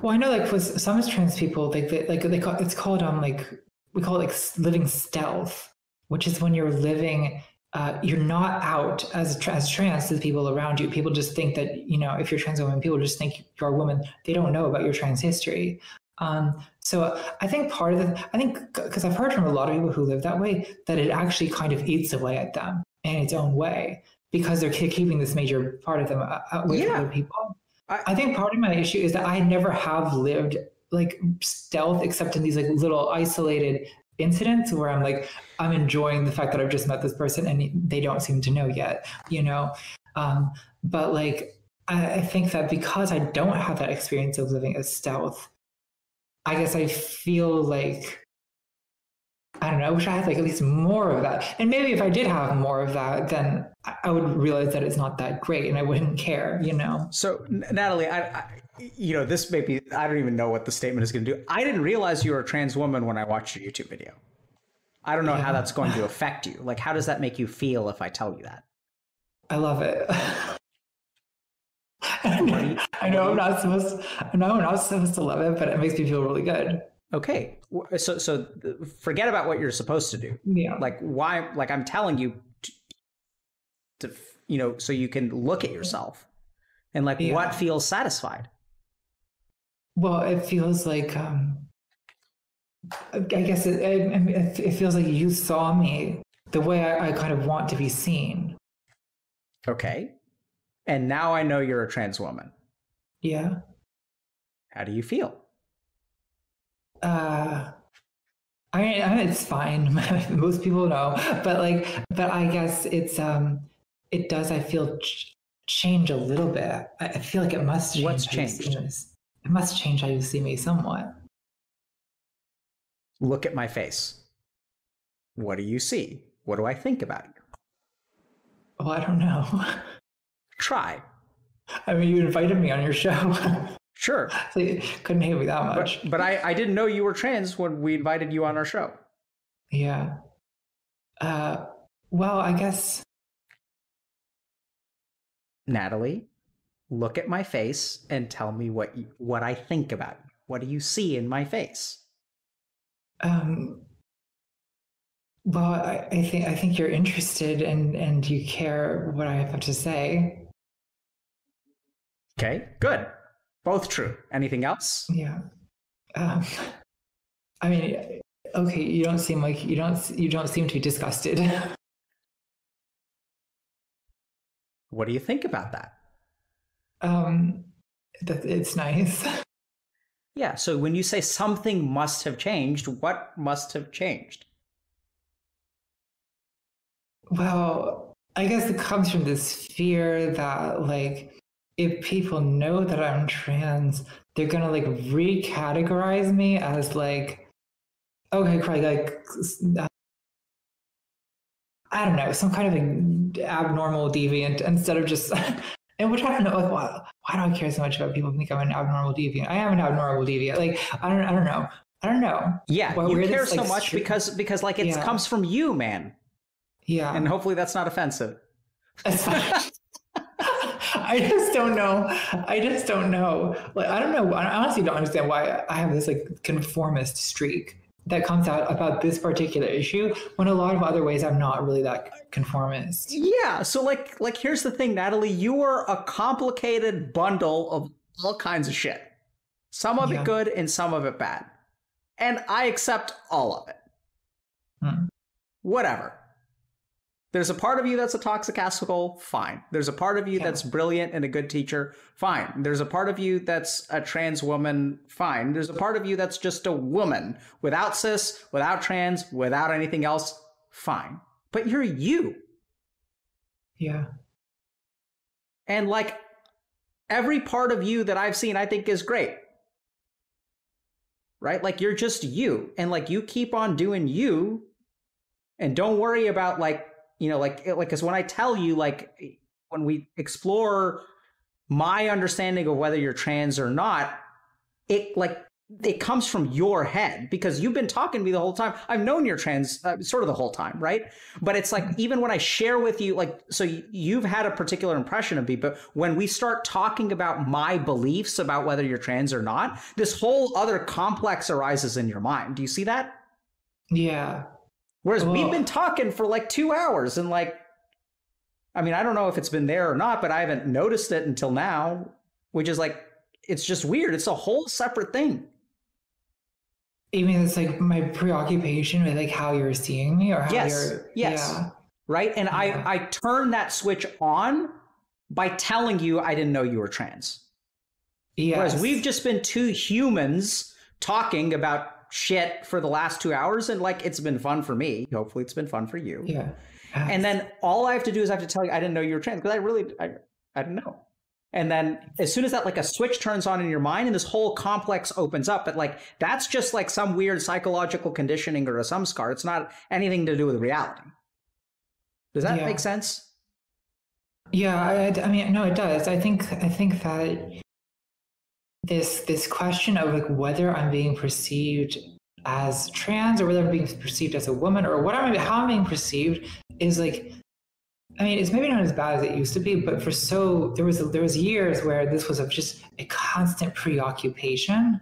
Well, I know like with some trans people, like they, like they call it's called um like we call it like living stealth, which is when you're living. Uh, you're not out as as trans to the people around you. People just think that you know if you're trans woman, people just think you're a woman. They don't know about your trans history. Um, so I think part of the I think because I've heard from a lot of people who live that way that it actually kind of eats away at them in its own way because they're keeping this major part of them away yeah. from other people. I, I think part of my issue is that I never have lived like stealth except in these like little isolated incidents where I'm like, I'm enjoying the fact that I've just met this person and they don't seem to know yet, you know? Um, but like, I, I think that because I don't have that experience of living as stealth, I guess I feel like I don't know. I wish I had like at least more of that. And maybe if I did have more of that, then I would realize that it's not that great, and I wouldn't care. You know. So Natalie, I, I you know, this may be. I don't even know what the statement is going to do. I didn't realize you were a trans woman when I watched your YouTube video. I don't know yeah. how that's going to affect you. Like, how does that make you feel if I tell you that? I love it. I know I'm not supposed. To, know I'm not supposed to love it, but it makes me feel really good. Okay, so so forget about what you're supposed to do. Yeah. Like why? Like I'm telling you to, to you know, so you can look at yourself and like yeah. what feels satisfied. Well, it feels like um, I guess it, it, it feels like you saw me the way I, I kind of want to be seen. Okay, and now I know you're a trans woman. Yeah. How do you feel? Uh I mean, I mean, it's fine. Most people know, but like, but I guess it's um, it does. I feel ch- change a little bit. I feel like it must change. What's changed? It must change how you see me somewhat. Look at my face. What do you see? What do I think about you? Well, I don't know. Try. I mean, you invited me on your show. Sure. so you couldn't hate me that much. But, but I, I didn't know you were trans when we invited you on our show. Yeah. Uh, well, I guess. Natalie, look at my face and tell me what you, what I think about you. What do you see in my face? Um, well, I, I think I think you're interested and and you care what I have to say. Okay, good. Both true. Anything else? Yeah. Um, I mean, okay, you don't seem like you don't you don't seem to be disgusted. What do you think about that? Um, that it's nice. Yeah. So when you say something must have changed, what must have changed? Well, I guess it comes from this fear that like if people know that I'm trans, they're gonna like recategorize me as like, okay, Craig, like, uh, I don't know, some kind of abnormal deviant instead of just, and which I don't know, like, why, why do I care so much about people think I'm an abnormal deviant? I am an abnormal deviant. Like, I don't, I don't know. I don't know. Yeah, Why you care this, so like, much stri- because because like it Yeah. comes from you, man, Yeah. and hopefully that's not offensive. Fine. I just don't know. I just don't know. Like I don't know. I honestly don't understand why I have this like conformist streak that comes out about this particular issue when a lot of other ways I'm not really that conformist. Yeah. So like like here's the thing, Natalie, you are a complicated bundle of all kinds of shit. Some of Yeah. it good and some of it bad. And I accept all of it. Hmm. Whatever. There's a part of you that's a toxic asshole, fine. There's a part of you Yeah. that's brilliant and a good teacher, fine. There's a part of you that's a trans woman, fine. There's a part of you that's just a woman without cis, without trans, without anything else, fine. But you're you. Yeah. And like every part of you that I've seen, I think is great. Right? Like you're just you. And like you keep on doing you. And don't worry about like, you know, like, like, cause when I tell you, like, when we explore my understanding of whether you're trans or not, it like, it comes from your head because you've been talking to me the whole time. I've known you're trans uh, sort of the whole time, right? But it's like even when I share with you, like, so you've had a particular impression of me, but when we start talking about my beliefs about whether you're trans or not, this whole other complex arises in your mind. Do you see that? Yeah. Whereas we've been talking for like two hours and like, I mean, I don't know if it's been there or not, but I haven't noticed it until now, which is like, it's just weird. It's a whole separate thing. Even it's like my preoccupation with like how you're seeing me or how Yes, you're yes. yeah. right? And Yeah. I I turned that switch on by telling you I didn't know you were trans. Yes. Whereas we've just been two humans talking about shit for the last two hours, and like it's been fun for me. Hopefully, it's been fun for you. yeah. And then all I have to do is I have to tell you I didn't know you were trans because I really I, I didn't know. And then as soon as that like a switch turns on in your mind and this whole complex opens up, but like that's just like some weird psychological conditioning or a samskar. It's not anything to do with reality. Does that Yeah. make sense? Yeah, I, I mean, no, it does. I think I think that this this question of like whether I'm being perceived as trans or whether I'm being perceived as a woman or what I'm how I'm being perceived is like, I mean, it's maybe not as bad as it used to be, but for so there was there was years where this was a, just a constant preoccupation,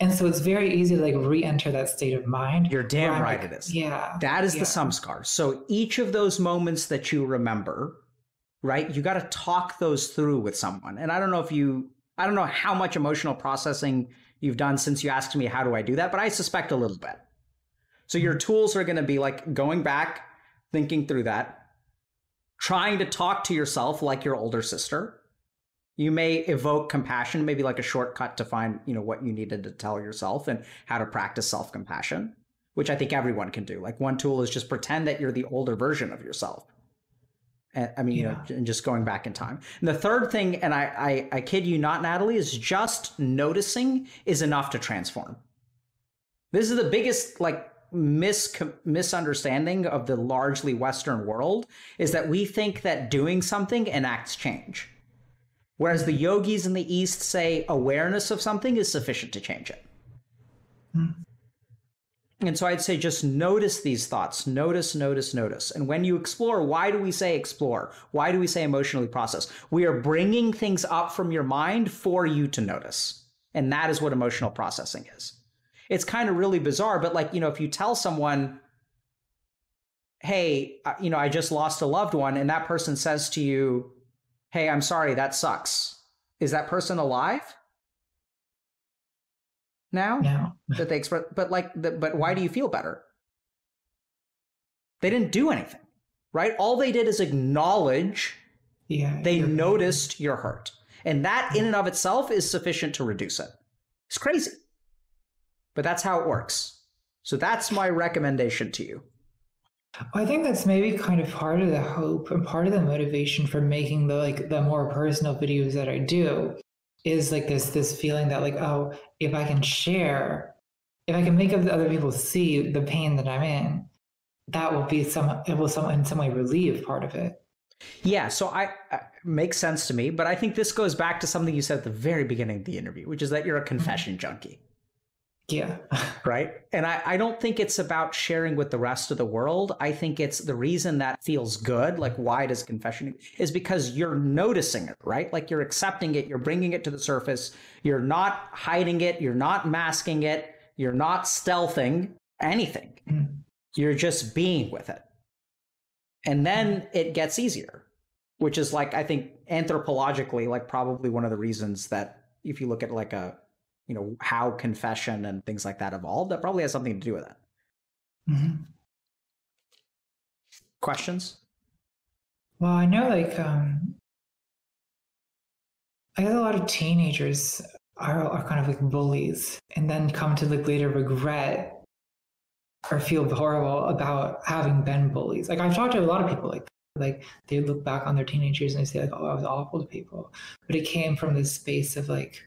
and so it's very easy to like re-enter that state of mind. You're damn right like, it is. Yeah, That is yeah. the samskar. So each of those moments that you remember, right? You got to talk those through with someone. And I don't know if you, I don't know how much emotional processing you've done since you asked me, how do I do that? But I suspect a little bit. So your mm-hmm. tools are going to be like going back, thinking through that, trying to talk to yourself like your older sister. You may evoke compassion, maybe like a shortcut to find, you know, what you needed to tell yourself and how to practice self-compassion which I think everyone can do. Like one tool is just pretend that you're the older version of yourself. And, I mean, you know, and just going back in time. And the third thing, and I, I, I kid you not, Natalie, is just noticing is enough to transform. This is the biggest like mis- misunderstanding of the largely Western world is that we think that doing something enacts change. Whereas the yogis in the East say awareness of something is sufficient to change it. Hmm. And so I'd say just notice these thoughts, notice, notice, notice. And when you explore, why do we say explore? Why do we say emotionally process? We are bringing things up from your mind for you to notice. And that is what emotional processing is. It's kind of really bizarre, but like, you know, if you tell someone, hey, uh, you know, I just lost a loved one, and that person says to you, hey, I'm sorry, that sucks. Is that person alive? Now no. that they express but like the, but why do you feel better? They didn't do anything right? All they did is acknowledge yeah they noticed your hurt. And that in and of itself is sufficient to reduce it. It's crazy. But that's how it works. So that's my recommendation to you. I think that's maybe kind of part of the hope and part of the motivation for making the like the more personal videos that I do is like this this feeling that like oh if i can share if i can make other people see the pain that i'm in that will be some it will some in some way relieve part of it yeah so i uh, makes sense to me but i think this goes back to something you said at the very beginning of the interview which is that you're a mm-hmm. confession mm-hmm. junkie yeah. right. And I, I don't think it's about sharing with the rest of the world. I think it's the reason that feels good. Like, why does confession is because you're noticing it, right? Like, you're accepting it, you're bringing it to the surface, you're not hiding it, you're not masking it, you're not stealthing anything. Mm. You're just being with it. And then it gets easier, which is like, I think anthropologically, like, probably one of the reasons that if you look at like a you know how confession and things like that evolved that probably has something to do with that mm-hmm. questions? Well i know like um i guess a lot of teenagers are, are kind of like bullies and then come to like later regret or feel horrible about having been bullies. Like i've talked to a lot of people like like they look back on their teenagers and they say like oh i was awful to people. But it came from this space of like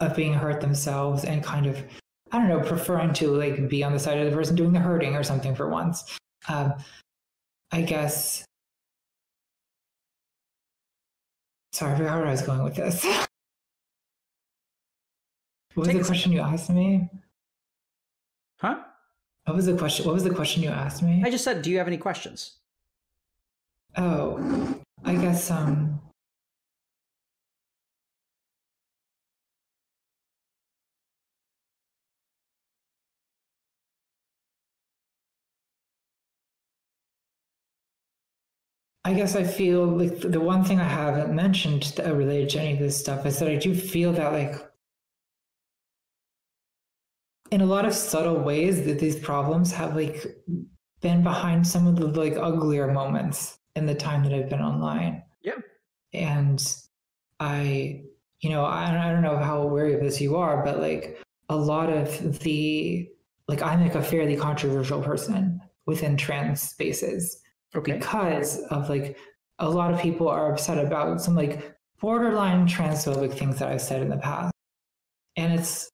of being hurt themselves and kind of I don't know, preferring to like be on the side of the person doing the hurting or something for once. Um, I guess. Sorry, I forgot where I was going with this. what was Take the question you asked me? Huh? What was the question? What was the question you asked me? I just said, do you have any questions? Oh, I guess um I guess I feel like the one thing I haven't mentioned uh, related to any of this stuff is that I do feel that like in a lot of subtle ways that these problems have like been behind some of the like uglier moments in the time that I've been online. Yeah. And I, you know, I, I don't know how aware of this you are, but like a lot of the like I'm like a fairly controversial person within trans spaces okay. because of like a lot of people are upset about some like borderline transphobic things that I've said in the past. And it's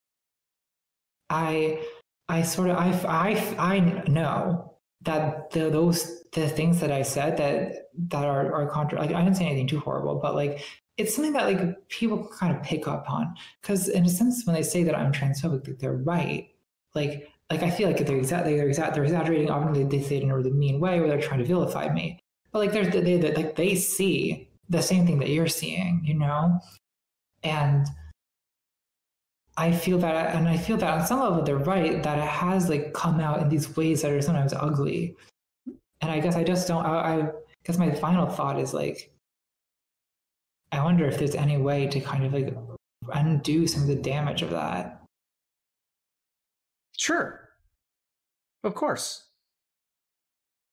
I I sort of I I I know that the, those the things that I said that that are are contra like I didn't say anything too horrible, but like it's something that like people kind of pick up on because in a sense when they say that I'm transphobic, like, they're right. Like like I feel like they're exactly they're exact they're exaggerating. Often they, they say it in a really mean way, or they're trying to vilify me. But like they're they, they like they see the same thing that you're seeing, you know, and I feel that, and I feel that on some level they're right that it has like come out in these ways that are sometimes ugly. And I guess I just don't. I, I guess my final thought is like, I wonder if there's any way to kind of like undo some of the damage of that. Sure. Of course.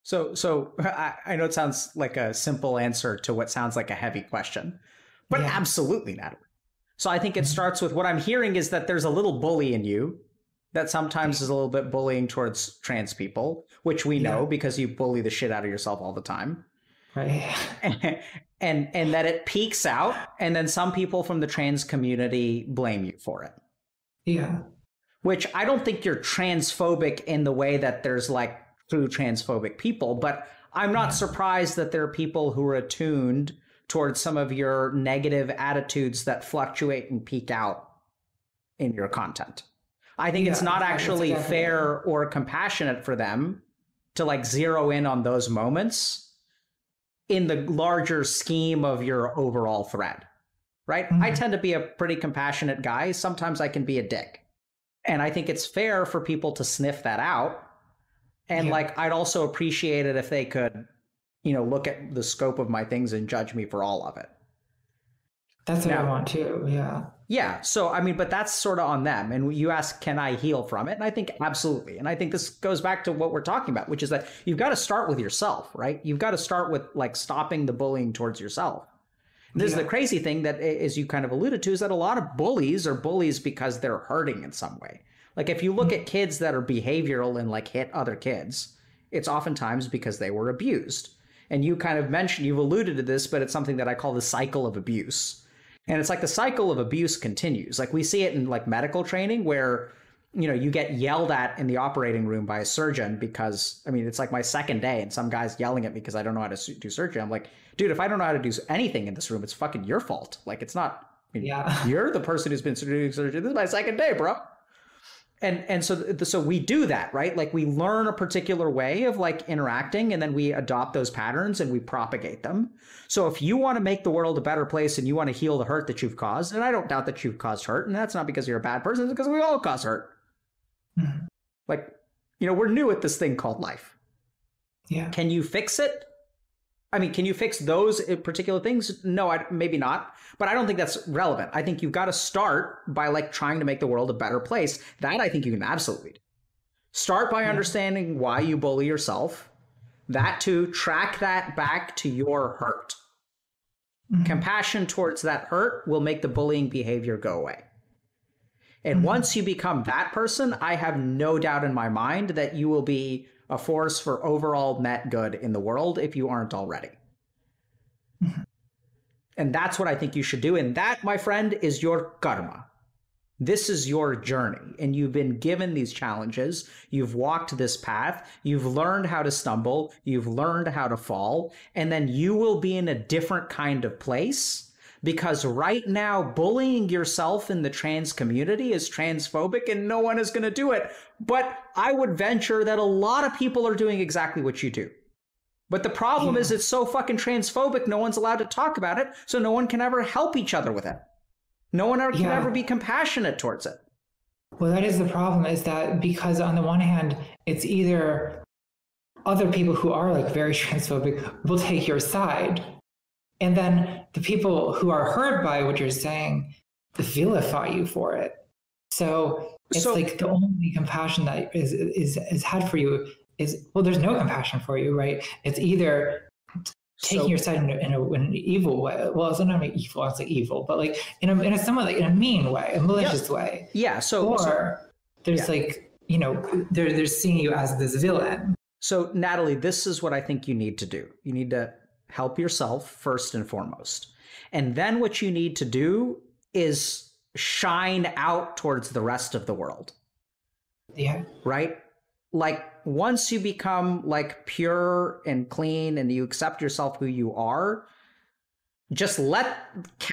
So, so I, I, know it sounds like a simple answer to what sounds like a heavy question, but yeah. absolutely, Natalie. So I think it mm-hmm. starts with what I'm hearing is that there's a little bully in you that sometimes is a little bit bullying towards trans people, which we know yeah. because you bully the shit out of yourself all the time. Right. and, and and that it peeks out and then some people from the trans community blame you for it. Yeah which I don't think you're transphobic in the way that there's like true transphobic people, but I'm not surprised that there are people who are attuned towards some of your negative attitudes that fluctuate and peek out in your content. I think yeah, it's not actually fair or compassionate for them to like zero in on those moments in the larger scheme of your overall thread. Right? Mm-hmm. I tend to be a pretty compassionate guy. Sometimes I can be a dick. And I think it's fair for people to sniff that out. And yeah. like I'd also appreciate it if they could, you know, look at the scope of my things and judge me for all of it. That's what now, I want too. Yeah. Yeah. So, I mean, but that's sort of on them. And you ask, can I heal from it? And I think absolutely. And I think this goes back to what we're talking about, which is that you've got to start with yourself, right? You've got to start with like stopping the bullying towards yourself. This yeah. is the crazy thing that, as you kind of alluded to, is that a lot of bullies are bullies because they're hurting in some way. Like if you look mm-hmm. at kids that are behavioral and like hit other kids, it's oftentimes because they were abused. And you kind of mentioned, you've alluded to this, but it's something that I call the cycle of abuse and it's like the cycle of abuse continues. Like we see it in like medical training where you know you get yelled at in the operating room by a surgeon because I mean it's like my second day and some guy's yelling at me because I don't know how to do surgery. I'm like, dude, if I don't know how to do anything in this room, it's fucking your fault. Like it's not. I mean, yeah. You're the person who's been doing surgery. This is my second day, bro and and so so we do that right like we learn a particular way of like interacting and then we adopt those patterns and we propagate them so if you want to make the world a better place and you want to heal the hurt that you've caused and i don't doubt that you've caused hurt and that's not because you're a bad person it's because we all cause hurt mm-hmm. like you know we're new at this thing called life yeah can you fix it I mean, can you fix those particular things? No, I, maybe not. But I don't think that's relevant. I think you've got to start by like trying to make the world a better place. That I think you can absolutely do. Start by yeah. understanding why you bully yourself. That to track that back to your hurt. Mm-hmm. Compassion towards that hurt will make the bullying behavior go away. And mm-hmm. once you become that person, I have no doubt in my mind that you will be a force for overall net good in the world if you aren't already. and that's what I think you should do. And that, my friend, is your karma. This is your journey, and you've been given these challenges. You've walked this path. You've learned how to stumble. You've learned how to fall. And then you will be in a different kind of place because right now bullying yourself in the trans community is transphobic and no one is going to do it. But I would venture that a lot of people are doing exactly what you do. But the problem yeah. is it's so fucking transphobic, no one's allowed to talk about it, so no one can ever help each other with it. No one ever, can ever be compassionate towards it. Well, that is the problem is that because on the one hand, it's either other people who are like very transphobic will take your side and then the people who are hurt by what you're saying vilify you for it. So it's so, like the only compassion that is, is is had for you is well, there's no compassion for you, right? It's either taking so, your side in, a, in, a, in, an evil way. Well, it's not evil. It's like evil, but like in a in a somewhat like in a mean way, a malicious yeah. way. Yeah. So or so, there's yeah. like you know they're they're seeing you as this villain. So Natalie, this is what I think you need to do. You need to help yourself first and foremost. And then what you need to do is shine out towards the rest of the world. Yeah. Right? Like once you become like pure and clean and you accept yourself who you are, just let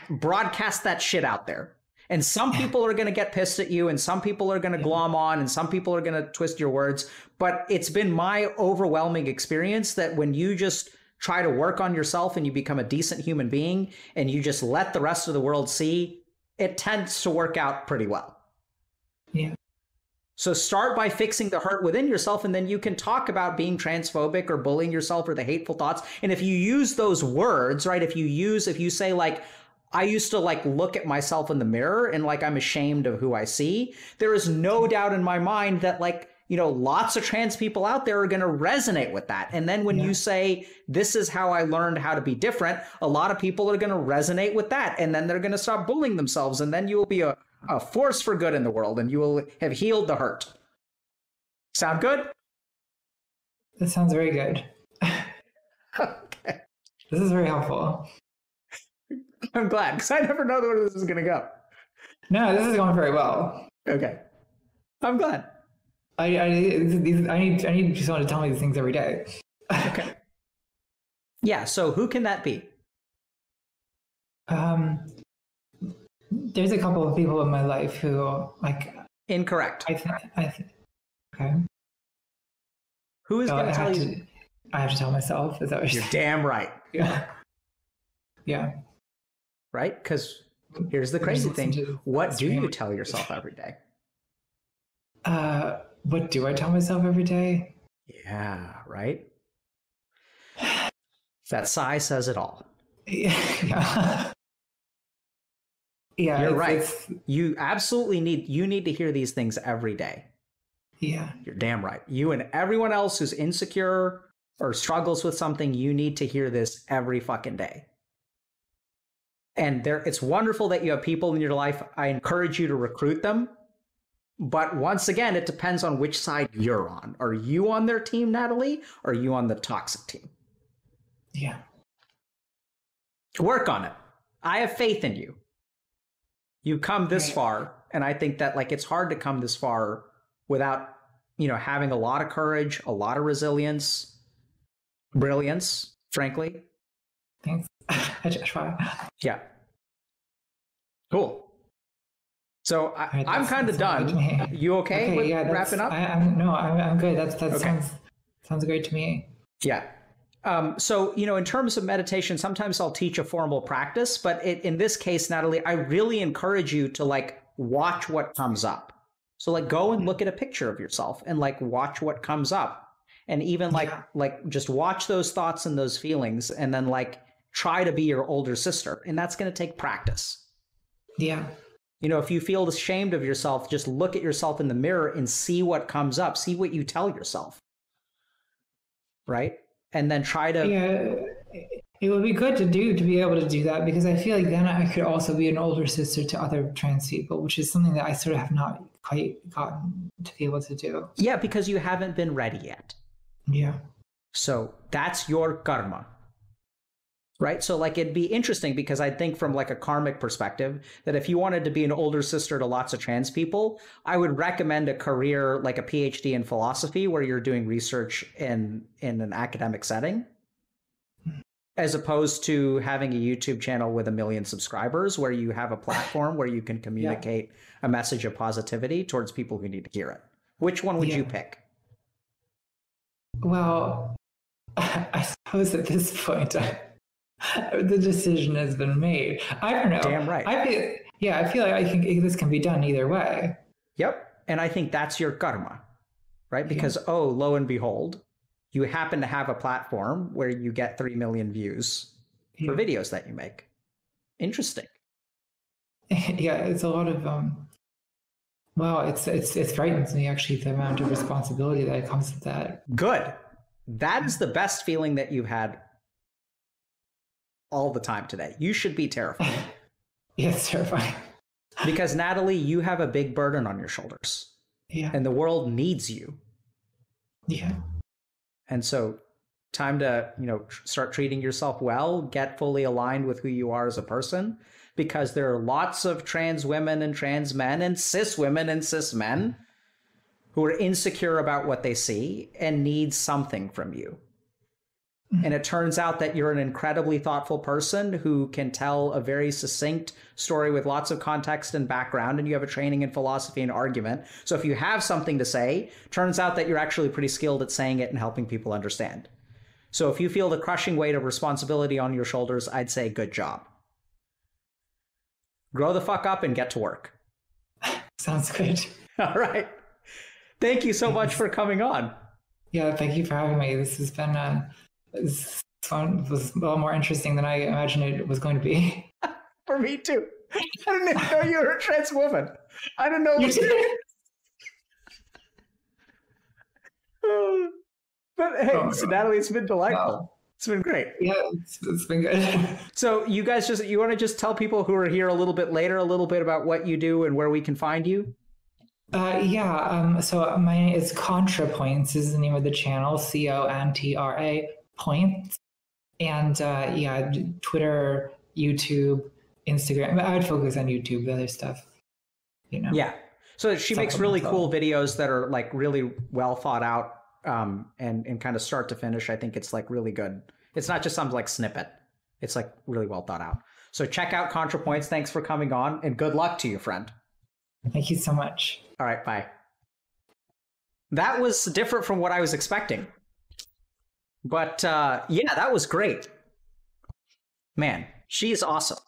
broadcast that shit out there. And some people are going to get pissed at you and some people are going to glom on and some people are going to twist your words, but it's been my overwhelming experience that when you just try to work on yourself and you become a decent human being and you just let the rest of the world see, it tends to work out pretty well. Yeah. So start by fixing the hurt within yourself, and then you can talk about being transphobic or bullying yourself or the hateful thoughts. And if you use those words, right? If you use, if you say like, I used to like look at myself in the mirror and like I'm ashamed of who I see. There is no doubt in my mind that like you know, lots of trans people out there are going to resonate with that. And then when yeah. you say, this is how I learned how to be different, a lot of people are going to resonate with that. And then they're going to stop bullying themselves. And then you will be a, a force for good in the world and you will have healed the hurt. Sound good? That sounds very good. okay. This is very helpful. I'm glad because I never know where this is going to go. No, this is going very well. Okay. I'm glad. I I, these, I need I need someone to tell me these things every day. Okay. yeah. So who can that be? Um, there's a couple of people in my life who like Incorrect. I think I th- okay. Who is So going to tell have you? to I have to tell myself. Is that what You're you're damn right. Yeah. Yeah. Right? Because here's the crazy thing. What do you tell yourself every day? Uh, what do I tell myself every day? Yeah. Right. That sigh says it all. Yeah. yeah. You're right. it's- You absolutely need you need to hear these things every day. yeah. You're damn right. You and everyone else who's insecure or struggles with something, you need to hear this every fucking day. And there it's wonderful that you have people in your life. I encourage you to recruit them. But once again, it depends on which side you're on. Are you on their team, Natalie? Or are you on the toxic team? Yeah. Work on it. I have faith in you. You've come this Right. far, and I think that like it's hard to come this far without, you know, having a lot of courage, a lot of resilience, brilliance, frankly. Thanks. I just try. Yeah. Cool. So I, All right, I'm that's- kind of that sounds good to done. You okay, with yeah, wrapping up? I, I'm no, I'm, I'm good. That's that Okay. sounds sounds great to me. Yeah. Um, so, you know, in terms of meditation, sometimes I'll teach a formal practice, but it, in this case, Natalie, I really encourage you to like watch what comes up. So, like, go and look at a picture of yourself and like watch what comes up, and even like Yeah. like just watch those thoughts and those feelings, and then like try to be your older sister, and that's going to take practice. Yeah. You know, if you feel ashamed of yourself, just look at yourself in the mirror and see what comes up. See what you tell yourself. Right? And then try to Yeah. It would be good to do to be able to do that because I feel like then I could also be an older sister to other trans people, which is something that I sort of have not quite gotten to be able to do. Yeah, because you haven't been ready yet. Yeah. So that's your karma. Right? So like it'd be interesting because I think from like a karmic perspective that if you wanted to be an older sister to lots of trans people, I would recommend a career like a PhD in philosophy where you're doing research in in an academic setting as opposed to having a YouTube channel with a million subscribers where you have a platform where you can communicate a message of positivity towards people who need to hear it. Which one would you pick? Well, I suppose at this point, I, the decision has been made. I don't know. Damn right. I feel, yeah, I feel like I think this can be done either way. Yep. And I think that's your karma, right? Yeah. Because, oh, lo and behold, you happen to have a platform where you get 3 million views for videos that you make. Interesting. yeah, it's a lot of um. Well, it's it's it frightens me actually the amount of responsibility that comes with that. Good. That is the best feeling that you've had all the time today. You should be terrified Yeah, it's terrifying. because, Natalie, you have a big burden on your shoulders Yeah, and the world needs you. yeah, And so, time to, you know, tr- start treating yourself well, get fully aligned with who you are as a person, because there are lots of trans women and trans men and cis women and cis men who are insecure about what they see and need something from you. And it turns out that you're an incredibly thoughtful person who can tell a very succinct story with lots of context and background, and you have a training in philosophy and argument. So if you have something to say, turns out that you're actually pretty skilled at saying it and helping people understand. So if you feel the crushing weight of responsibility on your shoulders, I'd say good job. Grow the fuck up and get to work. sounds good. All right. Thank you so much for coming on. Yeah, thank you for having me. This has been uh, this one was a lot more interesting than I imagined it was going to be. For me too. I didn't even know you were a trans woman. I didn't know. You too? but hey, Oh, so God. Natalie, it's been delightful. Wow. It's been great. Yeah, it's, it's been good. So you guys just you want to just tell people who are here a little bit later a little bit about what you do and where we can find you? Uh, yeah, um, so my name is ContraPoints is the name of the channel, C O N T R A Points. And uh, yeah, Twitter, YouTube, Instagram. I would focus on YouTube, the other stuff, you know. Yeah. So she makes really cool videos that are like really well thought out um, and and kind of start to finish. I think it's like really good. It's not just some like snippet. It's like really well thought out. So check out ContraPoints. Thanks for coming on, and good luck to you, friend. Thank you so much. All right, bye. That was different from what I was expecting. But uh, yeah, that was great. Man, she's awesome.